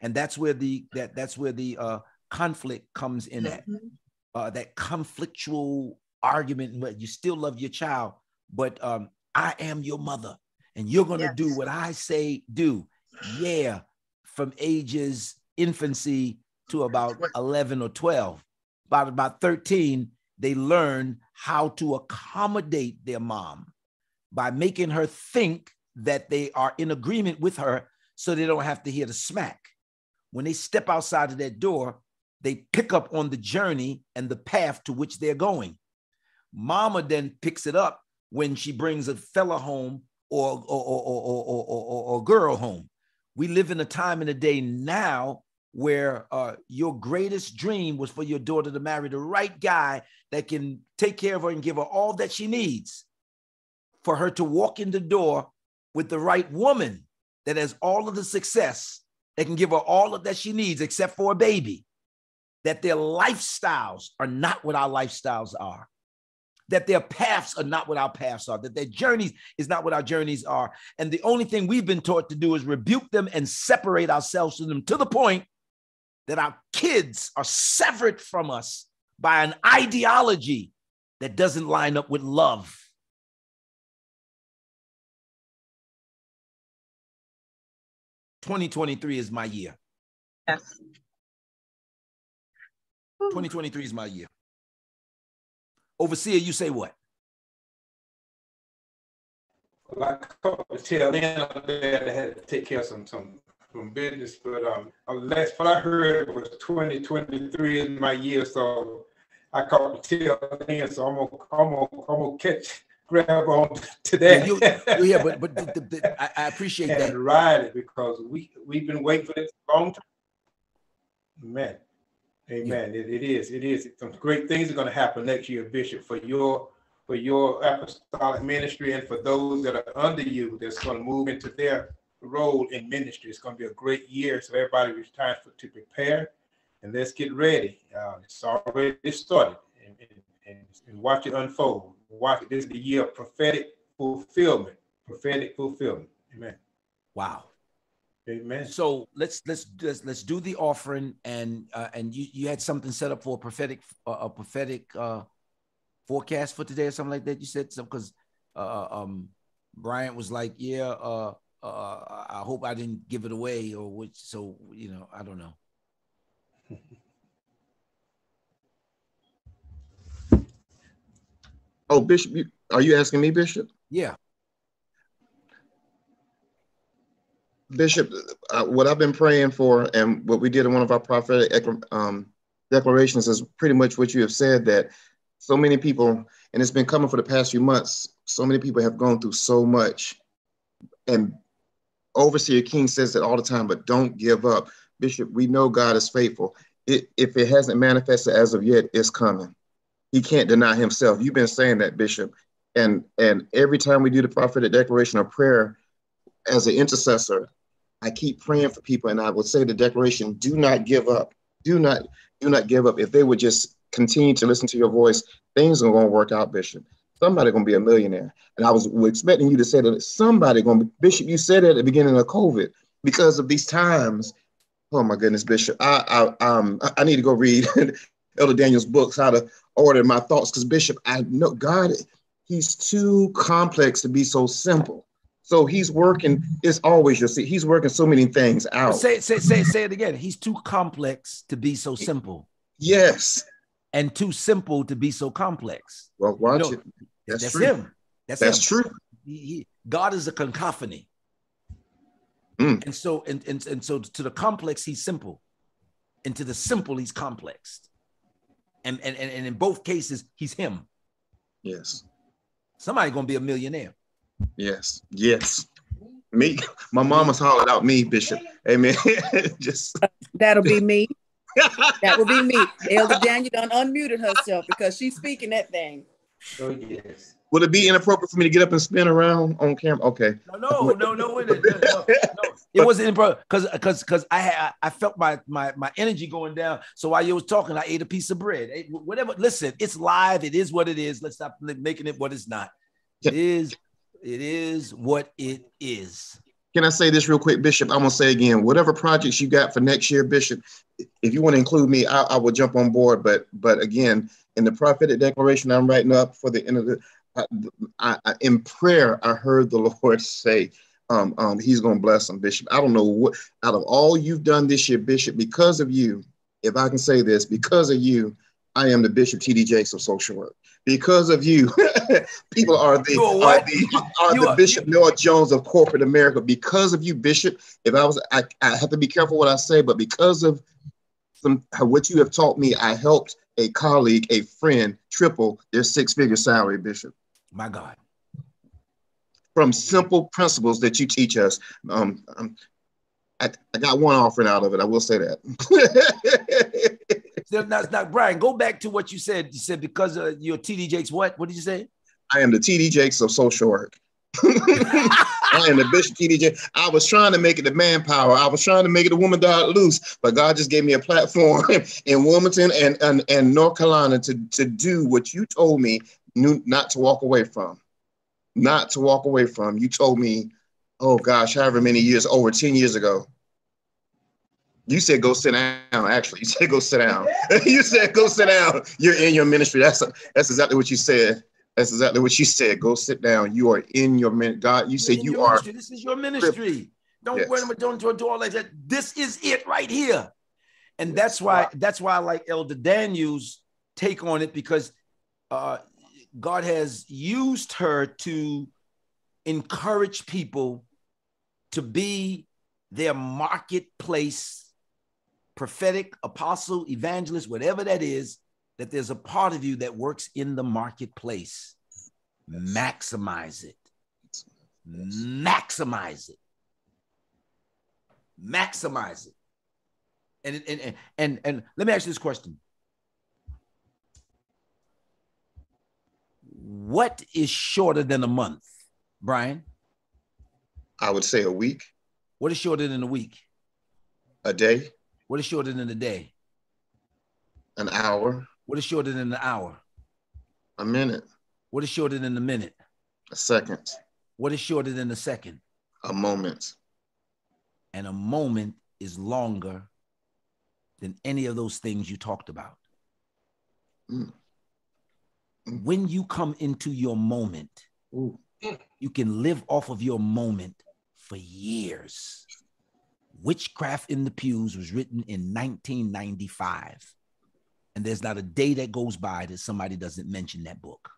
And that's where the that that's where the uh, conflict comes in at mm-hmm. uh, that conflictual argument. But you still love your child, but um, I am your mother, and you're gonna yes. do what I say do. Yeah, from ages infancy to about 11 or 12. About about 13, they learn how to accommodate their mom by making her think that they are in agreement with her so they don't have to hear the smack. When they step outside of that door, they pick up on the journey and the path to which they're going. Mama then picks it up when she brings a fella home or or, or, or, or, or, or girl home. We live in a time and a day now where uh, your greatest dream was for your daughter to marry the right guy that can take care of her and give her all that she needs, for her to walk in the door with the right woman that has all of the success that can give her all of that she needs except for a baby, that their lifestyles are not what our lifestyles are that their paths are not what our paths are, that their journeys is not what our journeys are. And the only thing we've been taught to do is rebuke them and separate ourselves from them to the point that our kids are severed from us by an ideology that doesn't line up with love. Twenty twenty three is my year. Yes. 2023 is my year. Overseer, you say what? Well, I caught the tail end of that. I had to take care of some some from business, but um, last what I heard was 2023 is my year, so I caught the tail end. So I'm gonna I'm gonna, I'm gonna catch grab on today. Yeah, you, yeah but but the, the, the, I, I, appreciate and that. ride it because we we've been waiting for this long time. Man. Amen. Yeah. It, it is. It is. Some great things are going to happen next year, Bishop, for your for your apostolic ministry and for those that are under you that's going to move into their role in ministry. It's going to be a great year. So everybody, it's time for, to prepare and let's get ready. Uh, it's already started and, and, and, watch it unfold. Watch it. This is the year of prophetic fulfillment. Prophetic fulfillment. Amen. Wow. Amen. So let's let's let's, let's do the offering and uh, and you you had something set up for a prophetic uh, a prophetic uh, forecast for today or something like that. You said something because uh, um Bryant was like, yeah, uh, uh, I hope I didn't give it away or which. So you know, I don't know. oh, Bishop, you, are you asking me, Bishop? Yeah. Bishop, uh, what I've been praying for and what we did in one of our prophetic um, declarations is pretty much what you have said that so many people, and it's been coming for the past few months, so many people have gone through so much. And Overseer King says it all the time, but don't give up. Bishop, we know God is faithful. it, if it hasn't manifested as of yet, it's coming. He can't deny himself. You've been saying that, Bishop. And and every time we do the prophetic declaration of prayer, as an intercessor, I keep praying for people, and I would say the declaration: Do not give up. Do not do not give up. If they would just continue to listen to your voice, things are going to work out, Bishop. Somebody going to be a millionaire. And I was expecting you to say that somebody going to be, Bishop, you said it at the beginning of COVID because of these times. Oh my goodness, Bishop. I, I, um, I need to go read Elder Daniel's books, How to Order My Thoughts, because Bishop, I know God, he's too complex to be so simple. So he's working, it's always you'll see, he's working so many things out. Say, say, say, say it again. He's too complex to be so simple. Yes. And too simple to be so complex. Well, watch you know, it. That's, that's him. That's, that's him. true. He, he, God is a cacophony. Mm. And so, and, and, and so to the complex, he's simple. And to the simple, he's complex. And, and, and in both cases, he's him. Yes. Somebody gonna be a millionaire. Yes. Yes. Me, my mama's hollered out me, Bishop. Amen. Just that'll be me. that will be me. Elder Daniel done unmuted herself because she's speaking that thing. Oh yes. Would it be inappropriate for me to get up and spin around on camera? Okay. No, no, no, no, it, no, no, it wasn't because because because I had I felt my my my energy going down. So while you was talking, I ate a piece of bread. Whatever. Listen, it's live. It is what it is. Let's stop making it what it's not. It is. It is what it is. Can I say this real quick, Bishop? I'm gonna say again, whatever projects you got for next year, Bishop, if you want to include me, I, I will jump on board. But but again, in the prophetic declaration I'm writing up for the end of the I, I, in prayer, I heard the Lord say, um, um, He's going to bless them, Bishop. I don't know what, out of all you've done this year, Bishop, because of you, if I can say this, because of you, I am the Bishop T.D. Jakes of social work. Because of you, people are the are the, are the are, Bishop you, Noah Jones of corporate America. Because of you, Bishop, if I was, I, I have to be careful what I say, but because of some what you have taught me, I helped a colleague, a friend, triple their six-figure salary, Bishop. My God. From simple principles that you teach us. Um, um, I, I got one offering out of it. I will say that. That's not Brian. Go back to what you said. You said because uh, your TD Jakes. What? What did you say? I am the TD Jakes of social work. I am the Bishop TDJ. I was trying to make it the manpower. I was trying to make it a woman dog loose, but God just gave me a platform in Wilmington and, and, and North Carolina to, to do what you told me not to walk away from. Not to walk away from. You told me, oh gosh, however many years, over 10 years ago. You said go sit down. Actually, you said go sit down. you said go sit down. You're in your ministry. That's that's exactly what you said. That's exactly what you said. Go sit down. You are in your ministry. God, you say you are. Ministry. This is your ministry. Don't yes. worry about don't, don't do all that. This is it right here. And that's why that's why I like Elder Daniel's take on it because uh, God has used her to encourage people to be their marketplace prophetic apostle evangelist whatever that is that there's a part of you that works in the marketplace maximize it maximize it maximize it and and and and let me ask you this question what is shorter than a month, Brian? I would say a week. What is shorter than a week? A day. What is shorter than a day? An hour. What is shorter than an hour? A minute. What is shorter than a minute? A second. What is shorter than a second? A moment. And a moment is longer than any of those things you talked about. Mm when you come into your moment, Ooh. you can live off of your moment for years. Witchcraft in the Pews was written in 1995. And there's not a day that goes by that somebody doesn't mention that book.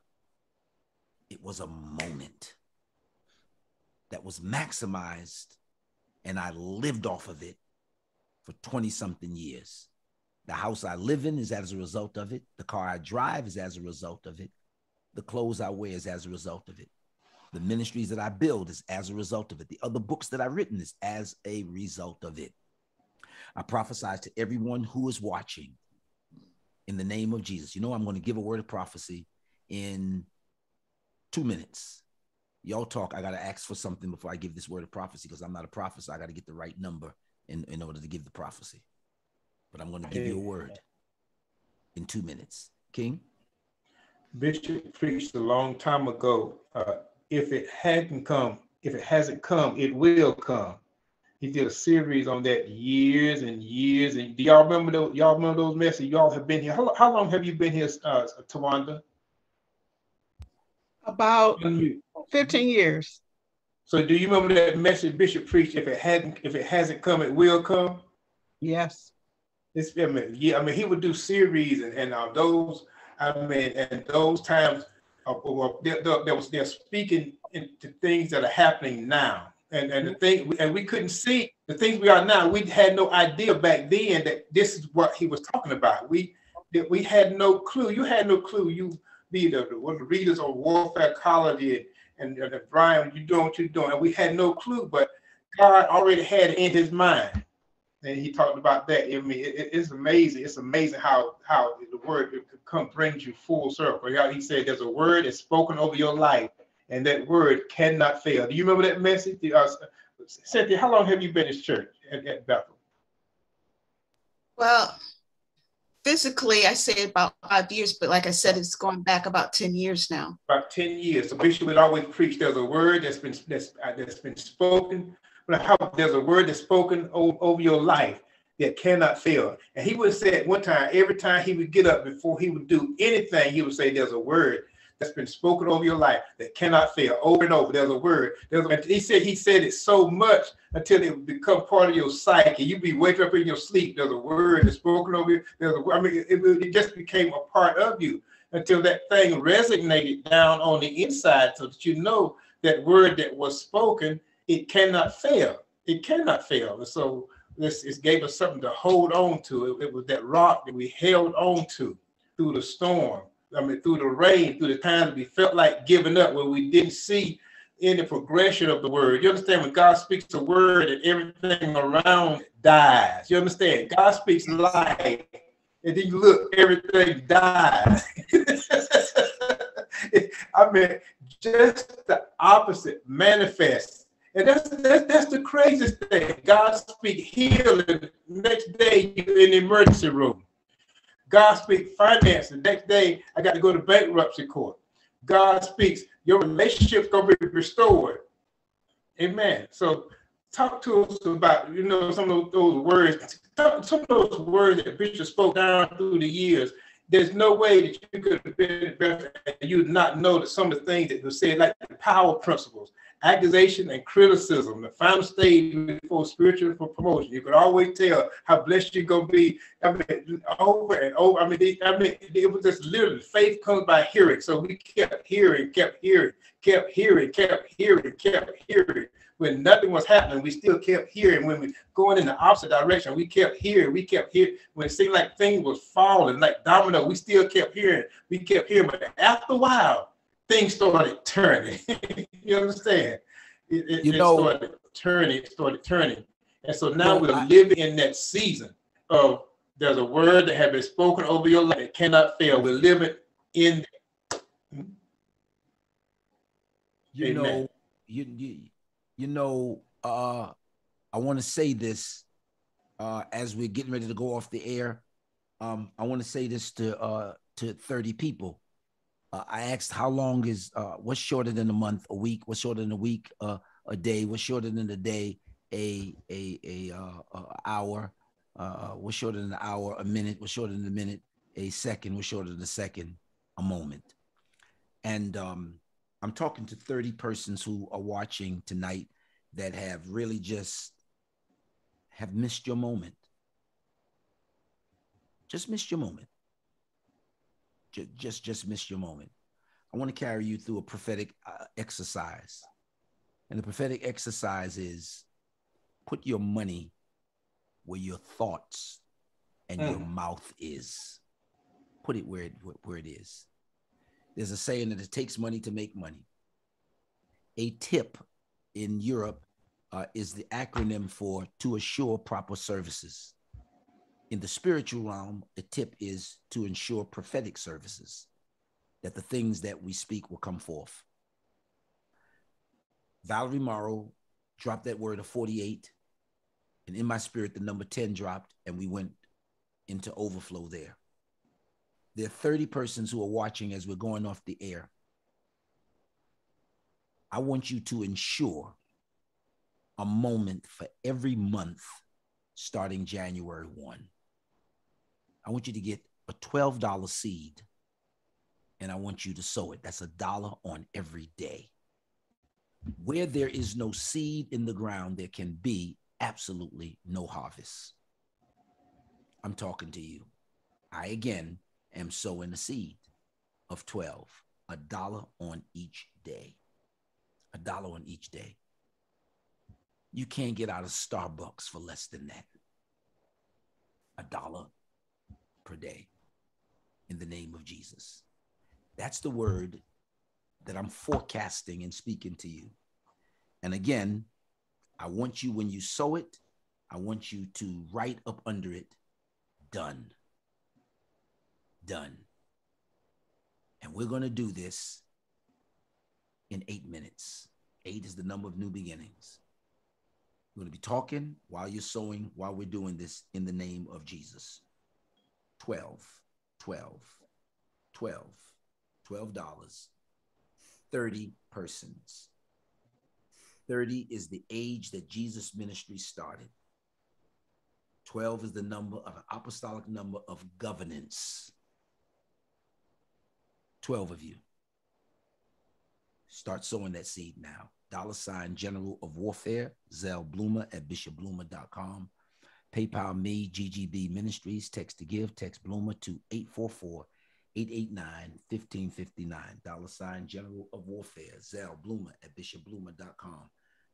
It was a moment that was maximized, and I lived off of it for 20 something years. The house I live in is as a result of it. The car I drive is as a result of it. The clothes I wear is as a result of it. The ministries that I build is as a result of it. The other books that I've written is as a result of it. I prophesy to everyone who is watching in the name of Jesus. You know, I'm going to give a word of prophecy in two minutes. Y'all talk. I got to ask for something before I give this word of prophecy because I'm not a prophet. So I got to get the right number in, in order to give the prophecy. But I'm going to give you a word in two minutes. King? Bishop preached a long time ago. Uh, if it hadn't come, if it hasn't come, it will come. He did a series on that years and years. And do y'all remember those? Y'all remember those messages? Y'all have been here. How, how long have you been here, uh, Tawanda? About 15 years. So do you remember that message Bishop preached? If it hadn't, if it hasn't come, it will come. Yes. It's I mean, yeah, I mean, he would do series and, and uh, those, I mean, and those times, uh, well, there was they're speaking into things that are happening now, and and the mm-hmm. thing, and we couldn't see the things we are now. We had no idea back then that this is what he was talking about. We that we had no clue. You had no clue. You be the, one of the readers of Warfarecology and, and, and Brian, you doing what you're doing. And we had no clue, but God already had it in his mind. And he talked about that. I mean, it, it's amazing. It's amazing how how the word come brings you full circle. He said there's a word that's spoken over your life, and that word cannot fail. Do you remember that message? Uh, Cynthia, how long have you been in church at, at Bethel? Well, physically, I say about five years, but like I said, it's going back about 10 years now. About 10 years. So Bishop would always preach there's a word that's been that's, uh, that's been spoken, but how there's a word that's spoken over, over your life that cannot fail. And he would say at one time, every time he would get up before he would do anything, he would say, There's a word that's been spoken over your life that cannot fail over and over. There's a word. There's a, he said he said it so much until it become part of your psyche. You be waking up in your sleep. There's a word that's spoken over you. There's a, I mean, it, it just became a part of you until that thing resonated down on the inside, so that you know that word that was spoken, it cannot fail. It cannot fail. And so this it gave us something to hold on to. It, it was that rock that we held on to through the storm I mean, through the rain, through the times we felt like giving up, where we didn't see any progression of the word. You understand when God speaks a word and everything around dies. You understand? God speaks life, and then you look, everything dies. I mean, just the opposite manifests. And that's, that's that's the craziest thing. God speak healing. Next day you're in the emergency room. God speaks finance. The next day, I got to go to bankruptcy court. God speaks, your relationship's gonna be restored. Amen. So talk to us about, you know, some of those words, some of those words that Bishop spoke down through the years. There's no way that you could have been better and you not know that some of the things that were said, like the power principles, accusation and criticism, the final stage before spiritual promotion. You could always tell how blessed you're gonna be. I mean, over and over. I mean, they, I mean, it was just literally faith comes by hearing. So we kept hearing, kept hearing, kept hearing, kept hearing, kept hearing. When nothing was happening, we still kept hearing. When we going in the opposite direction, we kept hearing. We kept hearing. When it seemed like things was falling, like domino, we still kept hearing. We kept hearing. But after a while, things started turning. you understand? It, it, you know, it started turning, it started turning. And so now we're I, living in that season of there's a word that has been spoken over your life that cannot fail. We're living in you Amen. know, you, you you know, uh I want to say this uh as we're getting ready to go off the air. Um, I want to say this to uh to 30 people uh, I asked how long is uh, what's shorter than a month, a week, what's shorter than a week, uh, a day, what's shorter than a day, a a a, uh, a hour, uh, what's shorter than an hour, a minute, what's shorter than a minute, a second, what's shorter than a second, a moment. And um, I'm talking to 30 persons who are watching tonight that have really just have missed your moment. Just missed your moment just just just miss your moment. I want to carry you through a prophetic uh, exercise. And the prophetic exercise is put your money where your thoughts and mm. your mouth is. Put it where it where it is. There's a saying that it takes money to make money. A tip in Europe uh, is the acronym for to assure proper services. In the spiritual realm, a tip is to ensure prophetic services, that the things that we speak will come forth. Valerie Morrow dropped that word of 48. And in my spirit, the number 10 dropped, and we went into overflow there. There are 30 persons who are watching as we're going off the air. I want you to ensure a moment for every month starting January 1. I want you to get a $12 seed and I want you to sow it. That's a dollar on every day. Where there is no seed in the ground, there can be absolutely no harvest. I'm talking to you. I again am sowing a seed of 12, a dollar on each day. A dollar on each day. You can't get out of Starbucks for less than that. A dollar per day in the name of Jesus. That's the word that I'm forecasting and speaking to you. And again, I want you, when you sow it, I want you to write up under it, done. Done. And we're going to do this in eight minutes. Eight is the number of new beginnings. We're going to be talking while you're sowing, while we're doing this in the name of Jesus. 12, 12, 12, $12, 30 persons. 30 is the age that Jesus' ministry started. 12 is the number of an apostolic number of governance. 12 of you. Start sowing that seed now. Dollar sign General of Warfare, Zelle Bloomer at bishopbloomer.com. PayPal me, GGB Ministries. Text to give, text Bloomer to 844 889 1559. Dollar sign General of Warfare, Zelle Bloomer at bishopbloomer.com.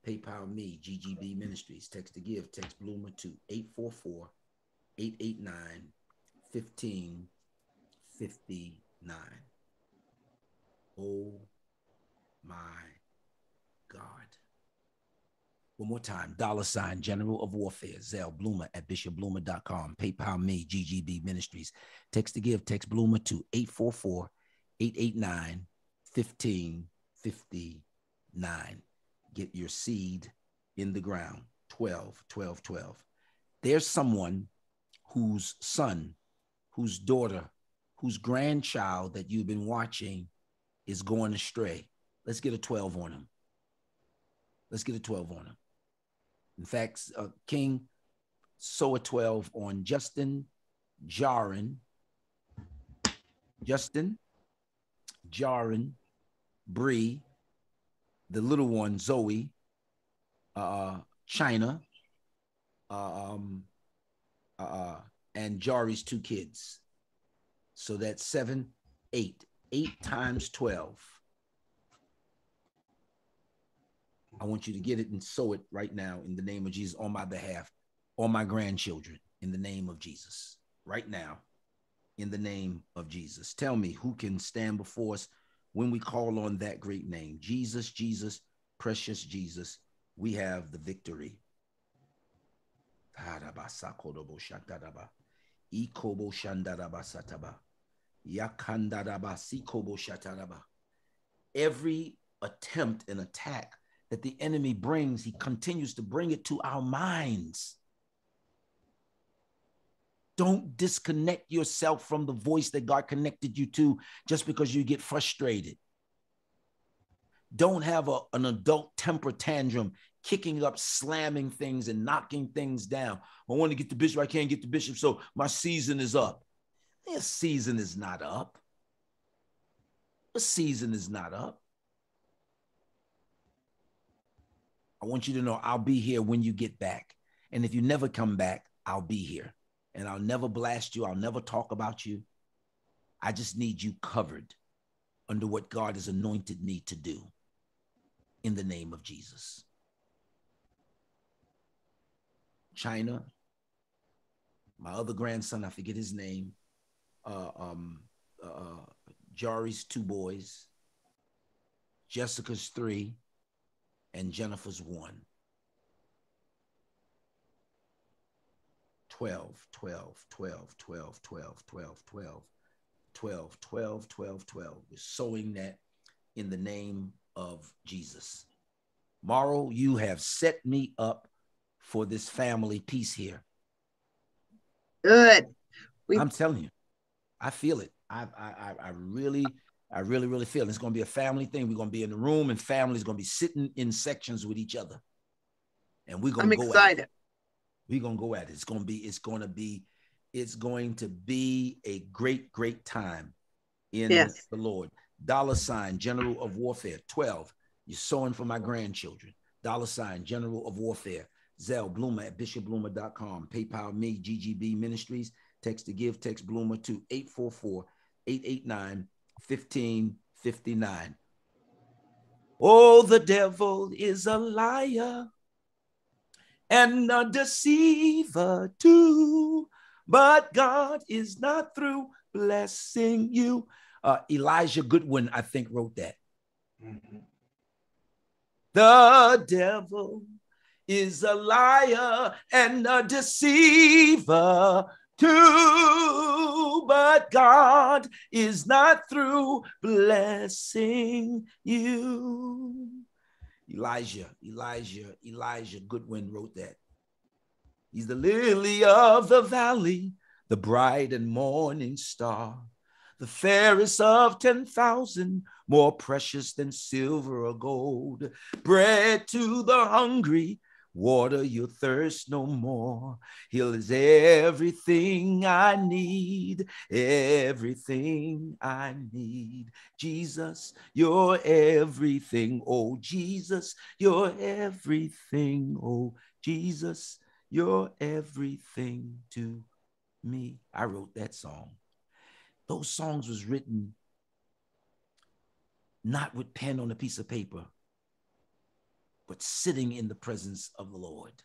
PayPal me, GGB Ministries. Text to give, text Bloomer to 844 889 1559. Oh my God. One more time, dollar sign General of Warfare, Zelle Bloomer at bishopbloomer.com. PayPal me, GGB Ministries. Text to give, text Bloomer to 844 889 1559. Get your seed in the ground 12, 12, 12. There's someone whose son, whose daughter, whose grandchild that you've been watching is going astray. Let's get a 12 on him. Let's get a 12 on him. In fact, uh, King, sow a 12 on Justin Jarin. Justin Jarin, Bree, the little one, Zoe, uh, China, um, uh, and Jari's two kids. So that's seven, eight, eight times 12. I want you to get it and sow it right now in the name of Jesus on my behalf, on my grandchildren, in the name of Jesus, right now, in the name of Jesus. Tell me who can stand before us when we call on that great name Jesus, Jesus, precious Jesus. We have the victory. Every attempt and attack that the enemy brings, he continues to bring it to our minds. Don't disconnect yourself from the voice that God connected you to just because you get frustrated. Don't have a, an adult temper tantrum, kicking up, slamming things, and knocking things down. I want to get the bishop, I can't get the bishop, so my season is up. Their season is not up. The season is not up. I want you to know I'll be here when you get back. And if you never come back, I'll be here. And I'll never blast you. I'll never talk about you. I just need you covered under what God has anointed me to do in the name of Jesus. China, my other grandson, I forget his name, uh, um, uh, Jari's two boys, Jessica's three, and Jennifer's one. 12, 12, 12, 12, 12, 12, 12, 12, 12, 12, 12. We're sowing that in the name of Jesus. Morrow, you have set me up for this family piece here. Good. We- I'm telling you, I feel it. I, I, I really, I really, really feel it's going to be a family thing. We're going to be in the room, and families going to be sitting in sections with each other, and we're going to go I'm go excited. At it. We're going to go at it. It's going to be. It's going to be. It's going to be a great, great time in Yes. the Lord. Dollar sign, General of Warfare, twelve. You're sowing for my grandchildren. Dollar sign, General of Warfare. Zelle Bloomer at bishopbloomer.com. PayPal me, GGB Ministries. Text to give, text Bloomer to 844 889 1559. Oh, the devil is a liar and a deceiver too. But God is not through blessing you. Uh, Elijah Goodwin, I think, wrote that. Mhm. The devil is a liar and a deceiver too, but God is not through blessing you. Elijah, Elijah, Elijah Goodwin wrote that. He's the lily of the valley, the bright and morning star, the fairest of 10,000, more precious than silver or gold, bread to the hungry, water your thirst no more. He'll is everything I need, everything I need. Jesus, you're everything. Oh, Jesus, you're everything. Oh, Jesus, you're everything to me. I wrote that song. Those songs was written not with pen on a piece of paper, but sitting in the presence of the Lord.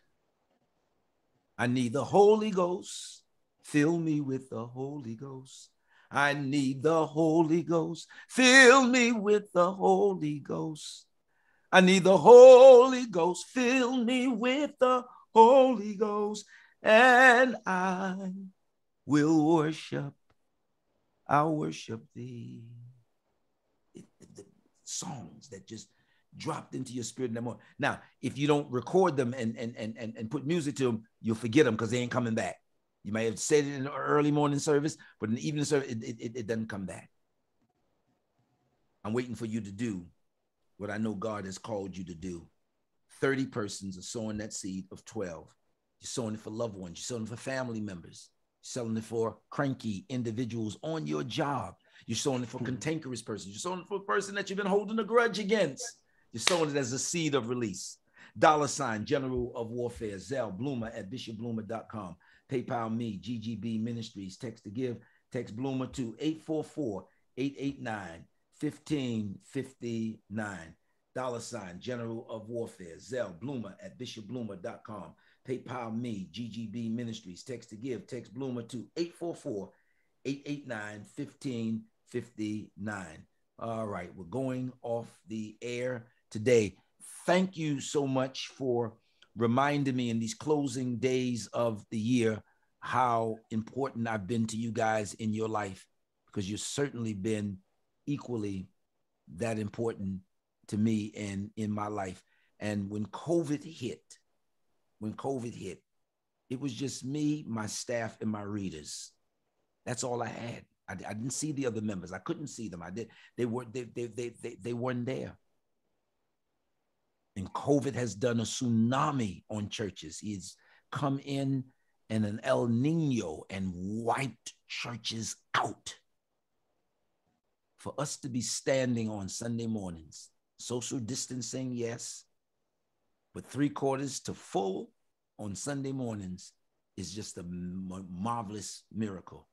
I need the Holy Ghost. Fill me with the Holy Ghost. I need the Holy Ghost. Fill me with the Holy Ghost. I need the Holy Ghost. Fill me with the Holy Ghost. And I will worship. I'll worship thee. It- it- the songs that just dropped into your spirit in the morning. Now, if you don't record them and and and and, and put music to them, you'll forget them because they ain't coming back. You may have said it in the early morning service, but in the evening service, it, it, it- it doesn't come back. I'm waiting for you to do what I know God has called you to do. 30 persons are sowing that seed of 12. You're sowing it for loved ones, you're sowing it for family members, you're selling it for cranky individuals on your job. You're sowing it for hmm. cantankerous persons. You're sowing it for a person that you've been holding a grudge against. You're sowing it as a seed of release. Dollar sign, General of Warfare, Zelle Bloomer at bishopbloomer.com. PayPal me, GGB Ministries. Text to give, text Bloomer to 844 889 1559. Dollar sign, General of Warfare, Zelle Bloomer at bishopbloomer.com. PayPal me, GGB Ministries. Text to give, text Bloomer to 844 889 1559. All right, we're going off the air today. Thank you so much for reminding me in these closing days of the year how important I've been to you guys in your life because you've certainly been equally that important to me and in my life. And when COVID hit, when COVID hit, it was just me, my staff, and my readers. That's all I had. I, I didn't see the other members. I couldn't see them. I did. They were they they they they, they weren't there. And COVID has done a tsunami on churches. He's come in and an El Nino and wiped churches out. For us to be standing on Sunday mornings, social distancing, yes, but three quarters to full on Sunday mornings is just a marvelous miracle.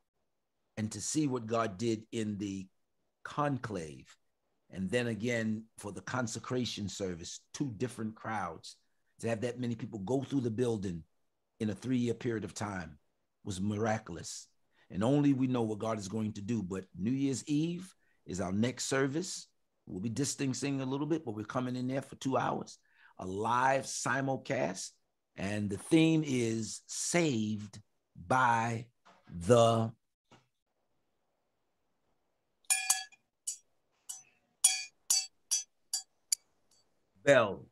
And to see what God did in the conclave, and then again for the consecration service, two different crowds, to have that many people go through the building in a three year period of time was miraculous. And only we know what God is going to do. But New Year's Eve is our next service. We'll be distancing a little bit, but we're coming in there for two hours, a live simulcast. And the theme is saved by the bell.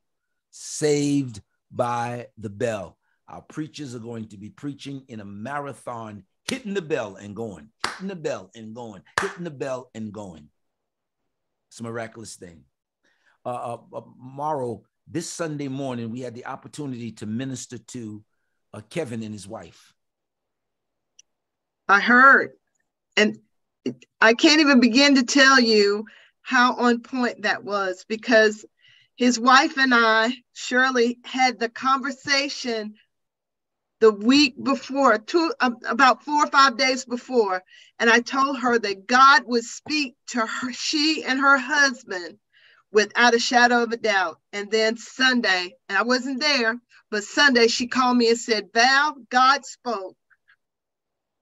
Saved by the bell. Our preachers are going to be preaching in a marathon, hitting the bell and going, hitting the bell and going, hitting the bell and going. It's a miraculous thing. Uh, uh, uh tomorrow, this Sunday morning, we had the opportunity to minister to uh, Kevin and his wife. I heard. And I can't even begin to tell you how on point that was because his wife and I, Shirley, had the conversation the week before, two about four or five days before, and I told her that God would speak to her, she and her husband, without a shadow of a doubt. And then Sunday, and I wasn't there, but Sunday she called me and said, "Val, God spoke."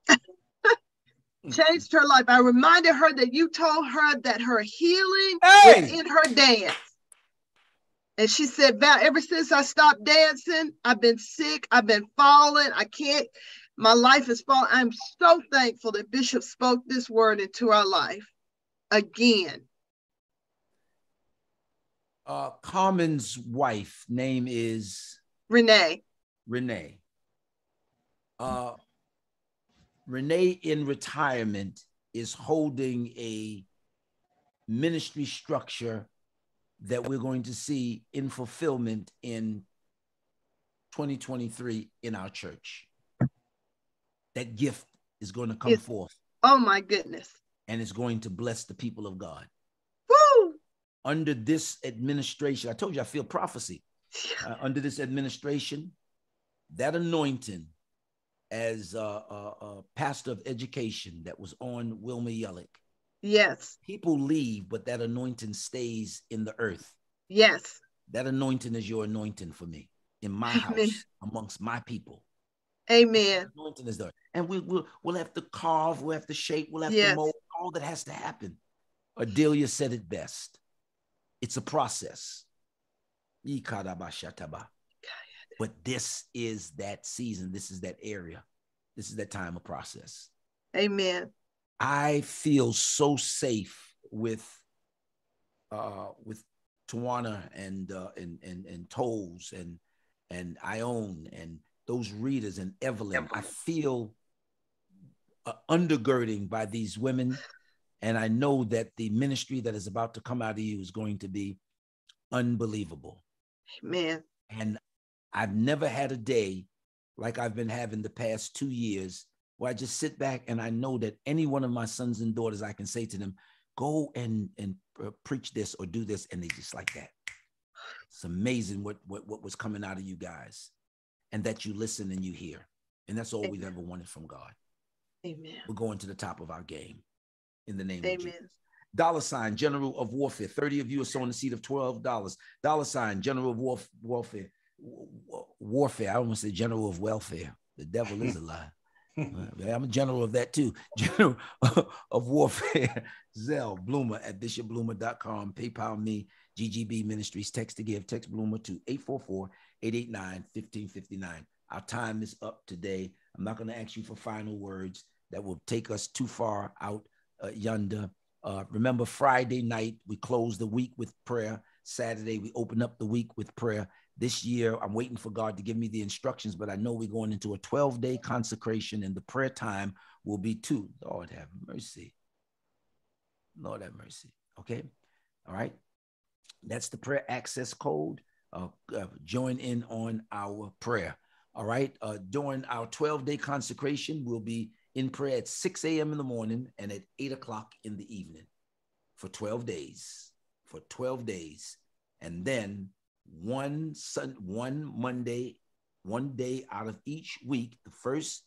Changed her life. I reminded her that you told her that her healing hey! was in her dance. And she said, Val, ever since I stopped dancing, I've been sick. I've been falling. I can't, my life is falling. I'm so thankful that Bishop spoke this word into our life again. Uh, Carmen's wife name is Renee. Renee. Uh, Renee in retirement is holding a ministry structure that we're going to see in fulfillment in 2023 in our church. That gift is going to come forth. Oh my goodness. And it's going to bless the people of God. Woo! Under this administration, I told you I feel prophecy. Uh, under this administration, that anointing as a, a, a, pastor of education that was on Wilma Yellick Yes. People leave, but that anointing stays in the earth. Yes. That anointing is your anointing for me in my Amen. house amongst my people. Amen. anointing is there. And we, will we'll have to carve, we'll have to shape, we'll have yes. to mold, all that has to happen. Adelia said it best. It's a process. But this is that season. This is that area. This is that time of process. Amen. I feel so safe with uh with Tawana and uh and and and Toes and and Ione and those readers and Evelyn. I feel uh, undergirding by these women. And I know that the ministry that is about to come out of you is going to be unbelievable. Amen. And I've never had a day like I've been having the past two years where I just sit back and I know that any one of my sons and daughters, I can say to them, go and and uh, preach this or do this, and they just like that. It's amazing what what what was coming out of you guys, and that you listen and you hear, and that's all Amen. we've ever wanted from God. Amen. We're going to the top of our game, in the name Amen. of Jesus. Dollar sign, General of Warfare. 30 of you are sowing the seed of $12. Dollar sign, General of Warf- Warfare. Warfare. I to say General of Welfare. The devil is a lie. I'm a general of that too. General of warfare. Zelle Bloomer at bishopbloomer.com. PayPal me, GGB Ministries. Text to give. Text Bloomer to 844-889-1559. Our time is up today. I'm not going to ask you for final words that will take us too far out uh, yonder. Uh, remember, Friday night, we close the week with prayer. Saturday, we open up the week with prayer. This year, I'm waiting for God to give me the instructions, but I know we're going into a 12 day consecration, and the prayer time will be two. Lord have mercy. Lord have mercy. Okay. All right. That's the prayer access code. Uh, uh, join in on our prayer. All right. Uh, during our 12 day consecration, we'll be in prayer at 6 a.m. in the morning and at 8 o'clock in the evening for 12 days. For 12 days. And then one sun, one Monday, one day out of each week, the first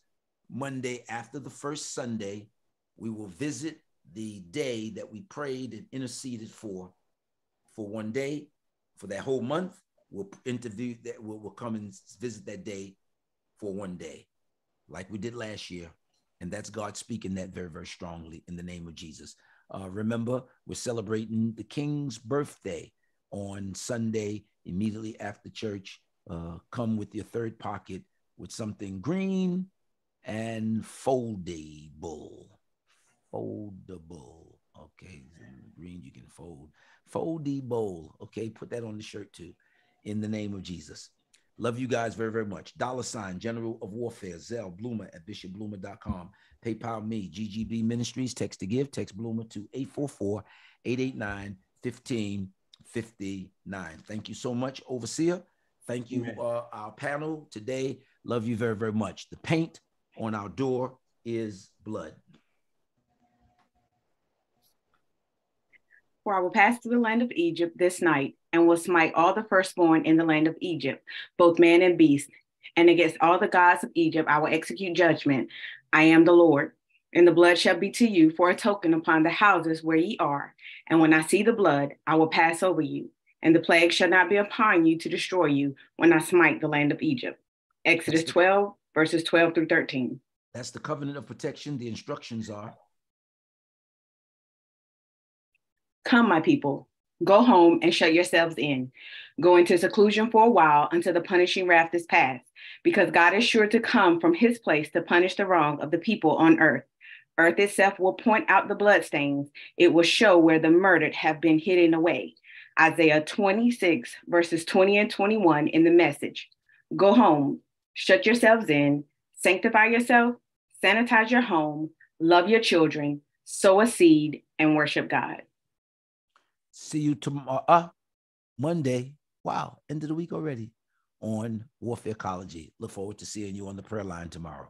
Monday after the first Sunday, we will visit the day that we prayed and interceded for for one day. For that whole month, we'll interview that we'll, we'll come and visit that day for one day, like we did last year. And that's God speaking that very, very strongly in the name of Jesus. Uh, remember, we're celebrating the King's birthday on Sunday immediately after church. Uh, come with your third pocket with something green and foldable. Foldable. Okay, green you can fold. Foldable. Okay, put that on the shirt too. In the name of Jesus. Love you guys very, very much. Dollar sign, General of Warfare, Zelle Bloomer at bishopbloomer.com. PayPal me, GGB Ministries. Text to give, text Bloomer to 844 889 1559. Thank you so much, Overseer. Thank you, uh, our panel today. Love you very, very much. The paint on our door is blood. For I will pass through the land of Egypt this night, and will smite all the firstborn in the land of Egypt, both man and beast. And against all the gods of Egypt I will execute judgment. I am the Lord. And the blood shall be to you for a token upon the houses where ye are. And when I see the blood, I will pass over you. And the plague shall not be upon you to destroy you when I smite the land of Egypt. Exodus 12, verses 12 through 13. That's the covenant of protection. The instructions are Come, my people, go home and shut yourselves in. Go into seclusion for a while until the punishing wrath is past, because God is sure to come from his place to punish the wrong of the people on earth. Earth itself will point out the bloodstains. It will show where the murdered have been hidden away. Isaiah 26, verses 20 and 21 in the message. Go home, shut yourselves in, sanctify yourself, sanitize your home, love your children, sow a seed, and worship God. See you tomorrow, uh, Monday. Wow, end of the week already on Warfarecology. Look forward to seeing you on the prayer line tomorrow.